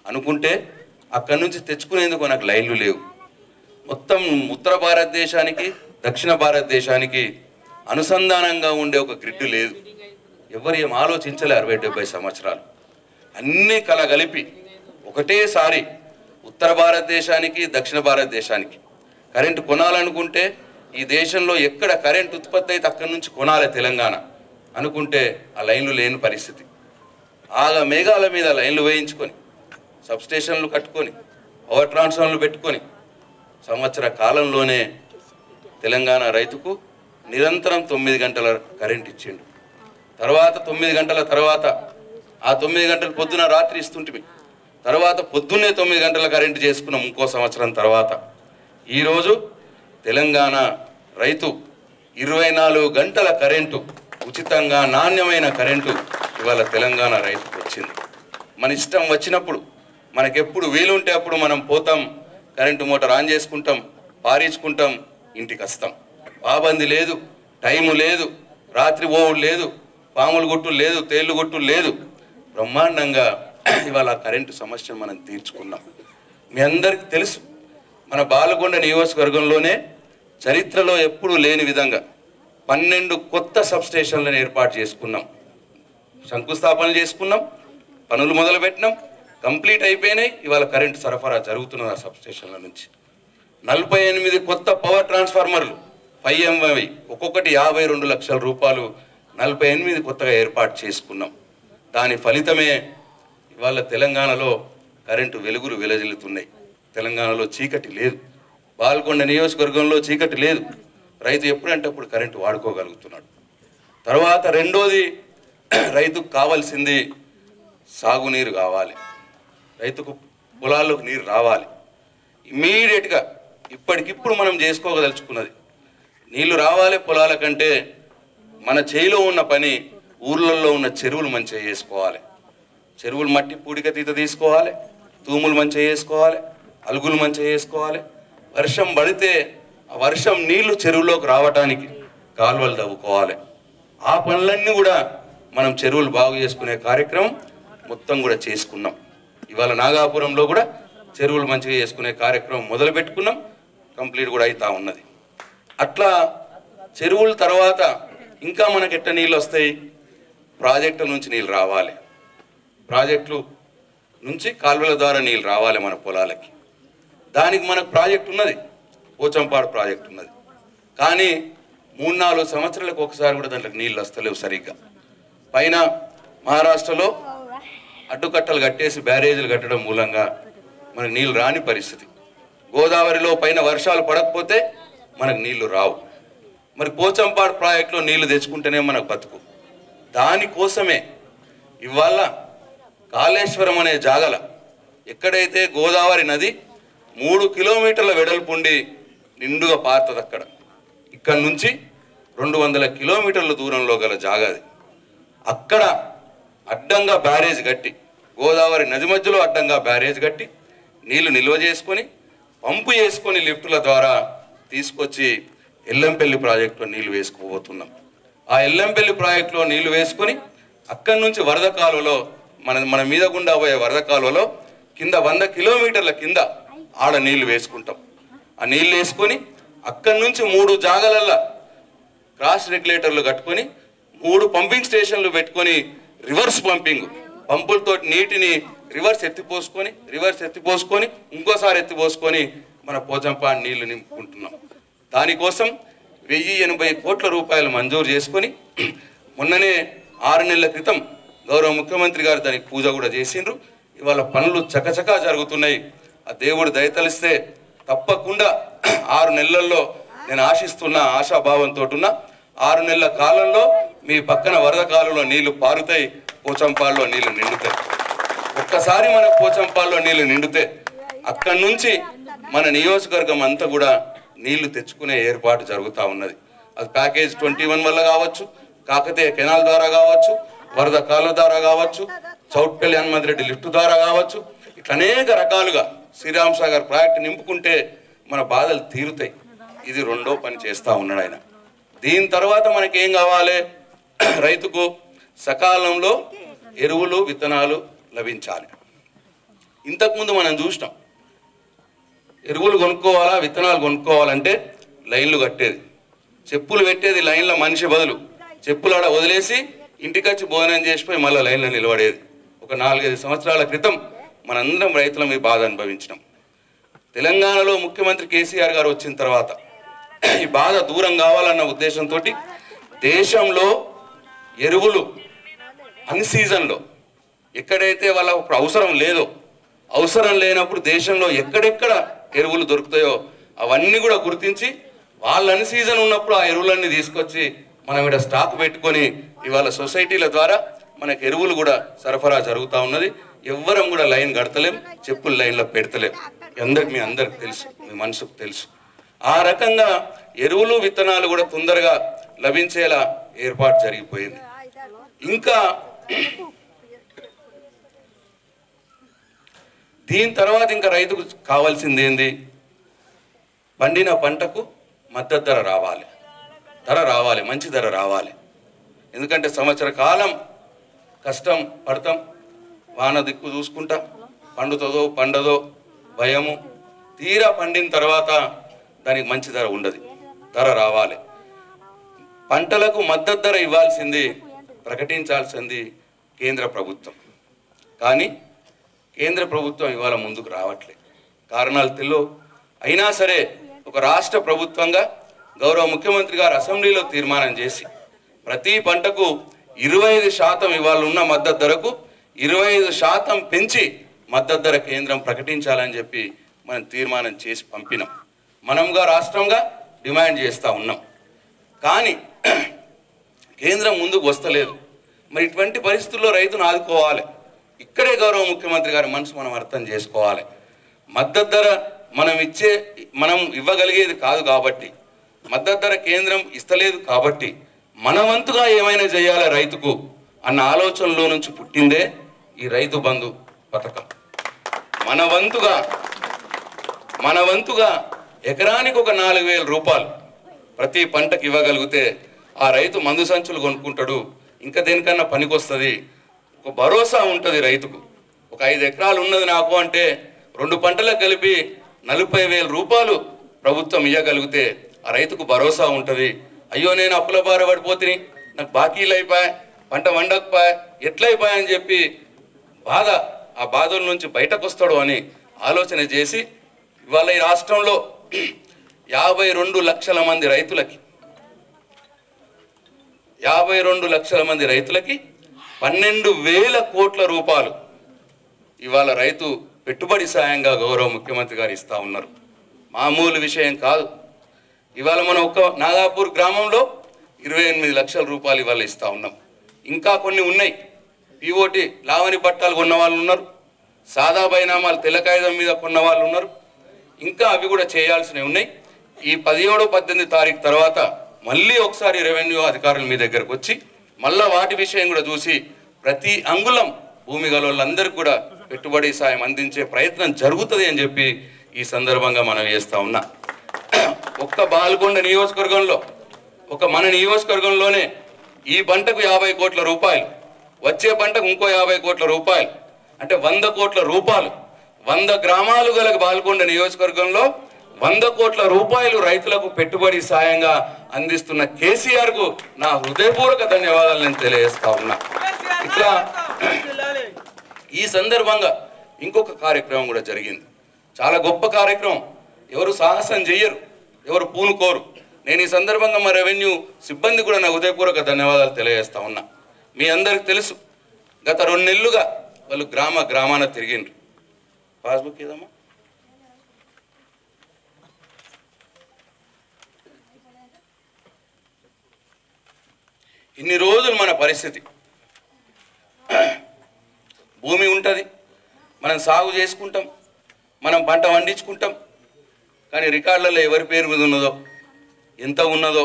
అనుకుంటే అక్కడి నుంచి తెచ్చుకునేందుకు మనకు లైన్లు లేవు. మొత్తం ఉత్తర భారతదేశానికి దక్షిణ భారతదేశానికి అనుసంధానంగా ఉండే ఒక గ్రిడ్ లేదు. ఎవరు ఏం ఆలోచించలే అరవై డెబ్బై సంవత్సరాలు. అన్నీ కలగలిపి ఒకటేసారి ఉత్తర భారతదేశానికి దక్షిణ భారతదేశానికి. కరెంటు కొనాలనుకుంటే ఈ దేశంలో ఎక్కడ కరెంట్ ఉత్పత్తి అయితే అక్కడి నుంచి కొనాలి తెలంగాణ అనుకుంటే ఆ లైన్లు లేని పరిస్థితి. ఆగ మేఘాల మీద లైన్లు వేయించుకొని సబ్స్టేషన్లు కట్టుకొని పవర్ ట్రాన్స్ఫార్మర్లు పెట్టుకొని సంవత్సర కాలంలోనే తెలంగాణ రైతుకు నిరంతరం తొమ్మిది గంటల కరెంట్ ఇచ్చిండు. తర్వాత తొమ్మిది గంటల తర్వాత ఆ తొమ్మిది గంటలు పొద్దున రాత్రి ఇస్తుంటిమి. తర్వాత పొద్దున్నే తొమ్మిది గంటల కరెంటు చేసుకున్నాం ఇంకో సంవత్సరం తర్వాత. ఈరోజు తెలంగాణ రైతు ఇరవై నాలుగు గంటల కరెంటు ఉచితంగా నాణ్యమైన కరెంటు ఇవాళ తెలంగాణ రైతుకు వచ్చింది. మన ఇష్టం వచ్చినప్పుడు మనకెప్పుడు వీలుంటే అప్పుడు మనం పోతాం కరెంటు మోటార్ ఆన్ చేసుకుంటాం పారించుకుంటాం ఇంటికి వస్తాం. పాబంది లేదు టైము లేదు రాత్రి ఓవుడు లేదు పాములు కొట్టు లేదు తేళ్ళు కొట్టు లేదు. బ్రహ్మాండంగా ఇవాళ కరెంటు సమస్యను మనం తీర్చుకున్నాం. మీ అందరికీ తెలుసు మన బాలకొండ నియోజకవర్గంలోనే చరిత్రలో ఎప్పుడూ లేని విధంగా పన్నెండు కొత్త సబ్స్టేషన్లను ఏర్పాటు చేసుకున్నాం. శంకుస్థాపనలు చేసుకున్నాం పనులు మొదలుపెట్టినాం కంప్లీట్ అయిపోయినాయి ఇవాళ కరెంటు సరఫరా జరుగుతున్నది ఆ సబ్స్టేషన్ల నుంచి. నలభై ఎనిమిది కొత్త పవర్ ట్రాన్స్ఫార్మర్లు ఫైవ్ ఎంవై ఒక్కొక్కటి యాభై రెండు లక్షల రూపాయలు నలభై ఎనిమిది కొత్తగా ఏర్పాటు చేసుకున్నాం. దాని ఫలితమే ఇవాళ తెలంగాణలో కరెంటు వెలుగులు వెలజిల్లుతున్నాయి. తెలంగాణలో చీకటి లేదు. బాల్కొండ నియోజకవర్గంలో చీకటి లేదు. రైతు ఎప్పుడంటే అప్పుడు కరెంటు వాడుకోగలుగుతున్నాడు. తర్వాత రెండోది రైతుకు కావాల్సింది సాగునీరు కావాలి. రైతుకు పొలాల్లోకి నీరు రావాలి. ఇమ్మీడియట్గా ఇప్పటికిప్పుడు మనం చేసుకోగదలుచుకున్నది నీళ్ళు రావాలి పొలాల కంటే మన చేయిలో ఉన్న పని ఊర్లలో ఉన్న చెరువులు మంచిగా చేసుకోవాలి. చెరువులు మట్టి పూడిక తీత తీసుకోవాలి. తూములు మంచిగా చేసుకోవాలి. అలుగులు మంచిగా చేసుకోవాలి. వర్షం పడితే ఆ వర్షం నీళ్ళు చెరువులోకి రావటానికి కాలువలు తవ్వుకోవాలి. ఆ పనులన్నీ కూడా మనం చెరువులు బాగు చేసుకునే కార్యక్రమం మొత్తం కూడా చేసుకున్నాం. ఇవాళ నాగాపురంలో కూడా చెరువులు మంచిగా చేసుకునే కార్యక్రమం మొదలు పెట్టుకున్నాం. కంప్లీట్ కూడా అవుతా ఉన్నది. అట్లా చెరువుల తర్వాత ఇంకా మనకి ఎట్ట నీళ్ళు వస్తాయి? ప్రాజెక్టుల నుంచి నీళ్ళు రావాలి. ప్రాజెక్టులు నుంచి కాలువల ద్వారా నీళ్ళు రావాలి మన పొలాలకి. దానికి మనకు ప్రాజెక్ట్ ఉన్నది. పోచంపాడు ప్రాజెక్ట్ ఉన్నది. కానీ మూడు నాలుగు సంవత్సరాలకు ఒకసారి కూడా దాంట్లోకి నీళ్ళు వస్తలేవు సరిగ్గా. పైన మహారాష్ట్రలో అడ్డుకట్టలు కట్టేసి బ్యారేజీలు కట్టడం మూలంగా మనకు నీళ్ళు రాని పరిస్థితి. గోదావరిలో పైన వర్షాలు పడకపోతే మనకు నీళ్ళు రావు. మరి పోచంపాడు ప్రాజెక్టులో నీళ్ళు తెచ్చుకుంటేనే మనకు బతుకు. దానికోసమే. ఇవాళ కాళేశ్వరం అనే జాగల. ఎక్కడైతే గోదావరి నది మూడు కిలోమీటర్ల వెడల్పుండి నిండుగా పారుతుంది అక్కడ ఇక్కడ నుంచి రెండు వందల కిలోమీటర్ల దూరంలో గల జాగది అక్కడ అడ్డంగా బ్యారేజ్ కట్టి గోదావరి నది మధ్యలో అడ్డంగా బ్యారేజ్ కట్టి నీళ్ళు నిల్వ చేసుకొని పంపు చేసుకొని లిఫ్టుల ద్వారా తీసుకొచ్చి ఎల్లంపల్లి ప్రాజెక్టులో నీళ్ళు వేసుకోబోతున్నాం ఆ ఎల్లంపల్లి ప్రాజెక్టులో నీళ్ళు వేసుకొని అక్కడి నుంచి వరద కాలువలో మన మన మీద గుండా పోయే వరద కాలువలో కింద వంద కిలోమీటర్ల కింద ఆడ నీళ్ళు వేసుకుంటాం. ఆ నీళ్ళు వేసుకొని అక్కడి నుంచి మూడు జాగలల్లో క్రాస్ రెగ్యులేటర్లు కట్టుకొని మూడు పంపింగ్ స్టేషన్లు పెట్టుకొని రివర్స్ పంపింగ్. పంపులతో నీటిని రివర్స్ ఎత్తిపోసుకొని రివర్స్ ఎత్తిపోసుకొని ఇంకోసారి ఎత్తిపోసుకొని మన పోచంపా నీళ్ళు నింపుకుంటున్నాం. దానికోసం వెయ్యి ఎనభై కోట్ల రూపాయలు మంజూరు చేసుకొని మొన్ననే ఆరు నెలల క్రితం గౌరవ ముఖ్యమంత్రి గారు దానికి పూజ కూడా చేసిండ్రు. ఇవాళ పనులు చకచకా జరుగుతున్నాయి. ఆ దేవుడు దయతలిస్తే తప్పకుండా ఆరు నెలల్లో నేను ఆశిస్తున్న ఆశాభావంతో ఉన్న ఆరు నెలల కాలంలో మీ పక్కన వరద కాలంలో నీళ్ళు పారుతాయి. పోచంపాల్లో నీళ్ళు నిండుతాయి. ఒక్కసారి మన పోచంపాల్లో నీళ్ళు నిండితే అక్కడి నుంచి మన నియోజకవర్గం అంతా కూడా నీళ్ళు తెచ్చుకునే ఏర్పాటు జరుగుతూ ఉన్నది. అది ప్యాకేజ్ ట్వంటీ వన్ వల్ల కావచ్చు కాకతీయ కెనాల్ ద్వారా కావచ్చు వరద కాలువ ద్వారా కావచ్చు చౌట్పల్లి హనుమంత్ రెడ్డి లిఫ్ట్ ద్వారా కావచ్చు ఇట్లా అనేక రకాలుగా శ్రీరామ్ సాగర్ ప్రాజెక్టు నింపుకుంటే మన బాధలు తీరుతాయి. ఇది రెండో పని చేస్తూ ఉన్నాడు ఆయన. దీని తర్వాత మనకేం కావాలి? రైతుకు సకాలంలో ఎరువులు విత్తనాలు లభించాలి. ఇంతకుముందు మనం చూసినాం ఎరువులు కొనుక్కోవాలా విత్తనాలు కొనుక్కోవాలంటే లైన్లు కట్టేది. చెప్పులు పెట్టేది లైన్లో మనిషి బదులు. చెప్పులు ఆడ వదిలేసి ఇంటికొచ్చి భోజనం చేసిపోయి మళ్ళీ లైన్లో నిలబడేది. ఒక నాలుగైదు సంవత్సరాల క్రితం మనందరం రైతుల మీద బాధ అనుభవించినాం. తెలంగాణలో ముఖ్యమంత్రి కేసీఆర్ గారు వచ్చిన తర్వాత ఈ బాధ దూరం కావాలన్న ఉద్దేశంతో దేశంలో ఎరువులు అన్ సీజన్లో ఎక్కడైతే వాళ్ళకు అవసరం లేదో అవసరం లేనప్పుడు దేశంలో ఎక్కడెక్కడ ఎరువులు దొరుకుతాయో అవన్నీ కూడా గుర్తించి వాళ్ళ అన్ సీజన్ ఉన్నప్పుడు ఆ ఎరువులన్నీ తీసుకొచ్చి మనం ఇక్కడ స్టాక్ పెట్టుకొని ఇవాళ సొసైటీల ద్వారా మనకు ఎరువులు కూడా సరఫరా జరుగుతూ ఉన్నది. ఎవ్వరం కూడా లైన్ కడతలేం చెప్పులు లైన్లో పెడతలేం. అందరికి మీ అందరికి తెలుసు మీ మనసుకు తెలుసు. ఆ రకంగా ఎరువులు విత్తనాలు కూడా తొందరగా లభించేలా ఏర్పాటు జరిగిపోయింది. ఇంకా దీని తర్వాత ఇంకా రైతుకు కావాల్సింది ఏంది? పండిన పంటకు మద్దతు ధర రావాలి. ధర రావాలి మంచి ధర రావాలి. ఎందుకంటే సంవత్సర కాలం కష్టం పడతాం. వాన దిక్కు చూసుకుంటా. పండుతుందో పండదో భయము. తీరా పండిన తర్వాత దానికి మంచి ధర ఉండదు. ధర రావాలి. పంటలకు మద్దతు ధర ఇవ్వాల్సింది ప్రకటించాల్సింది కేంద్ర ప్రభుత్వం. కానీ కేంద్ర ప్రభుత్వం ఇవాళ ముందుకు రావట్లేదు కారణాలు తెల్లో. అయినా సరే ఒక రాష్ట్ర ప్రభుత్వంగా గౌరవ ముఖ్యమంత్రి గారు అసెంబ్లీలో తీర్మానం చేసి ప్రతి పంటకు ఇరవై ఐదు శాతం ఇవాళ ఉన్న మద్దతు ధరకు ఇరవై ఐదు శాతం పెంచి మద్దతు ధర కేంద్రం ప్రకటించాలని చెప్పి మనం తీర్మానం చేసి పంపినాం. మనంగా రాష్ట్రంగా డిమాండ్ చేస్తూ ఉన్నాం. కానీ కేంద్రం ముందుకు వస్తలేదు. మరి ఇటువంటి పరిస్థితుల్లో రైతును ఆదుకోవాలి. ఇక్కడే గౌరవ ముఖ్యమంత్రి గారి మనసు మనం అర్థం చేసుకోవాలి. మద్దతు ధర మనం ఇచ్చే మనం ఇవ్వగలిగేది కాదు కాబట్టి మద్దతు ధర కేంద్రం ఇస్తలేదు కాబట్టి మనవంతుగా ఏమైనా చేయాలి రైతుకు అన్న ఆలోచనలో నుంచి పుట్టిందే ఈ రైతు బంధు పథకం. మన వంతుగా మన వంతుగా ఎకరానికి ఒక నాలుగు వేల రూపాయలు ప్రతి పంటకి ఇవ్వగలిగితే ఆ రైతు మందు సంచులు కొనుక్కుంటాడు. ఇంకా దేనికన్నా పనికొస్తుంది. ఒక భరోసా ఉంటుంది రైతుకు. ఒక ఐదు ఎకరాలు ఉన్నది నాకు అంటే రెండు పంటలకు కలిపి నలభై వేల రూపాయలు ప్రభుత్వం ఇవ్వగలిగితే ఆ రైతుకు భరోసా ఉంటుంది. అయ్యో నేను అప్పుల బార పడిపోతుంది నాకు బాకీలు అయిపోయా పంట వండకపోయా ఎట్లయిపోయా అని చెప్పి బాధ ఆ బాధల నుంచి బయటకు వస్తాడు అని ఆలోచన చేసి ఇవాళ ఈ రాష్ట్రంలో యాభై రెండు లక్షల మంది రైతులకి యాభై రెండు లక్షల మంది రైతులకి పన్నెండు వేల కోట్ల రూపాయలు ఇవాళ రైతు పెట్టుబడి సాయంగా గౌరవ ముఖ్యమంత్రి గారు ఇస్తా ఉన్నారు. మామూలు విషయం కాదు. ఇవాళ మనం ఒక్క నాగాపూర్ గ్రామంలో ఇరవై ఎనిమిది లక్షల రూపాయలు ఇవాళ ఇస్తా ఉన్నాం. ఇంకా కొన్ని ఉన్నాయి. పిఓటి లావణి పట్టాలు కొన్న వాళ్ళు ఉన్నారు. సాదా బైనామాలు తెల్లకాయుధం మీద కొన్న వాళ్ళు ఉన్నారు. ఇంకా అవి కూడా చేయాల్సినవి ఉన్నాయి. ఈ పదిహేడు పద్దెనిమిది తారీఖు తర్వాత మళ్ళీ ఒకసారి రెవెన్యూ అధికారులు మీ దగ్గరకు వచ్చి మళ్ళా వాటి విషయం కూడా చూసి ప్రతి అంగుళం భూమి గల వాళ్ళందరికీ కూడా పెట్టుబడి సాయం అందించే ప్రయత్నం జరుగుతుంది అని చెప్పి ఈ సందర్భంగా మనం చేస్తా ఉన్నా. ఒక్క బాల్కొండ నియోజకవర్గంలో ఒక మన నియోజకవర్గంలోనే ఈ పంటకు యాభై కోట్ల రూపాయలు వచ్చే పంటకు ఇంకో యాభై కోట్ల రూపాయలు అంటే వంద కోట్ల రూపాయలు వంద గ్రామాలు గల బాల్కొండ నియోజకవర్గంలో వంద కోట్ల రూపాయలు రైతులకు పెట్టుబడి సాయంగా అందిస్తున్న కేసీఆర్కు నా హృదయపూర్వక ధన్యవాదాలు నేను తెలియజేస్తా ఉన్నా. ఇట్లా ఈ సందర్భంగా ఇంకొక కార్యక్రమం కూడా జరిగింది. చాలా గొప్ప కార్యక్రమం. ఎవరు సాహసం చెయ్యరు ఎవరు పూనుకోరు. నేను ఈ సందర్భంగా మా రెవెన్యూ సిబ్బంది కూడా నా హృదయపూర్వక ధన్యవాదాలు తెలియజేస్తా ఉన్నా. మీ అందరికి తెలుసు గత రెండు నెలలుగా వాళ్ళు గ్రామ గ్రామాన తిరిగిండ్రు. పాస్బుక్ ఏదమ్మా? ఇన్ని రోజులు మన పరిస్థితి. భూమి ఉంటుంది మనం సాగు చేసుకుంటాం మనం పంట పండించుకుంటాం కానీ రికార్డులలో ఎవరి పేరు మీద ఉన్నదో ఎంత ఉన్నదో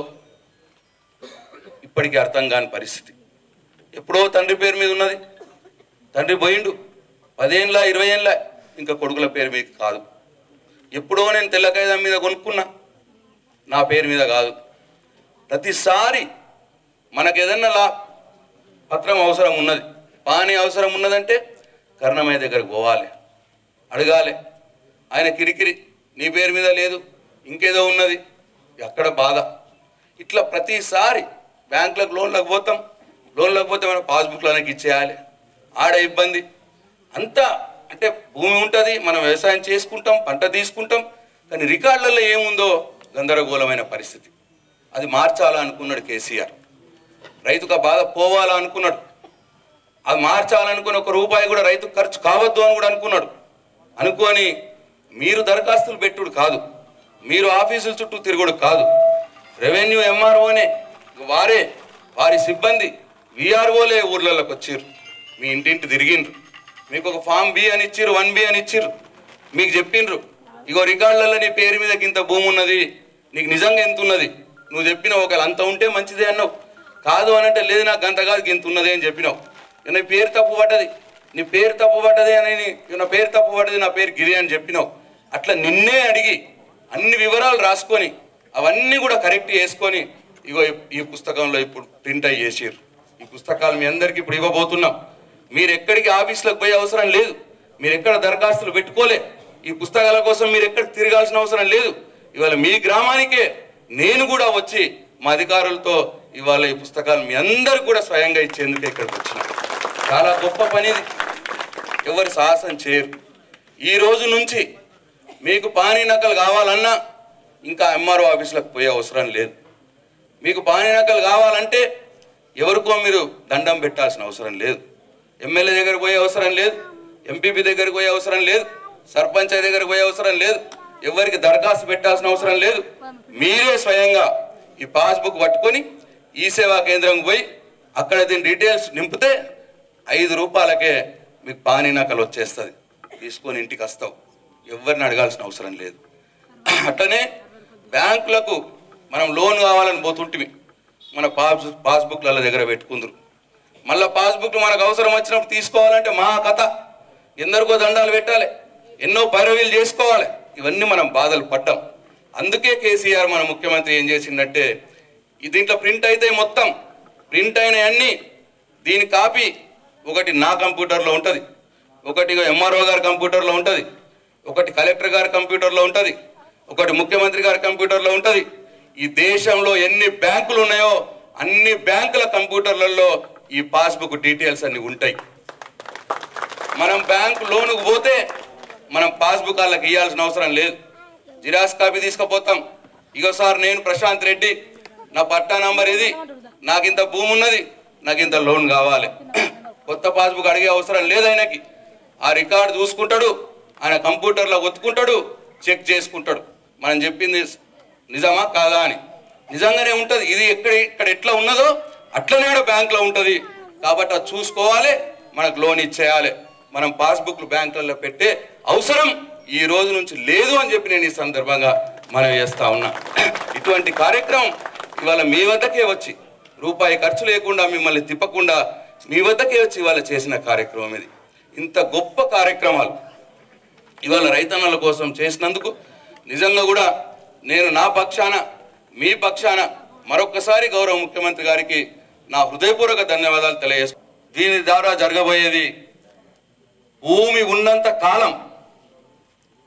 ఇప్పటికీ అర్థం కాని పరిస్థితి. ఎప్పుడో తండ్రి పేరు మీద ఉన్నది తండ్రి పోయిండు పదేళ్ళ ఇరవై ఏళ్ళ ఇంకా కొడుకుల పేరు మీద కాదు. ఎప్పుడో నేను తెల్లకాయదం మీద కొనుక్కున్నా నా పేరు మీద కాదు. ప్రతిసారి మనకు ఏదన్నా లా పత్రం అవసరం ఉన్నది. పాని అవసరం ఉన్నదంటే కర్ణమయ్య దగ్గరకు పోవాలి. అడగాలి. ఆయన కిరికిరి నీ పేరు మీద లేదు ఇంకేదో ఉన్నది. అక్కడ బాధ? ఇట్లా ప్రతిసారి బ్యాంకులకు లోన్లకు పోతాం. లోన్లకు పోతే మనం పాస్బుక్లోనికి ఇచ్చేయాలి. ఆడ ఇబ్బంది. అంతా అంటే భూమి ఉంటుంది మనం వ్యవసాయం చేసుకుంటాం పంట తీసుకుంటాం కానీ రికార్డులలో ఏముందో గందరగోళమైన పరిస్థితి. అది మార్చాలనుకున్నాడు కేసీఆర్. రైతుకు ఆ బాధ పోవాలా అనుకున్నాడు. అది మార్చాలనుకుని ఒక రూపాయి కూడా రైతు ఖర్చు కావద్దు అని కూడా అనుకున్నాడు. అనుకొని మీరు దరఖాస్తులు పెట్టుడు కాదు. మీరు ఆఫీసుల చుట్టూ తిరుగుడు కాదు. రెవెన్యూ ఎంఆర్ఓనే. వారే. వారి సిబ్బంది విఆర్ఓలే ఊర్లలోకి వచ్చిర్రు మీ ఇంటింటి తిరిగిండ్రు. మీకు ఒక ఫామ్ బి అని ఇచ్చిర్రు వన్ బి అని ఇచ్చిర్రు. మీకు చెప్పిండ్రు ఇగో రికార్డులలో నీ పేరు మీద ఇంత భూమి ఉన్నది నీకు నిజంగా ఎంత ఉన్నది నువ్వు చెప్పిన ఒకవేళ అంత ఉంటే మంచిదే అన్నావు. కాదు అని అంటే లేదు నాకు అంత కాదు ఇంత ఉన్నది అని చెప్పినావు. నీ పేరు తప్పు పడ్డది. నీ పేరు తప్పు పడ్డది అని నా పేరు తప్పు పడ్డది నా పేరు గిరి అని చెప్పినావు. అట్లా నిన్నే అడిగి అన్ని వివరాలు రాసుకొని అవన్నీ కూడా కరెక్ట్ చేసుకొని ఇగో ఈ- పుస్తకంలో ఇప్పుడు ప్రింట్ అయ్యి చేసిర్రు. ఈ పుస్తకాలు మీ అందరికీ ఇప్పుడు ఇవ్వబోతున్నాం. మీరు ఎక్కడికి ఆఫీసులకు పోయే అవసరం లేదు. మీరు ఎక్కడ దరఖాస్తులు పెట్టుకోలే. ఈ పుస్తకాల కోసం మీరు ఎక్కడ తిరగాల్సిన అవసరం లేదు. ఇవాళ మీ గ్రామానికే నేను కూడా వచ్చి మా అధికారులతో ఇవాళ ఈ పుస్తకాలు మీ అందరు కూడా స్వయంగా ఇచ్చేందుకు ఇక్కడికి వచ్చినాం. చాలా గొప్ప పని ఎవరు సాహసం చేయరు. ఈ రోజు నుంచి మీకు పానీ నకలు కావాలన్నా ఇంకా ఎంఆర్ఓ ఆఫీసులకు పోయే అవసరం లేదు. మీకు పానీ నకలు కావాలంటే ఎవరికో మీరు దండం పెట్టాల్సిన అవసరం లేదు. ఎమ్మెల్యే దగ్గర పోయే అవసరం లేదు. ఎంపీపీ దగ్గరికి పోయే అవసరం లేదు. సర్పంచ్ దగ్గరికి పోయే అవసరం లేదు. ఎవరికి దరఖాస్తు పెట్టాల్సిన అవసరం లేదు. మీరే స్వయంగా ఈ పాస్బుక్ పట్టుకొని ఈ సేవా కేంద్రంకి పోయి అక్కడ దీని డీటెయిల్స్ నింపితే ఐదు రూపాయలకే మీకు పానీ నకలు వచ్చేస్తుంది. తీసుకొని ఇంటికి వస్తావు. ఎవరిని అడగాల్సిన అవసరం లేదు. అట్లనే బ్యాంకులకు మనం లోన్ కావాలని పోతుంటిమి. మన పాస్ పాస్బుక్ల దగ్గర పెట్టుకుందరు. మళ్ళీ పాస్బుక్లు మనకు అవసరం వచ్చినప్పుడు తీసుకోవాలంటే మా కథ. ఎందరికో దండాలు పెట్టాలి. ఎన్నో పైరవీలు చేసుకోవాలి. ఇవన్నీ మనం బాధలు పడ్డాం. అందుకే కేసీఆర్ మన ముఖ్యమంత్రి ఏం చేసిందంటే దీంట్లో ప్రింట్ అయితే మొత్తం ప్రింట్ అయిన అన్ని దీని కాపీ ఒకటి నా కంప్యూటర్లో ఉంటుంది ఒకటి ఎంఆర్ఓ గారి కంప్యూటర్లో ఉంటుంది ఒకటి కలెక్టర్ గారి కంప్యూటర్లో ఉంటుంది ఒకటి ముఖ్యమంత్రి గారి కంప్యూటర్లో ఉంటుంది. ఈ దేశంలో ఎన్ని బ్యాంకులు ఉన్నాయో అన్ని బ్యాంకుల కంప్యూటర్లలో ఈ పాస్బుక్ డీటెయిల్స్ అన్ని ఉంటాయి. మనం బ్యాంకు లోనుకు పోతే మనం పాస్బుక్ వాళ్ళకి ఇవ్వాల్సిన అవసరం లేదు. జిరాక్స్ కాపీ తీసుకుపోతాం. ఇగో సార్ నేను ప్రశాంత్ రెడ్డి. నా పట్టా నంబర్ ఇది. నాకు ఇంత భూమి ఉన్నది. నాకు ఇంత లోన్ కావాలి. కొత్త పాస్బుక్ అడిగే అవసరం లేదు ఆయనకి. ఆ రికార్డు చూసుకుంటాడు. ఆయన కంప్యూటర్లో ఒత్తుకుంటాడు. చెక్ చేసుకుంటాడు. మనం చెప్పింది నిజమా కాదా అని. నిజంగానే ఉంటుంది. ఇది ఎక్కడ ఇక్కడ ఎట్లా ఉన్నదో అట్లనే కూడా బ్యాంకులో ఉంటుంది. కాబట్టి అది చూసుకోవాలి. మనకు లోన్ ఇచ్చేయాలి. మనం పాస్బుక్లు బ్యాంకులలో పెట్టే అవసరం. ఈ రోజు నుంచి లేదు అని చెప్పి నేను ఈ సందర్భంగా మనం చేస్తా ఉన్నా. ఇటువంటి కార్యక్రమం ఇవాళ మీ వద్దకే వచ్చి రూపాయి ఖర్చు లేకుండా మిమ్మల్ని తిప్పకుండా మీ వద్దకే వచ్చి ఇవాళ చేసిన కార్యక్రమం ఇది. ఇంత గొప్ప కార్యక్రమాలు ఇవాళ రైతన్నల కోసం చేసినందుకు నిజంగా కూడా నేను నా పక్షాన మీ పక్షాన మరొక్కసారి గౌరవ ముఖ్యమంత్రి గారికి నా హృదయపూర్వక ధన్యవాదాలు తెలియజేసు దీని ద్వారా జరగబోయేది భూమి ఉన్నంత కాలం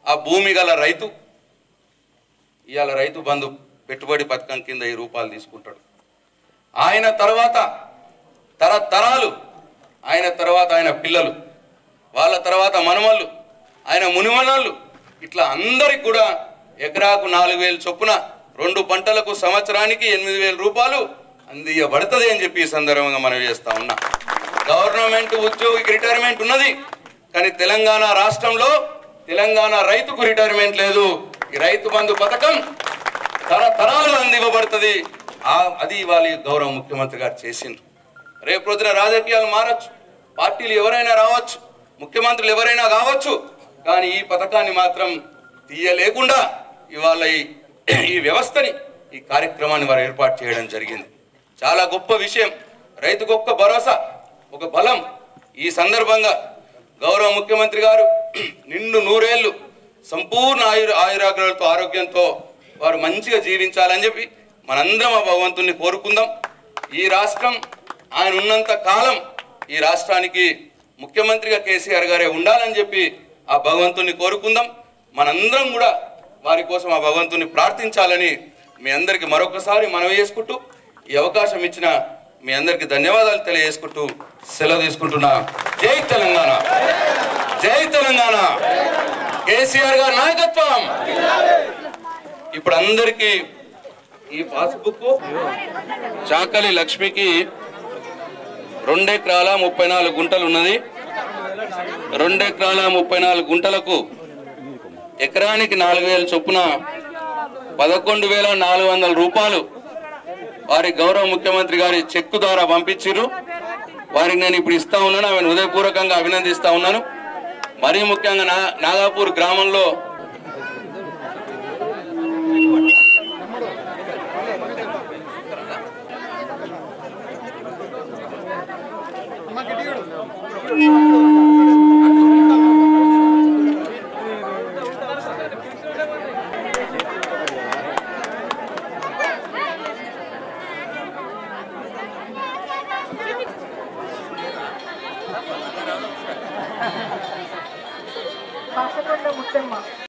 ఆ భూమి గల రైతు ఇవాళ రైతు బంధు పెట్టుబడి పథకం కింద ఈ రూపాయలు తీసుకుంటాడు. ఆయన తర్వాత తరతరాలు ఆయన తర్వాత ఆయన పిల్లలు వాళ్ళ తర్వాత మనమళ్ళు ఆయన మునిమనళ్ళు ఇట్లా అందరికి కూడా ఎకరాకు నాలుగు వేలు చొప్పున రెండు పంటలకు సంవత్సరానికి ఎనిమిది వేల రూపాయలు అందియబడుతుంది అని చెప్పి ఈ సందర్భంగా మనం చేస్తా ఉన్నా. గవర్నమెంట్ ఉద్యోగికి రిటైర్మెంట్ ఉన్నది కానీ తెలంగాణ రాష్ట్రంలో తెలంగాణ రైతుకు రిటైర్మెంట్ లేదు. ఈ రైతు బంధు పథకం తరతరాలుగా అందివ్వబడుతుంది. అది ఇవాళ గౌరవ ముఖ్యమంత్రి గారు చేసిండ్రు. రేపు రోజున రాజకీయాలు మారచ్చు. పార్టీలు ఎవరైనా రావచ్చు. ముఖ్యమంత్రులు ఎవరైనా కావచ్చు. కానీ ఈ పథకాన్ని మాత్రం తీయలేకుండా ఇవాళ ఈ- ఈ వ్యవస్థని ఈ కార్యక్రమాన్ని వారు ఏర్పాటు చేయడం జరిగింది. చాలా గొప్ప విషయం. రైతుకు ఒక్క భరోసా ఒక బలం ఈ సందర్భంగా గౌరవ ముఖ్యమంత్రి గారు నిండు నూరేళ్ళు సంపూర్ణ ఆయుర ఆయురాగ్రహాలతో ఆరోగ్యంతో వారు మంచిగా జీవించాలని చెప్పి మనందరం ఆ భగవంతుణ్ణి కోరుకుందాం. ఈ రాష్ట్రం ఆయన ఉన్నంత కాలం ఈ రాష్ట్రానికి ముఖ్యమంత్రిగా కేసీఆర్ గారే ఉండాలని చెప్పి ఆ భగవంతుని కోరుకుందాం. మనందరం కూడా వారి కోసం ఆ భగవంతుని ప్రార్థించాలని మీ అందరికీ మరొకసారి మనవి చేసుకుంటూ ఈ అవకాశం ఇచ్చిన మీ అందరికి ధన్యవాదాలు తెలియజేసుకుంటూ సెలవు తీసుకుంటున్నా. జై తెలంగాణ. జై తెలంగాణ. కేసీఆర్ గారి నాయకత్వం. ఇప్పుడు అందరికీ ఈ పాస్బుక్ చాకలి లక్ష్మికి రెండెకరాల ముప్పై నాలుగు గుంటలు ఉన్నది. రెండెకరాల ముప్పై నాలుగు గుంటలకు ఎకరానికి నాలుగు వేల చొప్పున పదకొండు వేల నాలుగు వందల రూపాయలు వారి గౌరవ ముఖ్యమంత్రి గారి చెక్కు ద్వారా పంపించారు వారికి నేను ఇప్పుడు ఇస్తా ఉన్నాను. ఆమెను హృదయపూర్వకంగా అభినందిస్తా ఉన్నాను. మరీ ముఖ్యంగా నాగాపూర్ గ్రామంలో